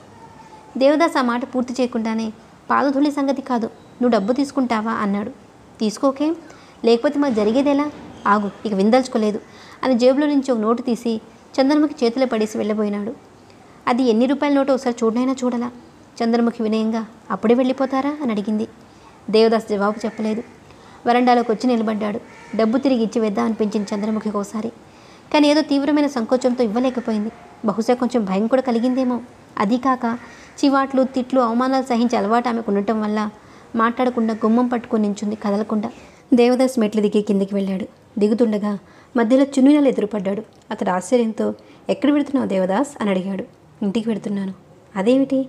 దేవదాస్ ఆ మాట పూర్తి చేయకుండానే పాదధులి సంగతి కాదు నువ్వు డబ్బు తీసుకుంటావా? అన్నాడు. తీసుకోకే? లేకపోతే మాకు జరిగేదేలా ఆగు ఇక విందల్చుకోలేదు. అని జేబులో నుంచి ఒక నోటు తీసి చంద్రముఖి చేతిలో పడేసి వెళ్ళబోయినాడు. అది ఎన్ని రూపాయల నోటు ఒకసారి చూడనైనా చూడలా. చంద్రముఖి వినయంగా అప్పుడే వెళ్ళిపోతారా? అని అడిగింది. దేవదాస్ జవాబు చెప్పలేదు. వరండాలోకి వచ్చి నిలబడ్డాడు. డబ్బు తిరిగి ఇచ్చి వేద్దాం అనిపించింది చంద్రముఖికి ఒకసారి. కానీ ఏదో తీవ్రమైన సంకోచంతో ఇవ్వలేకపోయింది. బహుశా కొంచెం భయం కూడా కలిగిందేమో. అది కాక చివాట్లు తిట్లు అవమానాలు సహించే అలవాటు ఆమెకు ఉండటం వల్ల మాట్లాడకుండా గుమ్మం పట్టుకుని నించుంది కదలకుండా. దేవదాస్ మెట్లు దిగి కిందికి వెళ్ళాడు. దిగుతుండగా మధ్యలో చున్నీలాలు ఎదురుపడ్డాడు. అతడు ఆశ్చర్యంతో ఎక్కడ పెడుతున్నావు దేవదాస్? అని అడిగాడు. ఇంటికి పెడుతున్నాను. అదేమిటి?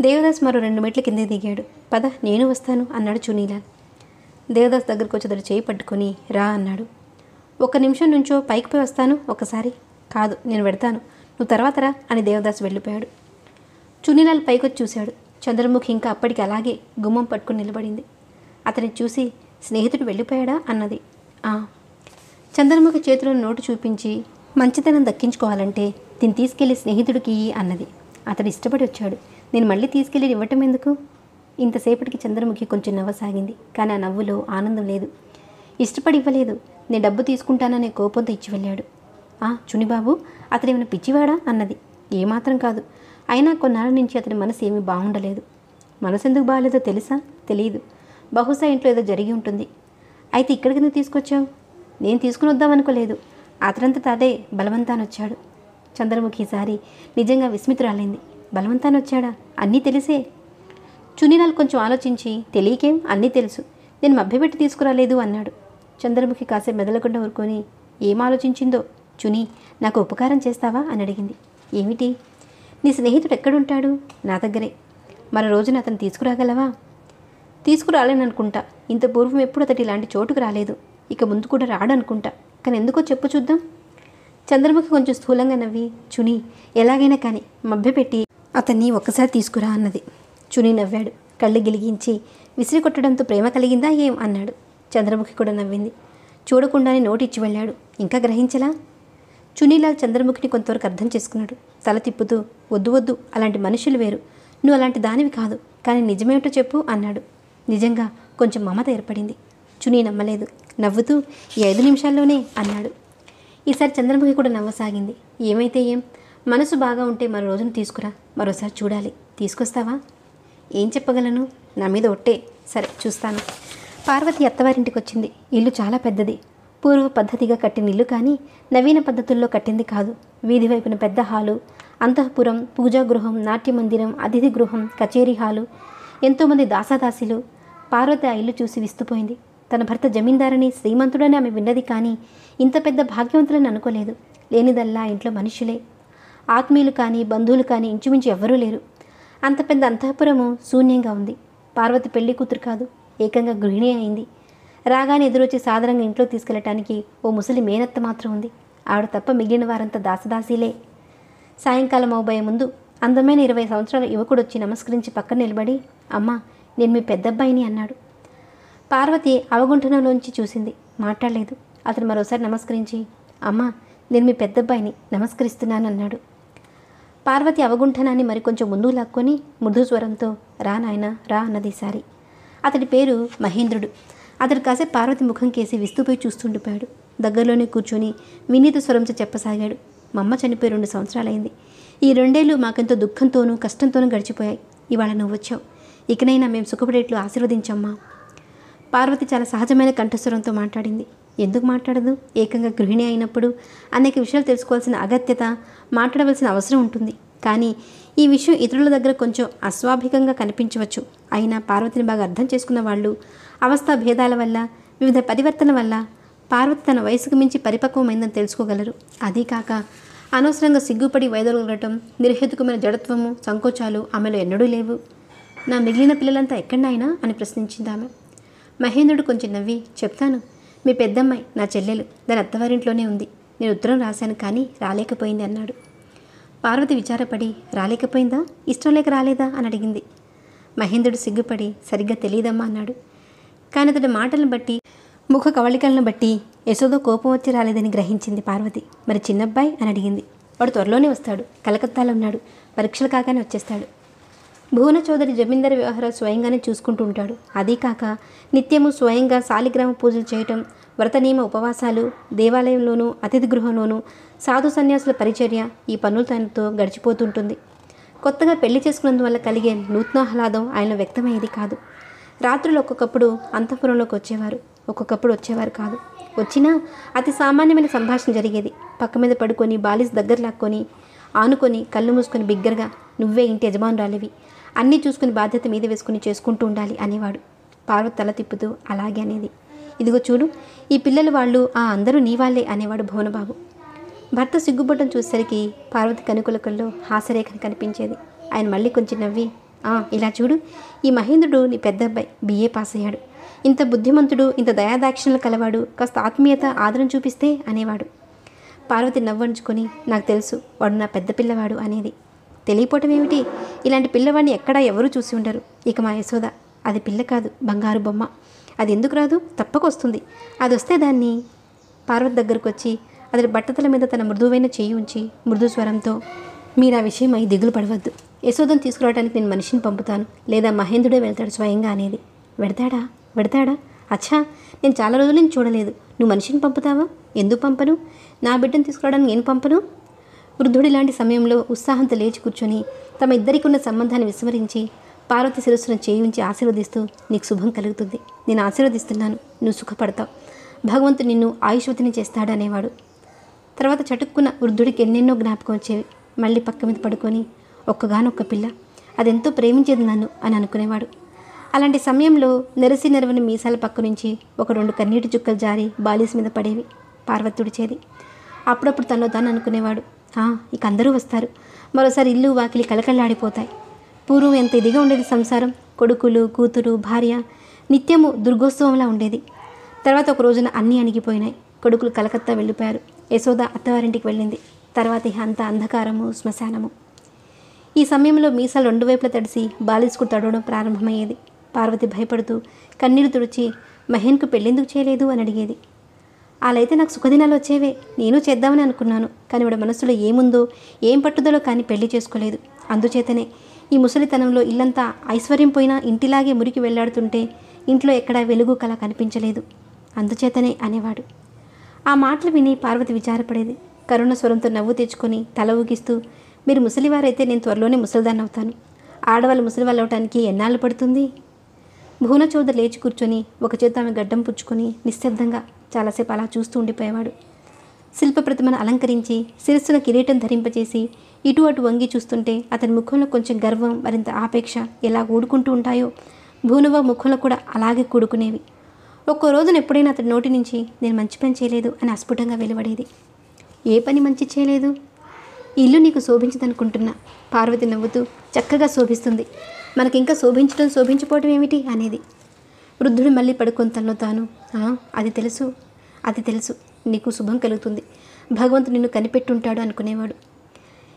దేవదాస్ మరో రెండు మెట్లు కిందకి దిగాడు. పద నేను వస్తాను అన్నాడు చునీలాల్ దేవదాస్ దగ్గరకు వచ్చి అతడు చేయి పట్టుకొని రా అన్నాడు. ఒక నిమిషం నుంచో పైకి పోయి వస్తాను ఒకసారి. కాదు నేను పెడతాను. నువ్వు తర్వాత రా అని దేవదాస్ వెళ్ళిపోయాడు. చునీలాల్ పైకొచ్చి చూశాడు. చంద్రముఖి ఇంకా అప్పటికి అలాగే గుమ్మం పట్టుకుని నిలబడింది. అతని చూసి స్నేహితుడు వెళ్ళిపోయాడా? అన్నది. చంద్రముఖి చేతిలో నోటు చూపించి మంచితనం దక్కించుకోవాలంటే దీన్ని తీసుకెళ్ళి స్నేహితుడికి అన్నది. అతడు ఇష్టపడి వచ్చాడు. నేను మళ్ళీ తీసుకెళ్ళి ఇవ్వటం ఎందుకు? ఇంతసేపటికి చంద్రముఖి కొంచెం నవ్వసాగింది. కానీ ఆ నవ్వులో ఆనందం లేదు. ఇష్టపడి ఇవ్వలేదు. నేను డబ్బు తీసుకుంటాననే కోపంతో ఇచ్చి వెళ్ళాడు. ఆ చునిబాబు అతడేమైనా పిచ్చివాడా? అన్నది. ఏమాత్రం కాదు. అయినా కొన్నాళ్ళ నుంచి అతని మనసు ఏమీ బాగుండలేదు. మనసు ఎందుకు బాగాలేదో తెలుసా? తెలియదు బహుశా ఇంట్లో ఏదో జరిగి ఉంటుంది. అయితే ఇక్కడికి నువ్వు తీసుకొచ్చావు? నేను తీసుకుని వద్దామనుకోలేదు అతనంతట అదే బలవంతానొచ్చాడు వచ్చాడు. చంద్రముఖి ఈసారి నిజంగా విస్మితురాలైంది. బలవంతానొచ్చాడా వచ్చాడా? అన్నీ తెలిసే. చునీలాల్ కొంచెం ఆలోచించి తెలియకేం? అన్నీ తెలుసు. నేను మభ్యపెట్టి తీసుకురాలేదు అన్నాడు. చంద్రముఖి కాసేపు మెదలకుండా ఊరుకొని ఏం ఆలోచించిందో? చుని నాకు ఉపకారం చేస్తావా? అని అడిగింది. ఏమిటి? నీ స్నేహితుడు ఎక్కడుంటాడు? నా దగ్గరే. మరో రోజున అతను తీసుకురాగలవా? తీసుకురాలేననుకుంటా. ఇంత పూర్వం ఎప్పుడు అతడి ఇలాంటి చోటుకు రాలేదు. ఇక ముందు కూడా రాడనుకుంటా. కానీ ఎందుకో చెప్పు చూద్దాం. చంద్రముఖి కొంచెం స్థూలంగా నవ్వి చుని ఎలాగైనా కానీ మభ్యపెట్టి అతన్ని ఒక్కసారి తీసుకురా అన్నది. చుని నవ్వాడు. కళ్ళు గిలిగించి విసిరి కొట్టడంతో ప్రేమ కలిగిందా ఏం? అన్నాడు. చంద్రముఖి కూడా నవ్వింది. చూడకుండానే నోటిచ్చి వెళ్ళాడు. ఇంకా గ్రహించలా? చునీలాల్ చంద్రముఖిని కొంతవరకు అర్థం చేసుకున్నాడు. తల తిప్పుతూ వద్దు వద్దు. అలాంటి మనుషులు వేరు. నువ్వు అలాంటి దానివి కాదు. కానీ నిజమేమిటో చెప్పు అన్నాడు. నిజంగా కొంచెం మమత ఏర్పడింది. చునీ నమ్మలేదు. నవ్వుతూ ఈ ఐదు నిమిషాల్లోనే అన్నాడు. ఈసారి చంద్రముఖి కూడా నవ్వసాగింది. ఏమైతే ఏం? మనసు బాగా ఉంటే మరో రోజును తీసుకురా. మరోసారి చూడాలి. తీసుకొస్తావా? ఏం చెప్పగలను? నా మీద ఒట్టే. సరే చూస్తాను. పార్వతి అత్తవారింటికి వచ్చింది ఇల్లు చాలా పెద్దది. పూర్వ పద్ధతిగా కట్టిన ఇల్లు కానీ నవీన పద్ధతుల్లో కట్టింది కాదు. వీధి వైపున పెద్ద హాలు అంతఃపురం పూజా గృహం నాట్య మందిరం అతిథి గృహం కచేరీ హాలు ఎంతోమంది దాసాదాసీలు పార్వతి ఆ ఇల్లు చూసి విస్తుపోయింది. తన భర్త జమీందారని శ్రీమంతుడని ఆమె విన్నది కానీ ఇంత పెద్ద భాగ్యవంతులని అనుకోలేదు. లేనిదల్లా ఇంట్లో మనుషులే. ఆత్మీయులు కానీ బంధువులు కానీ ఇంచుమించు ఎవ్వరూ లేరు. అంత పెద్ద అంతఃపురము శూన్యంగా ఉంది. పార్వతి పెళ్ళి కూతురు కాదు ఏకంగా గృహిణి అయింది. రాగానే ఎదురొచ్చి సాధారణంగా ఇంట్లో తీసుకెళ్ళటానికి ఓ ముసలి మేనత్త మాత్రం ఉంది. ఆవిడ తప్ప మిగిలిన వారంతా దాసదాసీలే. సాయంకాలం అవబోయే ముందు అందమైన ఇరవై సంవత్సరాల యువకుడు వచ్చి నమస్కరించి పక్కన నిలబడి అమ్మా నేను మీ పెద్దబ్బాయిని అన్నాడు. పార్వతి అవగుంఠనంలోంచి చూసింది. మాట్లాడలేదు. అతను మరోసారి నమస్కరించి అమ్మా నేను మీ పెద్దబ్బాయిని నమస్కరిస్తున్నాను అన్నాడు. పార్వతి అవగుంఠనాన్ని మరికొంచెం ముందు లాక్కొని మృదు స్వరంతో రా నాయన రా అన్నది సారి అతడి పేరు మహేంద్రుడు. అతడు కాసేపు పార్వతి ముఖం కేసి విస్తుపోయి చూస్తుండిపోయాడు. దగ్గరలోనే కూర్చొని వినీత స్వరంతో చెప్పసాగాడు. మా అమ్మ చనిపోయి రెండు సంవత్సరాలైంది. ఈ రెండేళ్ళు మాకెంతో దుఃఖంతోనూ కష్టంతోనూ గడిచిపోయాయి. ఇవాళ నువ్వు వచ్చావు ఇకనైనా మేము సుఖపడేట్లు ఆశీర్వదించమ్మా. పార్వతి చాలా సహజమైన కంఠస్వరంతో మాట్లాడింది. ఎందుకు మాట్లాడదు? ఏకంగా గృహిణి అయినప్పుడు అనేక విషయాలు తెలుసుకోవాల్సిన అగత్యత మాట్లాడవలసిన అవసరం ఉంటుంది. కానీ ఈ విషయం ఇతరుల దగ్గర కొంచెం అస్వాభికంగా కనిపించవచ్చు. అయినా పార్వతిని బాగా అర్థం చేసుకున్న వాళ్ళు అవస్థా భేదాల వల్ల వివిధ పరివర్తన వల్ల పార్వతి తన వయసుకు మించి పరిపక్వమైందని తెలుసుకోగలరు. అదీ కాక అనవసరంగా సిగ్గుపడి వైదొలగటం నిర్హేతుకమైన జడత్వము సంకోచాలు ఆమెలో ఎన్నడూ లేవు. నా మిగిలిన పిల్లలంతా ఎక్కడైనా అని ప్రశ్నించింది ఆమె మహేంద్రుడు కొంచెం నవ్వి చెప్తాను. మీ పెద్దమ్మాయి నా చెల్లెలు దాని అత్తవారింట్లోనే ఉంది. నేను ఉత్తరం రాశాను కానీ రాలేకపోయింది అన్నాడు. పార్వతి విచారపడి రాలేకపోయిందా? ఇష్టం లేక రాలేదా? అని అడిగింది. మహేంద్రుడు సిగ్గుపడి సరిగ్గా తెలియదమ్మా అన్నాడు. కానీ అతడి మాటలను బట్టి ముఖ కవళికలను బట్టి ఎసోదో కోపం వచ్చి రాలేదని గ్రహించింది పార్వతి. మరి చిన్నబ్బాయి? అని అడిగింది. వాడు త్వరలోనే వస్తాడు. కలకత్తాలో ఉన్నాడు. పరీక్షలు కాగానే వచ్చేస్తాడు. భువన చౌదరి జమీందార్ వ్యవహారాలు స్వయంగానే చూసుకుంటూ ఉంటాడు. అదీ కాక నిత్యము స్వయంగా శాలిగ్రామ పూజలు చేయటం వ్రత నియమ ఉపవాసాలు దేవాలయంలోనూ అతిథి గృహంలోనూ సాధు సన్యాసుల పరిచర్య ఈ పనులు తనతో గడిచిపోతుంటుంది. కొత్తగా పెళ్ళి చేసుకున్నందువల్ల కలిగే నూతనాహ్లాదం ఆయన వ్యక్తమయ్యేది కాదు. రాత్రులు ఒక్కొక్కప్పుడు అంతఃపురంలోకి వచ్చేవారు. ఒక్కొక్కప్పుడు వచ్చేవారు కాదు. వచ్చినా అతి సామాన్యమైన సంభాషణ జరిగేది. పక్క మీద పడుకొని బాలిస్ దగ్గర లాక్కొని ఆనుకొని కళ్ళు మూసుకొని బిగ్గరగా నువ్వే ఇంటి యజమానురాలివి. అన్నీ చూసుకుని బాధ్యత మీద వేసుకుని చేసుకుంటూ ఉండాలి అనేవాడు. పార్వతి తల తిప్పుతూ అలాగే అనేది. ఇదిగో చూడు ఈ పిల్లలు వాళ్ళు ఆ అందరూ నీ వాళ్ళే అనేవాడు భువనబాబు. భర్త సిగ్గుపడటం చూసేసరికి పార్వతి కనుకులకల్లో హాసరేఖను కనిపించేది. ఆయన మళ్ళీ కొంచెం నవ్వి "ఆ, ఇలా చూడు ఈ మహేంద్రుడు నీ పెద్ద అబ్బాయి బిఏ పాస్ అయ్యాడు. ఇంత బుద్ధిమంతుడు ఇంత దయాదాక్షిణలు కలవాడు కాస్త ఆత్మీయత ఆదరణ చూపిస్తే అనేవాడు. పార్వతి నవ్వంచుకొని నాకు తెలుసు వాడు నా పెద్ద పిల్లవాడు అనేది. తెలియపోవటం ఏమిటి? ఇలాంటి పిల్లవాడిని ఎక్కడా ఎవరూ చూసి ఉండరు. ఇక మా యశోద అది పిల్ల కాదు బంగారు బొమ్మ. అది ఎందుకు రాదు? తప్పకొస్తుంది అది వస్తే దాన్ని పార్వతి దగ్గరకు వచ్చి అతడి బట్టతల మీద తన మృదువైన చేయి ఉంచి మృదు స్వరంతో మీరు ఆ విషయం అయి దిగులు పడవద్దు. యశోదను తీసుకురావడానికి నేను మనిషిని పంపుతాను. లేదా మహేంద్రుడే వెళ్తాడు స్వయంగా అనేది. వెడతాడా? వెడతాడా? అచ్చా! నేను చాలా రోజుల నుంచి చూడలేదు. నువ్వు మనిషిని పంపుతావా? ఎందుకు పంపను? నా బిడ్డను తీసుకురావడానికి నేను పంపను? వృద్ధుడి లాంటి సమయంలో ఉత్సాహంతో లేచి కూర్చొని తమ ఇద్దరికి ఉన్న సంబంధాన్ని విస్మరించి పార్వతి శిరస్సును చేయించి ఆశీర్వదిస్తూ నీకు శుభం కలుగుతుంది. నేను ఆశీర్వదిస్తున్నాను. నువ్వు సుఖపడతావు. భగవంతుడు నిన్ను ఆయుష్వతిని చేస్తాడు అనేవాడు తర్వాత చటుక్కున్న వృద్ధుడికి ఎన్నెన్నో జ్ఞాపకం వచ్చేవి. మళ్ళీ పక్క మీద పడుకొని ఒక్కగానొక్క పిల్ల. అదెంతో ప్రేమించేది నన్ను అని అనుకునేవాడు. అలాంటి సమయంలో నెరసి నెరవని మీసాల పక్క నుంచి ఒక రెండు కన్నీటి చుక్కలు జారి బాలీస్ మీద పడేవి పార్వతుడి తుడిచేది అప్పుడప్పుడు తనలో తాను అనుకునేవాడు. ఇక అందరూ వస్తారు. మరోసారి ఇల్లు వాకిలి కలకల్లాడిపోతాయి పూర్వం ఎంత ఇదిగా ఉండేది సంసారం. కొడుకులు కూతురు భార్య నిత్యము దుర్గోత్సవంలా ఉండేది. తర్వాత ఒక రోజున అన్నీ అణిగిపోయినాయి. కొడుకులు కలకత్తా వెళ్ళిపోయారు. యశోద అత్తవారింటికి వెళ్ళింది. తర్వాత ఇహ అంధకారము శ్మశానము. ఈ సమయంలో మీసాలు రెండు వైపులా తడిసి బాలిస్కు తడవడం ప్రారంభమయ్యేది. పార్వతి భయపడుతూ కన్నీరు తుడిచి మహేన్కు పెళ్ళెందుకు చేయలేదు? అని అడిగేది. అలా అయితే నాకు సుఖదినాలు వచ్చేవే. నేను చేద్దామని అనుకున్నాను. కానీ వాడి మనసులో ఏముందో ఏం పట్టుదలో కానీ పెళ్ళి చేసుకోలేదు. అందుచేతనే ఈ ముసలితనంలో ఇల్లంతా ఐశ్వర్యం పోయినా ఇంటిలాగే మురికి వెళ్ళాడుతుంటే ఇంట్లో ఎక్కడా వెలుగు కల కనిపించలేదు. అందుచేతనే అనేవాడు. ఆ మాటలు విని పార్వతి విచారపడేది. కరుణ స్వరంతో నవ్వు తెచ్చుకొని తల ఊగిస్తూ మీరు ముసలివారైతే నేను త్వరలోనే ముసలిదాన్ని అవుతాను ఆడవాళ్ళు ముసలి వాళ్ళు అవటానికి ఎన్నాళ్ళు పడుతుంది? భువన చౌదరి లేచి కూర్చొని ఒక చేత ఆమె గడ్డం పుచ్చుకొని నిశ్శబ్దంగా చాలాసేపు అలా చూస్తూ ఉండిపోయేవాడు. శిల్పప్రతిమను అలంకరించి శిరస్సున కిరీటం ధరింపచేసి ఇటు అటు వంగి చూస్తుంటే అతని ముఖంలో కొంచెం గర్వం మరింత ఆపేక్ష ఎలా ఊడుకుంటూ ఉంటాయో భూనవ ముఖంలో కూడా అలాగే కూడుకునేవి. ఒక్కో రోజున ఎప్పుడైనా అతడి నోటి నుంచి నేను మంచి పని చేయలేదు అని అస్ఫుటంగా వెలువడేది. ఏ పని మంచి చేయలేదు? ఇల్లు నీకు శోభించదనుకుంటున్నా. పార్వతి నవ్వుతూ చక్కగా శోభిస్తుంది. మనకింకా శోభించడం శోభించిపోవడం ఏమిటి? అనేది. వృద్ధుడు మళ్ళీ పడుకొని తనలో తాను "ఆ, అది తెలుసు అది తెలుసు నీకు శుభం కలుగుతుంది. భగవంతుడు నిన్ను కనిపెట్టుంటాడు అనుకునేవాడు.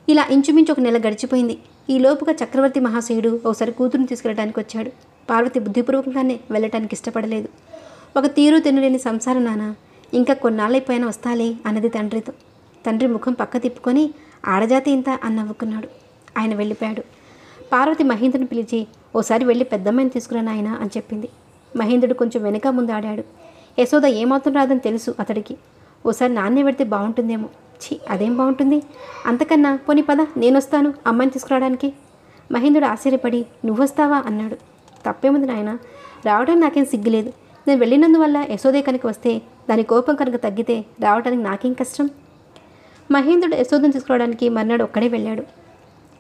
ఇలా ఇంచుమించు ఒక నెల గడిచిపోయింది. ఈ లోపుగా చక్రవర్తి మహాశయుడు ఒకసారి కూతురుని తీసుకెళ్ళడానికి వచ్చాడు. పార్వతి బుద్ధిపూర్వకంగానే వెళ్ళటానికి ఇష్టపడలేదు. ఒక తీరు తినలేని సంసారం నాన్న ఇంకా కొన్నాళ్ళైపోయినా వస్తాలే అన్నది తండ్రితో. తండ్రి ముఖం పక్క తిప్పుకొని ఆడజాతి ఇంత అని నవ్వుకున్నాడు. ఆయన వెళ్ళిపోయాడు. పార్వతి మహేంద్రుని పిలిచి ఓసారి వెళ్ళి పెద్దమ్మాయిని తీసుకురాను ఆయన అని చెప్పింది. మహేంద్రుడు కొంచెం వెనక ముందు ఆడాడు యశోద ఏమాత్రం రాదని తెలుసు అతడికి. ఓసారి నాన్నే పెడితే బాగుంటుందేమో. ఛీ అదేం బాగుంటుంది? అంతకన్నా పోనీ పద నేను వస్తాను అమ్మాయిని తీసుకురావడానికి. మహేంద్రుడు ఆశ్చర్యపడి నువ్వొస్తావా? అన్నాడు. తప్పేముంది నాయన రావడానికి నాకేం సిగ్గులేదు. నేను వెళ్ళినందువల్ల యశోదే కనుక వస్తే దాని కోపం కనుక తగ్గితే రావడానికి నాకేం కష్టం? మహేంద్రుడు యశోదను తీసుకురావడానికి మర్నాడు ఒక్కడే వెళ్ళాడు.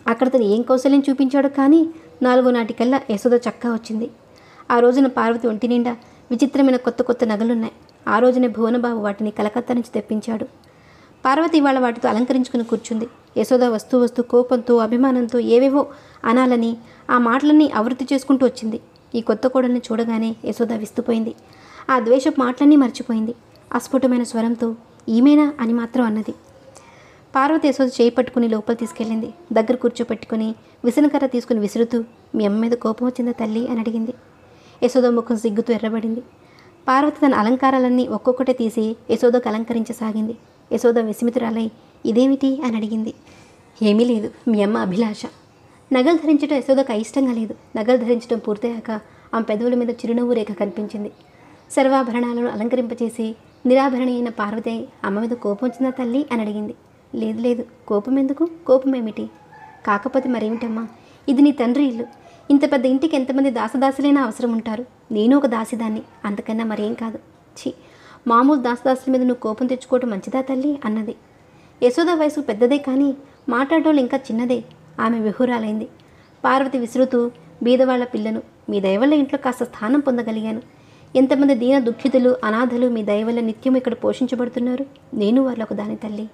అక్కడ తను ఏం కౌశల్యం చూపించాడు కానీ నాలుగు నాటికల్లా యశోద చక్కగా వచ్చింది. ఆ రోజున పార్వతి ఒంటి నిండా విచిత్రమైన కొత్త కొత్త నగలున్నాయి. ఆ రోజునే భువనబాబు వాటిని కలకత్తా నుంచి తెప్పించాడు. పార్వతి ఇవాళ వాటితో అలంకరించుకుని కూర్చుంది. యశోద వస్తూ వస్తూ కోపంతో అభిమానంతో ఏవేవో అనాలని ఆ మాటలన్నీ ఆవృత్తి చేసుకుంటూ వచ్చింది. ఈ కొత్త కోడల్ని చూడగానే యశోద విస్తుపోయింది. ఆ ద్వేషపు మాటలన్నీ మర్చిపోయింది. అస్ఫుటమైన స్వరంతో ఈమెనా? అని మాత్రం అన్నది. పార్వతి యశోద చేయి పట్టుకుని లోపల తీసుకెళ్ళింది. దగ్గర కూర్చోపెట్టుకుని విసనకర్ర తీసుకుని విసురుతూ మీ అమ్మ మీద కోపం వచ్చిందా తల్లి? అని అడిగింది. యశోద ముఖం సిగ్గుతూ ఎర్రబడింది. పార్వతి తన అలంకారాలన్నీ ఒక్కొక్కటే తీసి యశోదకు అలంకరించసాగింది. యశోద విస్మితురాలై ఇదేమిటి? అని అడిగింది. ఏమీ లేదు మీ అమ్మ అభిలాష. నగలు ధరించడం యశోదకు అయిష్టంగా లేదు. నగలు ధరించడం పూర్తయ్యాక ఆమె పెదవుల మీద చిరునవ్వు రేఖ కనిపించింది. సర్వాభరణాలను అలంకరింపచేసి నిరాభరణ అయిన పార్వతి అమ్మ మీద కోపం వచ్చిందా తల్లి? అని అడిగింది. లేదు లేదు. కోపం ఎందుకు? కోపం ఏమిటి? కాకపోతే మరేమిటమ్మా? ఇది నీ తండ్రి ఇల్లు. ఇంత పెద్ద ఇంటికి ఎంతమంది దాసదాసులైనా అవసరం ఉంటారు. నేను ఒక దాసిదాన్ని అంతకన్నా మరేం కాదు. ఛీ మామూలు దాసదాసుల మీద నువ్వు కోపం తెచ్చుకోవటం మంచిదా తల్లి? అన్నది. యశోద వయసు పెద్దదే కానీ మాట్లాడటం ఇంకా చిన్నదే. ఆమె విహురాలైంది. పార్వతి విసురుతూ బీదవాళ్ళ పిల్లను మీ దయవల్ల ఇంట్లో కాస్త స్థానం పొందగలిగాను. ఎంతమంది దీన దుఃఖితులు అనాథలు మీ దయవల్ల నిత్యం ఇక్కడ పోషించబడుతున్నారు? నేను వాళ్ళకు దాని తల్లి.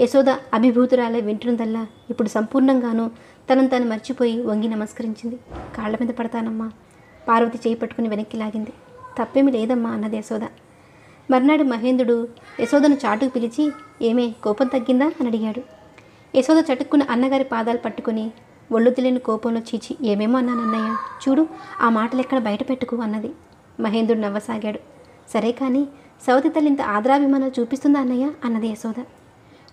యశోద అభిభూతురాలే వింటున్నదల్లా ఇప్పుడు సంపూర్ణంగానూ తనను తాను మర్చిపోయి వంగి నమస్కరించింది. కాళ్ళ మీద పడతానమ్మా. పార్వతి చేయి పట్టుకుని వెనక్కి లాగింది. తప్పేమీ లేదమ్మా అన్నది యశోద. మర్నాడు మహేంద్రుడు యశోదను చాటుకు పిలిచి ఏమే కోపం తగ్గిందా? అని అడిగాడు. యశోద చటుక్కున్న అన్నగారి పాదాలు పట్టుకుని ఒళ్ళు తెలియని కోపంలో చీచి ఏమేమో అన్నాను అన్నయ్య. చూడు ఆ మాటలు ఎక్కడ బయట పెట్టుకు అన్నది. మహేంద్రుడు నవ్వసాగాడు. సరే కానీ సవతి తల్లి ఇంత ఆదరాభిమానాలు చూపిస్తుందా అన్నయ్య? అన్నది యశోద.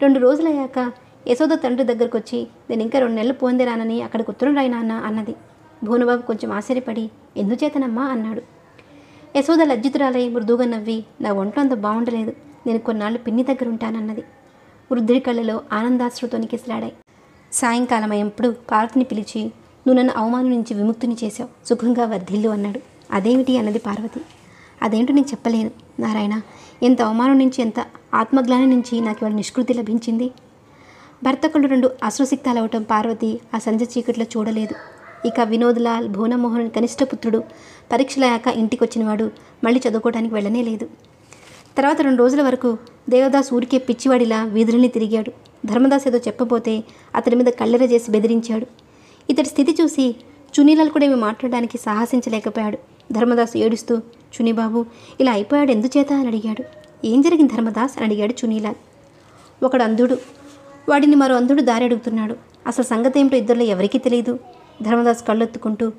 రెండు రోజులయ్యాక యశోద తండ్రి దగ్గరకు వచ్చి నేను ఇంకా రెండు నెలలు పొందిరానని అక్కడ అక్కడికి ఉత్తరం అన్నది. భువనబాబు కొంచెం ఆశ్చర్యపడి ఎందుచేతనమ్మా అన్నాడు. యశోద లజ్జితురాలై మృదువుగా నవ్వి నా ఒంట్లో అంత బాగుండలేదు. నేను కొన్నాళ్ళు పిన్ని దగ్గర ఉంటానన్నది వృద్ధుడి కళ్ళలో ఆనందాశ్రుతో కిసలాడాయి సాయంకాలం అయ్యప్పుడు పార్వతిని పిలిచి నువ్వు నన్ను అవమానం నుంచి విముక్తిని చేశావు. సుఖంగా వర్ధిల్లు అన్నాడు. అదేమిటి? అన్నది పార్వతి. అదేంటో నేను చెప్పలేను నారాయణ ఎంత అవమానం నుంచి ఎంత ఆత్మగ్లాని నుంచి నాకు ఇవాళ నిష్కృతి లభించింది. భర్త కళ్ళు రెండు అశ్రుసిక్తాలవటం పార్వతి ఆ సంజ చీకట్లో చూడలేదు. ఇక వినోద్లాల్ భువనమోహన్ కనిష్ట పుత్రుడు పరీక్షలయ్యాక ఇంటికి వచ్చినవాడు మళ్ళీ చదువుకోవడానికి వెళ్ళనే లేదు. తర్వాత రెండు రోజుల వరకు దేవదాస్ ఊరికే పిచ్చివాడిలా వీధులని తిరిగాడు. ధర్మదాస్ ఏదో చెప్పబోతే అతడి మీద కళ్ళెర చేసి బెదిరించాడు. ఇతడి స్థితి చూసి చునీలాల్ కూడా ఏమి మాట్లాడడానికి సాహసించలేకపోయాడు. ధర్మదాస్ ఏడుస్తూ చునీబాబు ఇలా అయిపోయాడు ఎందుచేత? అని అడిగాడు. ఏం జరిగింది ధర్మదాస్? అని అడిగాడు చునీలాల్. ఒకడు అంధుడు. వాడిని మరో అంధుడు దారి అడుగుతున్నాడు అసలు సంగతి ఏమిటో ఇద్దరిలో ఎవరికీ తెలియదు ధర్మదాస్ కళ్ళొత్తుకుంటూ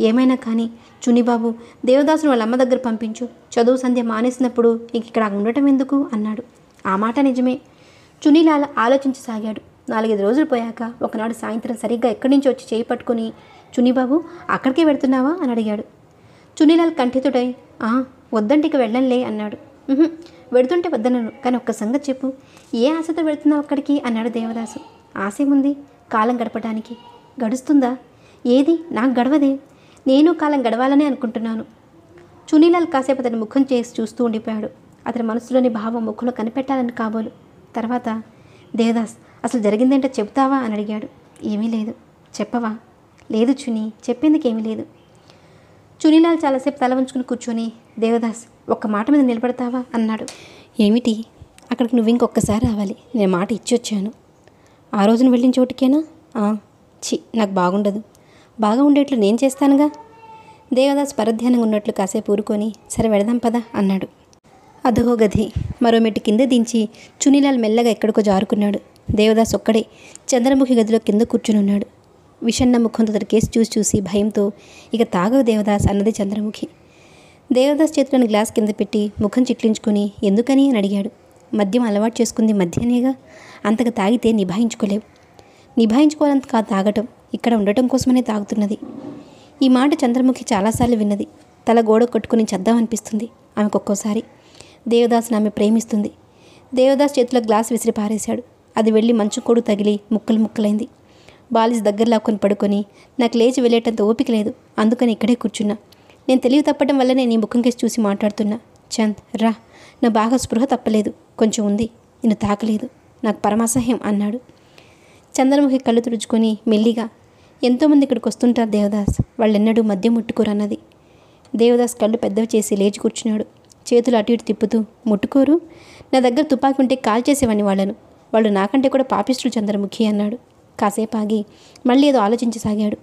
ఏమైనా కానీ చునిబాబు దేవదాసును వాళ్ళ అమ్మ దగ్గర పంపించు. చదువు సంధ్య మానేసినప్పుడు ఇంక ఇక్కడ ఉండటం ఎందుకు? అన్నాడు. ఆ మాట నిజమే. చునీలాల్ ఆలోచించసాగాడు నాలుగైదు రోజులు పోయాక ఒకనాడు సాయంత్రం సరిగ్గా ఎక్కడి నుంచి వచ్చి చేయి పట్టుకుని చునీబాబు అక్కడికే వెళ్తున్నావా? అని అడిగాడు. చునీలాల్ కంఠితుడై ఆ వద్దంటే ఇక వెళ్ళంలే అన్నాడు. వెడుతుంటే వద్దనను కానీ ఒక్క సంగతి చెప్పు. ఏ ఆశతో వెళుతున్నావు అక్కడికి? అన్నాడు దేవదాసు. ఆశ ఉంది కాలం గడపడానికి గడుస్తుందా? ఏది? నాకు గడవదే. నేను కాలం గడవాలనే అనుకుంటున్నాను. చునీలాల్ కాసేపు అతని ముఖం చేసి చూస్తూ ఉండిపోయాడు. అతని మనసులోని భావం ముఖంలో కనిపెట్టాలని కాబోలు. తర్వాత దేవదాస్ అసలు జరిగిందేంటో చెప్తావా అని అడిగాడు. ఏమీ లేదు. చెప్పవా? లేదు చుని చెప్పేందుకు ఏమీ లేదు. చునీలాల్ చాలాసేపు తల వంచుకుని కూర్చొని దేవదాస్ ఒక్క మాట మీద నిలబడతావా? అన్నాడు. ఏమిటి? అక్కడికి నువ్వు ఇంకొకసారి రావాలి. నేను మాట ఇచ్చి వచ్చాను ఆ రోజున వెళ్ళిన చోటుకేనా? "ఆ, ఛీ నాకు బాగుండదు. బాగా ఉండేట్లు నేను చేస్తానుగా? దేవదాస్ పరధ్యానంగా ఉన్నట్లు కాసేపు ఊరుకొని సరే వెళదాం పదా అన్నాడు. అదహో గది మరో మెట్టు కింద దించి చునీలాల్ మెల్లగా ఎక్కడికో జారుకున్నాడు. దేవదాస్ ఒక్కడే చంద్రముఖి గదిలో కింద కూర్చుని ఉన్నాడు విషన్న ముఖంతో అతడి కేసు చూసి చూసి భయంతో ఇక తాగవు దేవదాస్ అన్నది చంద్రముఖి. దేవదాస్ చేతిలోని గ్లాస్ కింద పెట్టి ముఖం చిట్లించుకుని ఎందుకని? అని అడిగాడు. మద్యం అలవాటు చేసుకుంది మధ్యనేగా. అంతగా తాగితే నిభాయించుకోలేవు. నిభాయించుకోవాలంత కాదు తాగటం. ఇక్కడ ఉండటం కోసమనే తాగుతున్నది. ఈ మాట చంద్రముఖి చాలాసార్లు విన్నది. తల గోడ కొట్టుకుని చద్దామనిపిస్తుంది ఆమెకు ఒక్కోసారి. దేవదాస్ని ఆమె ప్రేమిస్తుంది. దేవదాస్ చేతిలో గ్లాస్ విసిరి పారేశాడు. అది వెళ్ళి మంచు కొడు తగిలి ముక్కలు ముక్కలైంది. బాలిస్ దగ్గర లాక్కొని పడుకొని నాకు లేచి వెళ్ళేటంత ఓపిక లేదు. అందుకని ఇక్కడే కూర్చున్నా. నేను తెలివి తప్పడం వల్లనే నీ ముఖం కేసి చూసి మాట్లాడుతున్నా. చంద్ రా. నా బాగా స్పృహ తప్పలేదు. కొంచెం ఉంది. నిన్ను తాకలేదు. నాకు పరమాసహ్యం అన్నాడు. చంద్రముఖి కళ్ళు తుడుచుకొని మెల్లిగా ఎంతోమంది ఇక్కడికి వస్తుంటారు దేవదాస్. వాళ్ళెన్నడూ మద్యం ముట్టుకోరన్నది. దేవదాస్ కళ్ళు పెద్దవి చేసి లేచి కూర్చున్నాడు. చేతులు అటు ఇటు తిప్పుతూ ముట్టుకోరు. నా దగ్గర తుపాకీ ఉంటే కాల్ చేసేవాడిని వాళ్ళను. వాళ్ళు నాకంటే కూడా పాపిస్తులు చంద్రముఖి అన్నాడు. కాసేపు ఆగి మళ్ళీ ఏదో ఆలోచించసాగాడు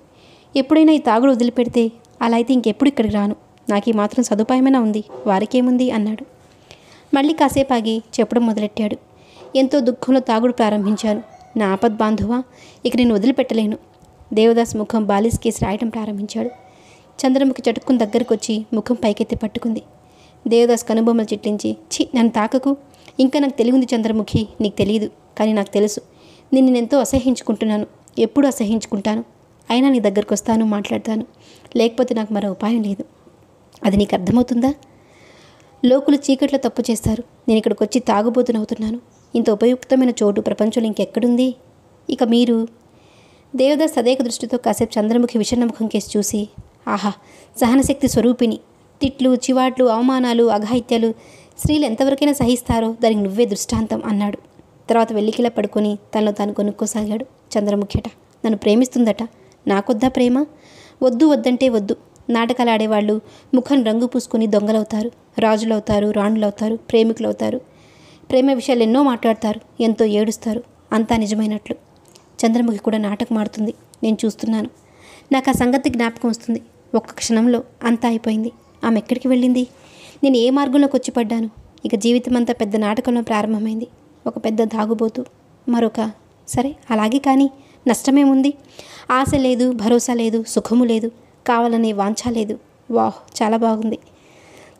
ఎప్పుడైనా ఈ తాగుడు వదిలిపెడితే అలా అయితే ఇంకెప్పుడు ఇక్కడికి రాను. నాకు ఈ మాత్రం సదుపాయమైనా ఉంది. వారికేముంది? అన్నాడు. మళ్ళీ కాసేపు ఆగి చెప్పడం మొదలెట్టాడు. ఎంతో దుఃఖంలో తాగుడు ప్రారంభించాను. నా ఆపద్ బాంధువా ఇక నేను వదిలిపెట్టలేను. దేవదాస్ ముఖం బాలిస్ కేసి రాయటం ప్రారంభించాడు. చంద్రముఖి చటుక్కుని దగ్గరకు వచ్చి ముఖం పైకెత్తి పట్టుకుంది. దేవదాస్ కనుబొమ్మలు చిట్లించి ఛీ నన్ను తాకకు. ఇంకా నాకు తెలియంది చంద్రముఖి నీకు తెలియదు కానీ నాకు తెలుసు. నిన్ను నేనెంతో అసహించుకుంటున్నాను. ఎప్పుడు అసహించుకుంటాను? అయినా నీ దగ్గరకు వస్తాను మాట్లాడతాను. లేకపోతే నాకు మరో ఉపాయం లేదు. అది నీకు అర్థమవుతుందా? లోకులు చీకట్లో తప్పు చేస్తారు. నేను ఇక్కడికి వచ్చి తాగుబోతునవుతున్నాను. ఇంత ఉపయుక్తమైన చోటు ప్రపంచంలో ఇంకెక్కడుంది? ఇక మీరు? దేవదాస్ సదేక దృష్టితో కాసేపు చంద్రముఖి విషణముఖం కేసి చూసి ఆహా సహనశక్తి స్వరూపిణి. తిట్లు చివాట్లు అవమానాలు అఘాయిత్యాలు స్త్రీలు ఎంతవరకైనా సహిస్తారో దానికి నువ్వే దృష్టాంతం అన్నాడు. తర్వాత వెల్లికిలా పడుకొని తనలో తాను కొనుక్కోసాగాడు చంద్రముఖిట నన్ను ప్రేమిస్తుందట? నాకొద్దా ప్రేమ? వద్దు వద్దంటే వద్దు. నాటకాలు ఆడేవాళ్ళు ముఖం రంగు పూసుకొని దొంగలవుతారు. రాజులవుతారు రాణులవుతారు ప్రేమికులవుతారు. ప్రేమ విషయాలు ఎన్నో మాట్లాడతారు ఎంతో ఏడుస్తారు. అంతా నిజమైనట్లు. చంద్రముఖి కూడా నాటకం ఆడుతుంది. నేను చూస్తున్నాను. నాకు ఆ సంగతి జ్ఞాపకం వస్తుంది. ఒక్క క్షణంలో అంతా అయిపోయింది. ఆమె ఎక్కడికి వెళ్ళింది? నేను ఏ మార్గంలోకి వచ్చి పడ్డాను? ఇక జీవితం అంతా పెద్ద నాటకంలో ప్రారంభమైంది. ఒక పెద్ద దాగుబోతు. మరొక సరే అలాగే కానీ నష్టమేముంది? ఆశ లేదు భరోసా లేదు సుఖము లేదు కావాలనే వాంఛ లేదు. వాహ్ చాలా బాగుంది.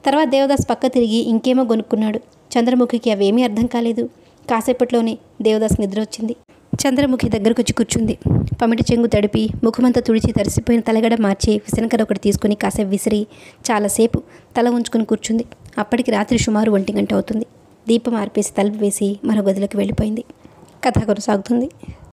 తర్వాత దేవదాస్ పక్క తిరిగి ఇంకేమో కొనుక్కున్నాడు చంద్రముఖికి అవేమీ అర్థం కాలేదు. కాసేపట్లోనే దేవదాస్ నిద్ర వచ్చింది. చంద్రముఖి దగ్గరకు వచ్చి కూర్చుంది. పమిటి చెంగు తడిపి ముఖమంతా తుడిచి తరిసిపోయిన తలగడ మార్చి విసనకర ఒకటి తీసుకుని కాసేపు విసిరి చాలాసేపు తల ఉంచుకుని కూర్చుంది. అప్పటికి రాత్రి సుమారు ఒంటి గంట అవుతుంది. దీపం ఆర్పేసి తలుపు వేసి మరో గదిలోకి వెళ్ళిపోయింది. కథ కొనసాగుతుంది.